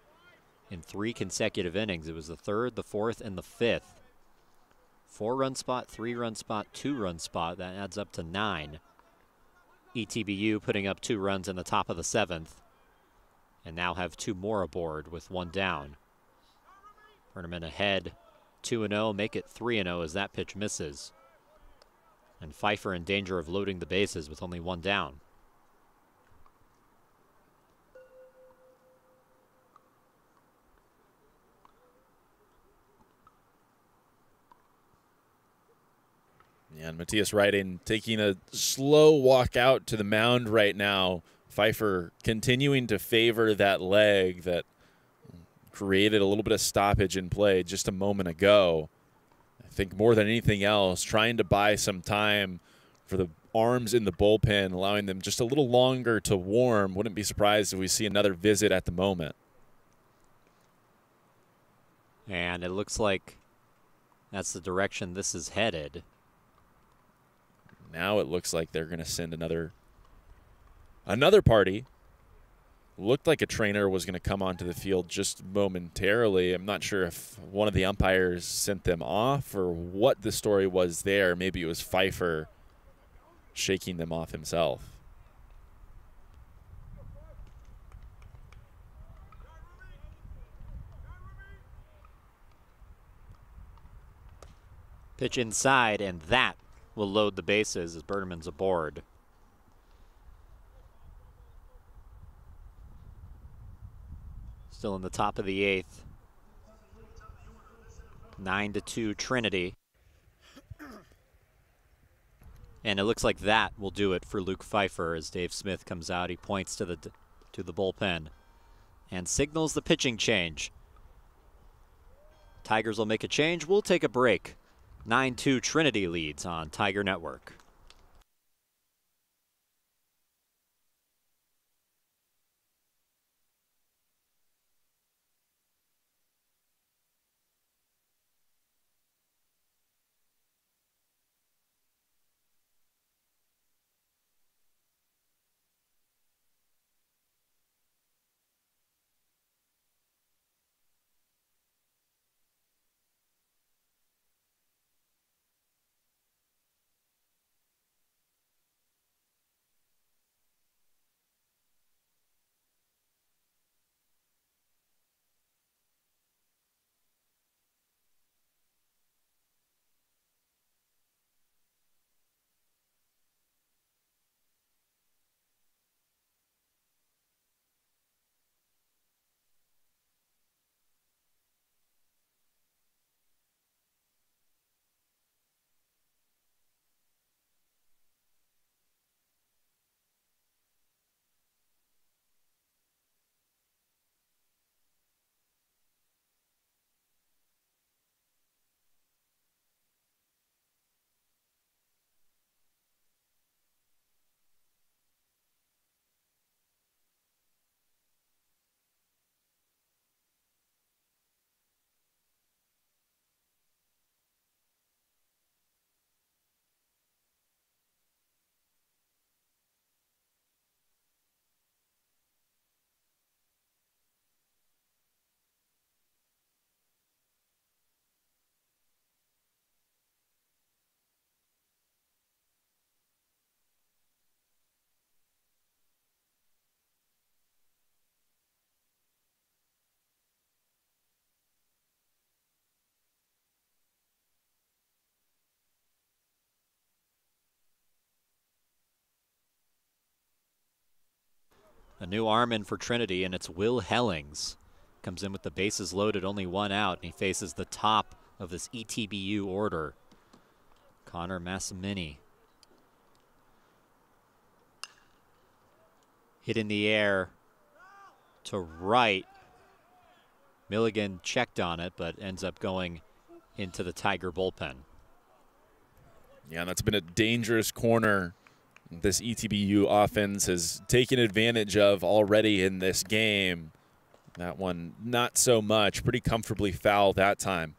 in three consecutive innings. It was the third, the fourth, and the fifth. Four run spot, three run spot, two run spot. That adds up to nine. ETBU putting up two runs in the top of the seventh. And now have two more aboard with one down. Tournament ahead 2 0, make it 3 0 as that pitch misses. And Pfeiffer in danger of loading the bases with only one down. And Matthias Riding taking a slow walk out to the mound right now. Pfeiffer continuing to favor that leg that created a little bit of stoppage in play just a moment ago. I think more than anything else, trying to buy some time for the arms in the bullpen, allowing them just a little longer to warm. Wouldn't be surprised if we see another visit at the moment. And it looks like that's the direction this is headed. Now it looks like they're going to send another another party. Looked like a trainer was going to come onto the field just momentarily. I'm not sure if one of the umpires sent them off or what the story was there. Maybe it was Pfeiffer shaking them off himself. Pitch inside, and that will load the bases as Burneman's aboard. Still in the top of the eighth. Nine to two Trinity. And it looks like that will do it for Luke Pfeiffer as Dave Smith comes out. He points to the to the bullpen and signals the pitching change. Tigers will make a change. We'll take a break. 9 2 Trinity leads on Tiger Network. A new arm in for Trinity, and it's Will Hellings. Comes in with the bases loaded, only one out, and he faces the top of this ETBU order. Connor Massimini. Hit in the air to right. Milligan checked on it, but ends up going into the Tiger bullpen. Yeah, that's been a dangerous corner this ETBU offense has taken advantage of already in this game. That one, not so much. Pretty comfortably foul that time.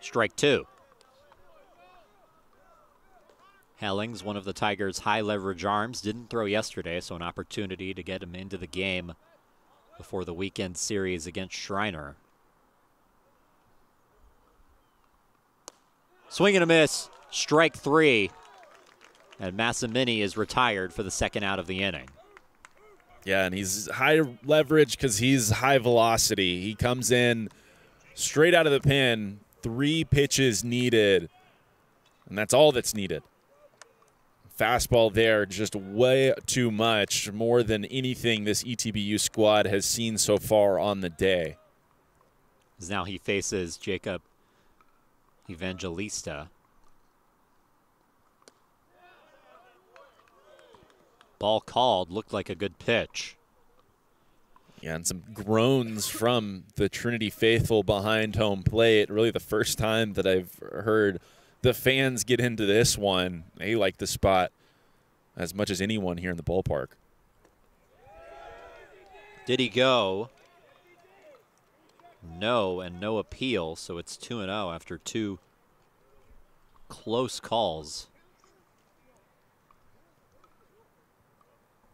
Strike two. Hellings, one of the Tigers' high leverage arms, didn't throw yesterday, so an opportunity to get him into the game before the weekend series against Schreiner. Swing and a miss, strike three. And Massimini is retired for the second out of the inning. Yeah, and he's high leverage because he's high velocity. He comes in straight out of the pin, three pitches needed, and that's all that's needed. Fastball there, just way too much, more than anything this ETBU squad has seen so far on the day. As now he faces Jacob Evangelista. Ball called, looked like a good pitch. Yeah, and some groans from the Trinity faithful behind home plate. Really, the first time that I've heard the fans get into this one. They like the spot as much as anyone here in the ballpark. Did he go? No, and no appeal, so it's 2 0 after two close calls.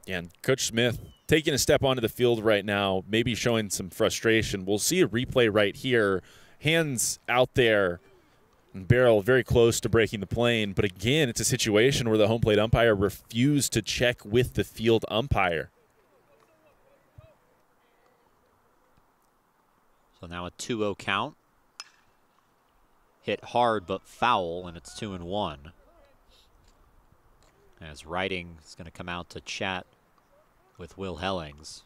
And Coach Smith taking a step onto the field right now, maybe showing some frustration. We'll see a replay right here. Hands out there, and barrel very close to breaking the plane. But again, it's a situation where the home plate umpire refused to check with the field umpire. So now a 2 0 count. Hit hard but foul, and it's 2 and 1. As Riding is going to come out to chat with Will Hellings.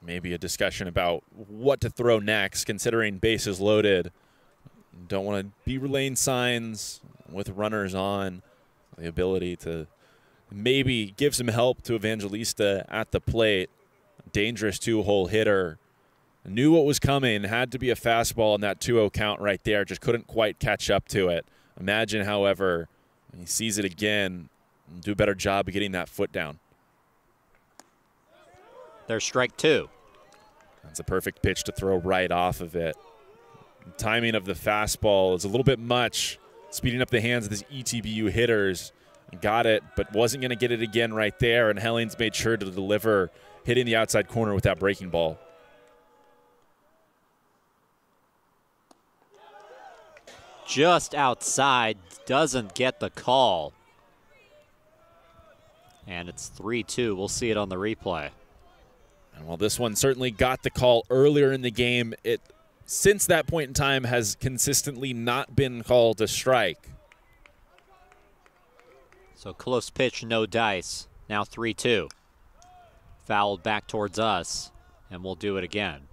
Maybe a discussion about what to throw next, considering bases loaded. Don't want to be relaying signs with runners on. The ability to maybe give some help to Evangelista at the plate. Dangerous two hole hitter knew what was coming, had to be a fastball in that 2-0 count right there, just couldn't quite catch up to it. Imagine, however, he sees it again, do a better job of getting that foot down. There's strike two. That's a perfect pitch to throw right off of it. The timing of the fastball is a little bit much, speeding up the hands of these ETBU hitters. Got it, but wasn't going to get it again right there, and Hellings made sure to deliver, hitting the outside corner with that breaking ball. Just outside, doesn't get the call. And it's 3 2. We'll see it on the replay. And while this one certainly got the call earlier in the game, it since that point in time has consistently not been called a strike. So close pitch, no dice. Now 3 2. Fouled back towards us, and we'll do it again.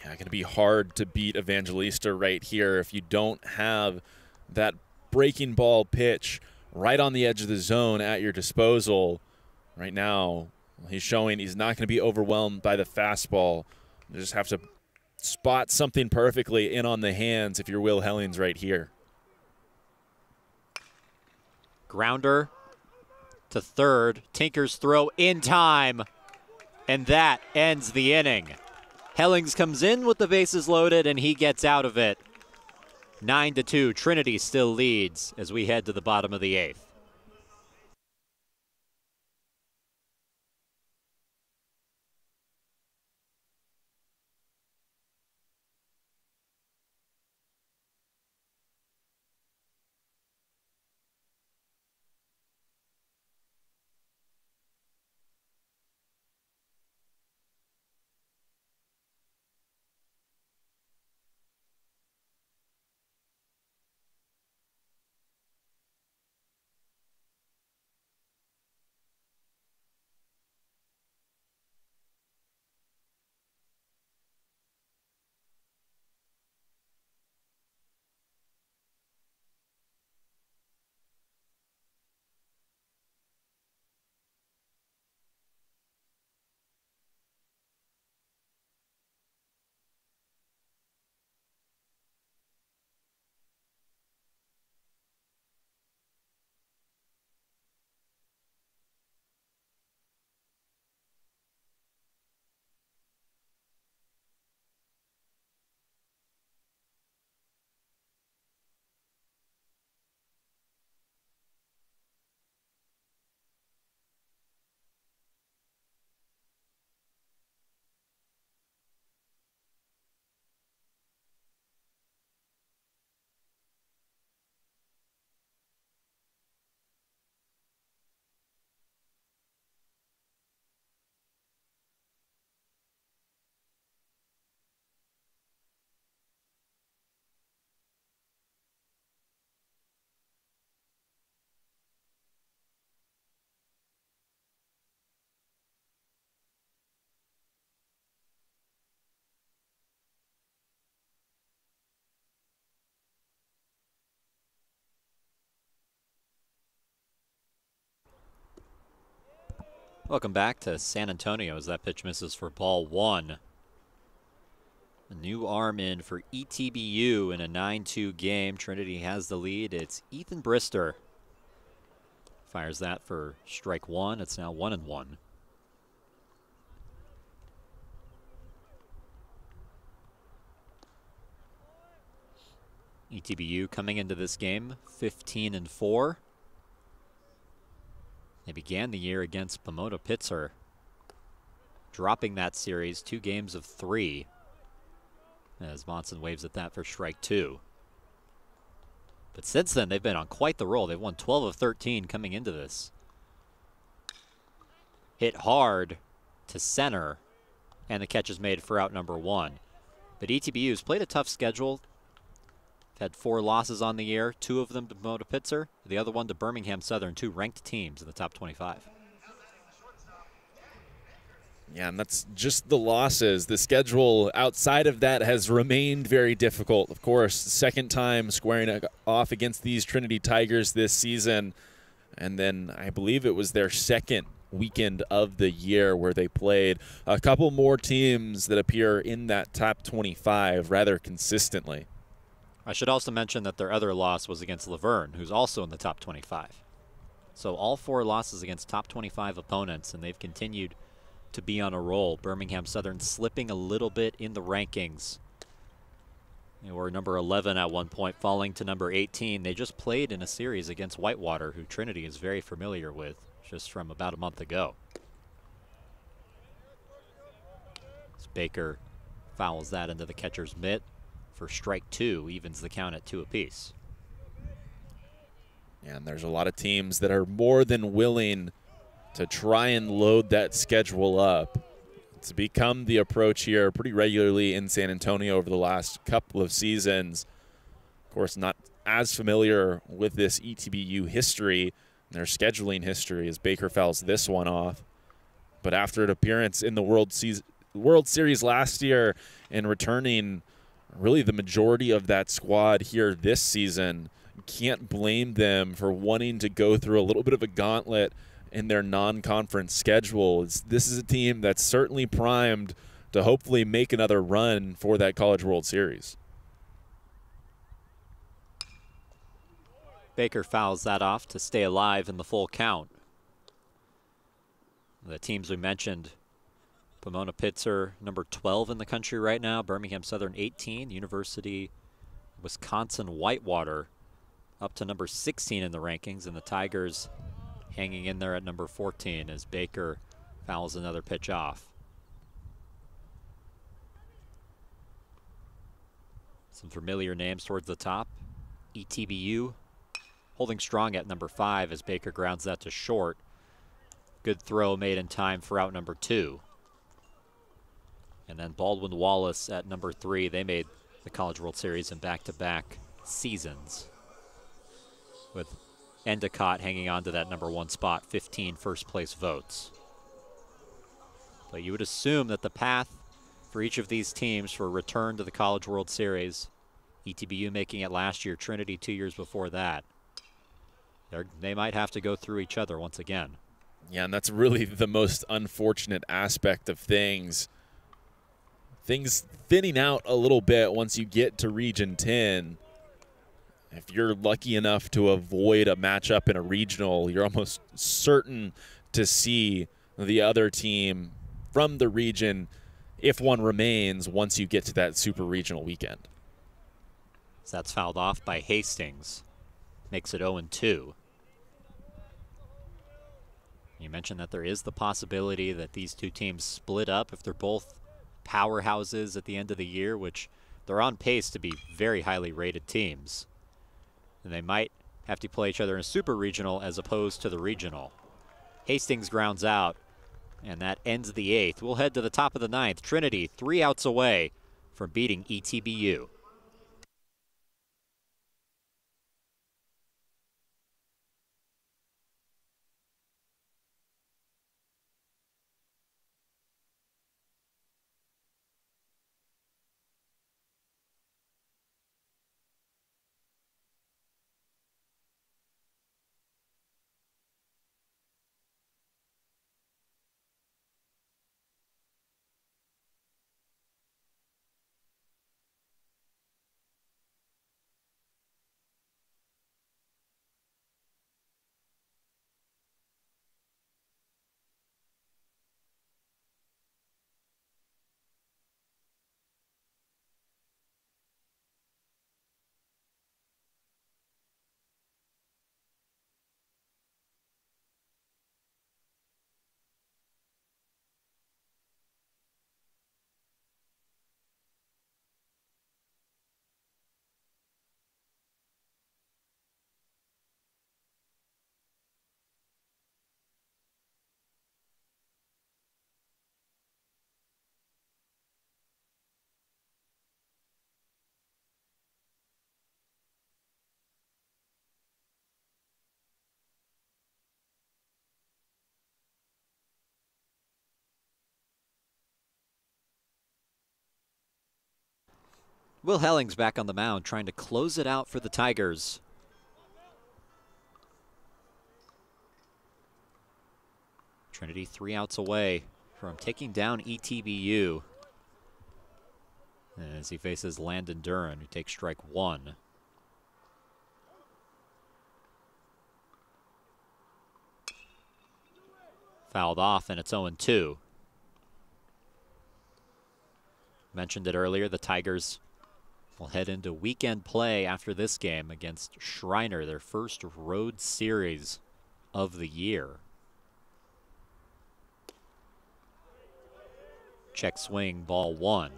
Yeah, going to be hard to beat Evangelista right here if you don't have that breaking ball pitch right on the edge of the zone at your disposal. Right now, he's showing he's not going to be overwhelmed by the fastball. You just have to spot something perfectly in on the hands if you're Will Hellings right here. Grounder to third. Tinker's throw in time. And that ends the inning. Hellings comes in with the bases loaded and he gets out of it. 9 to 2. Trinity still leads as we head to the bottom of the eighth. Welcome back to San Antonio as that pitch misses for ball one. A new arm in for ETBU in a 9-2 game. Trinity has the lead. It's Ethan Brister. Fires that for strike one. It's now one and one. ETBU coming into this game 15 and 4. They began the year against Pomona Pitzer, dropping that series two games of three as Monson waves at that for strike two. But since then, they've been on quite the roll. They've won 12 of 13 coming into this. Hit hard to center, and the catch is made for out number one. But ETBU's played a tough schedule had four losses on the year, two of them to Pomona Pitzer, the other one to Birmingham Southern, two ranked teams in the top 25. Yeah, and that's just the losses. The schedule outside of that has remained very difficult. Of course, second time squaring off against these Trinity Tigers this season. And then I believe it was their second weekend of the year where they played a couple more teams that appear in that top 25 rather consistently. I should also mention that their other loss was against La Verne, who's also in the top 25. So all four losses against top 25 opponents, and they've continued to be on a roll. Birmingham Southern slipping a little bit in the rankings. They were number 11 at one point, falling to number 18. They just played in a series against Whitewater, who Trinity is very familiar with, just from about a month ago. Baker fouls that into the catcher's mitt for strike two, evens the count at two apiece. And there's a lot of teams that are more than willing to try and load that schedule up. It's become the approach here pretty regularly in San Antonio over the last couple of seasons. Of course, not as familiar with this ETBU history, their scheduling history, as Baker fouls this one off. But after an appearance in the World, World Series last year and returning really the majority of that squad here this season. Can't blame them for wanting to go through a little bit of a gauntlet in their non conference schedule. It's, this is a team that's certainly primed to hopefully make another run for that College World Series. Baker fouls that off to stay alive in the full count. The teams we mentioned Pomona Pitzer, number 12 in the country right now. Birmingham Southern 18. University Wisconsin Whitewater up to number 16 in the rankings. And the Tigers hanging in there at number 14 as Baker fouls another pitch off. Some familiar names towards the top. ETBU holding strong at number five as Baker grounds that to short. Good throw made in time for out number two. And then Baldwin Wallace at number three. They made the College World Series in back-to-back seasons. With Endicott hanging on to that number one spot, 15 first place votes. But you would assume that the path for each of these teams for return to the College World Series, ETBU making it last year, Trinity two years before that, they might have to go through each other once again. Yeah, and that's really the most unfortunate aspect of things things thinning out a little bit once you get to Region 10. If you're lucky enough to avoid a matchup in a regional, you're almost certain to see the other team from the region if one remains once you get to that super regional weekend. So that's fouled off by Hastings. Makes it 0 2. You mentioned that there is the possibility that these two teams split up if they're both powerhouses at the end of the year, which they're on pace to be very highly rated teams. And they might have to play each other in a super regional as opposed to the regional. Hastings grounds out, and that ends the eighth. We'll head to the top of the ninth. Trinity, three outs away from beating ETBU. Will Hellings back on the mound trying to close it out for the Tigers. Trinity three outs away from taking down ETBU as he faces Landon Duran, who takes strike one. Fouled off, and it's 0 2. Mentioned it earlier, the Tigers will head into weekend play after this game against Schreiner, their first road series of the year. Check swing, ball one.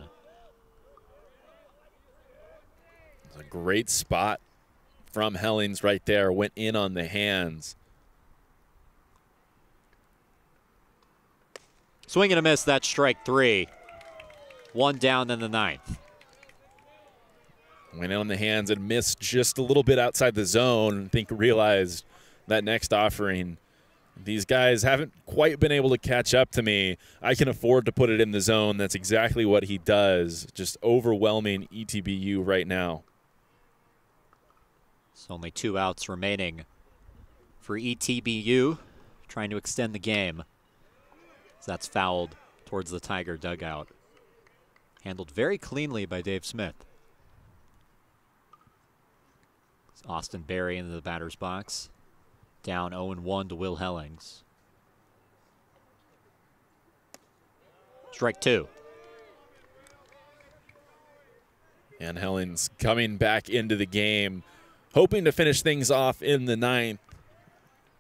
It's a great spot from Hellings right there. Went in on the hands. Swing and a miss. That's strike three. One down in the ninth. Went in on the hands and missed just a little bit outside the zone. I think realized that next offering these guys haven't quite been able to catch up to me. I can afford to put it in the zone. That's exactly what he does. Just overwhelming ETBU right now. It's only two outs remaining for ETBU, trying to extend the game. So that's fouled towards the Tiger dugout. Handled very cleanly by Dave Smith. It's Austin Berry into the batter's box. Down 0-1 to Will Hellings. Strike two. And Hellings coming back into the game, hoping to finish things off in the ninth.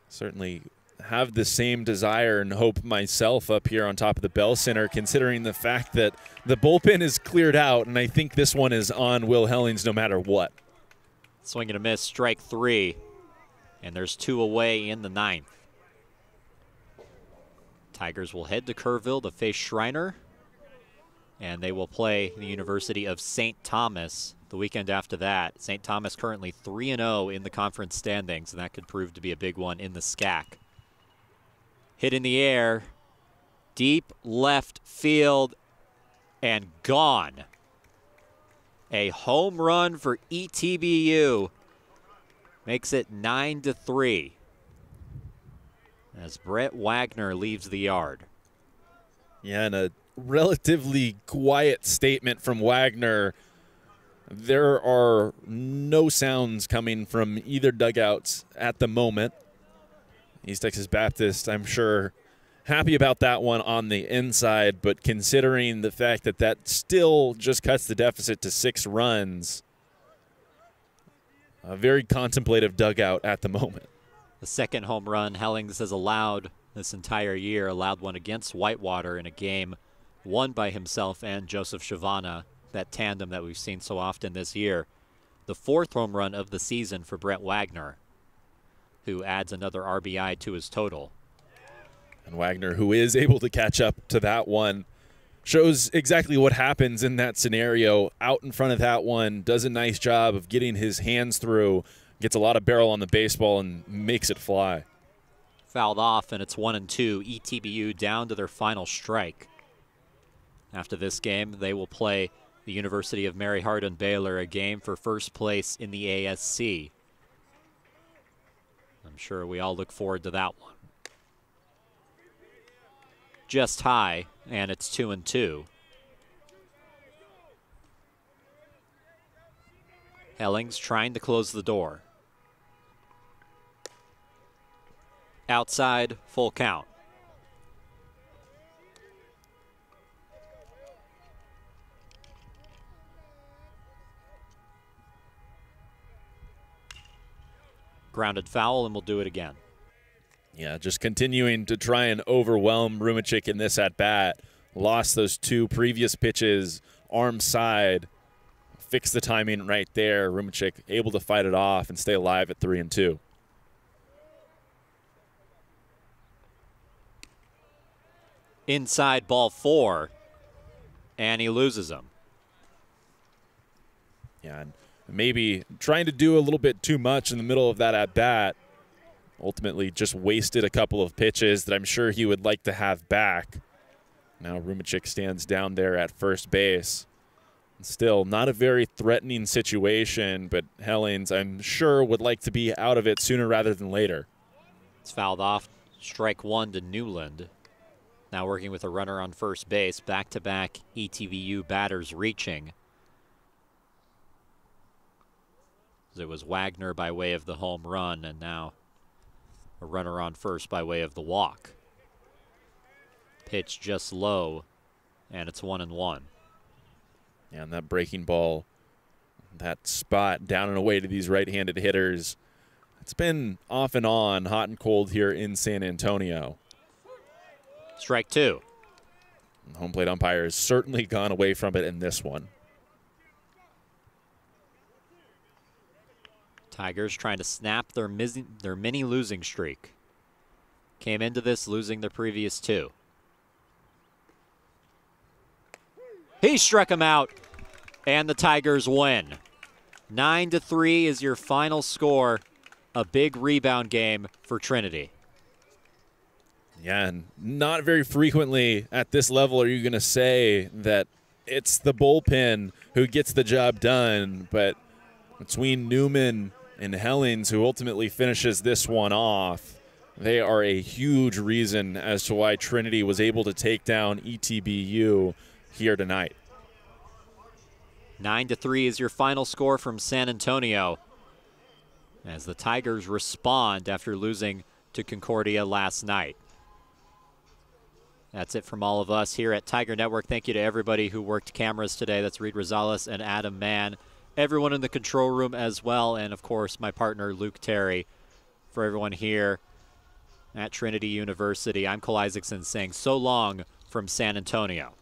Certainly have the same desire and hope myself up here on top of the Bell Center, considering the fact that the bullpen is cleared out, and I think this one is on Will Hellings no matter what. Swing and a miss, strike three. And there's two away in the ninth. Tigers will head to Kerrville to face Schreiner. And they will play the University of St. Thomas the weekend after that. St. Thomas currently 3 0 in the conference standings, and that could prove to be a big one in the SCAC. Hit in the air, deep left field, and gone. A home run for ETBU makes it 9 to 3 as Brett Wagner leaves the yard. Yeah, and a relatively quiet statement from Wagner. There are no sounds coming from either dugouts at the moment. East Texas Baptist, I'm sure, happy about that one on the inside, but considering the fact that that still just cuts the deficit to six runs, a very contemplative dugout at the moment. The second home run Hellings has allowed this entire year, allowed one against Whitewater in a game won by himself and Joseph Shavana, that tandem that we've seen so often this year. The fourth home run of the season for Brett Wagner, who adds another RBI to his total. And Wagner, who is able to catch up to that one, shows exactly what happens in that scenario. Out in front of that one, does a nice job of getting his hands through, gets a lot of barrel on the baseball, and makes it fly. Fouled off, and it's one and two. ETBU down to their final strike. After this game, they will play the University of Mary Hardin Baylor a game for first place in the ASC. I'm sure we all look forward to that one just high, and it's two and two. Hellings trying to close the door. Outside, full count. Grounded foul, and we'll do it again. Yeah, just continuing to try and overwhelm Rumacek in this at bat. Lost those two previous pitches, arm side. Fix the timing right there. Rumacek able to fight it off and stay alive at three and two. Inside ball four, and he loses him. Yeah, and maybe trying to do a little bit too much in the middle of that at bat ultimately just wasted a couple of pitches that I'm sure he would like to have back. Now Rumacek stands down there at first base. Still, not a very threatening situation, but Hellings, I'm sure, would like to be out of it sooner rather than later. It's fouled off. Strike one to Newland. Now working with a runner on first base. Back to back ETBU batters reaching. It was Wagner by way of the home run, and now a runner on first by way of the walk. Pitch just low, and it's one and one. And that breaking ball, that spot down and away to these right handed hitters, it's been off and on, hot and cold here in San Antonio. Strike two. Home plate umpire has certainly gone away from it in this one. Tigers trying to snap their, their mini losing streak. Came into this losing the previous two. He struck him out, and the Tigers win. 9 to 3 is your final score. A big rebound game for Trinity. Yeah, and not very frequently at this level are you going to say that it's the bullpen who gets the job done, but between Newman and Hellings, who ultimately finishes this one off, they are a huge reason as to why Trinity was able to take down ETBU here tonight. 9 to 3 is your final score from San Antonio as the Tigers respond after losing to Concordia last night. That's it from all of us here at Tiger Network. Thank you to everybody who worked cameras today. That's Reed Rosales and Adam Mann. Everyone in the control room as well. And of course, my partner, Luke Terry. For everyone here at Trinity University, I'm Cole Isaacson saying so long from San Antonio.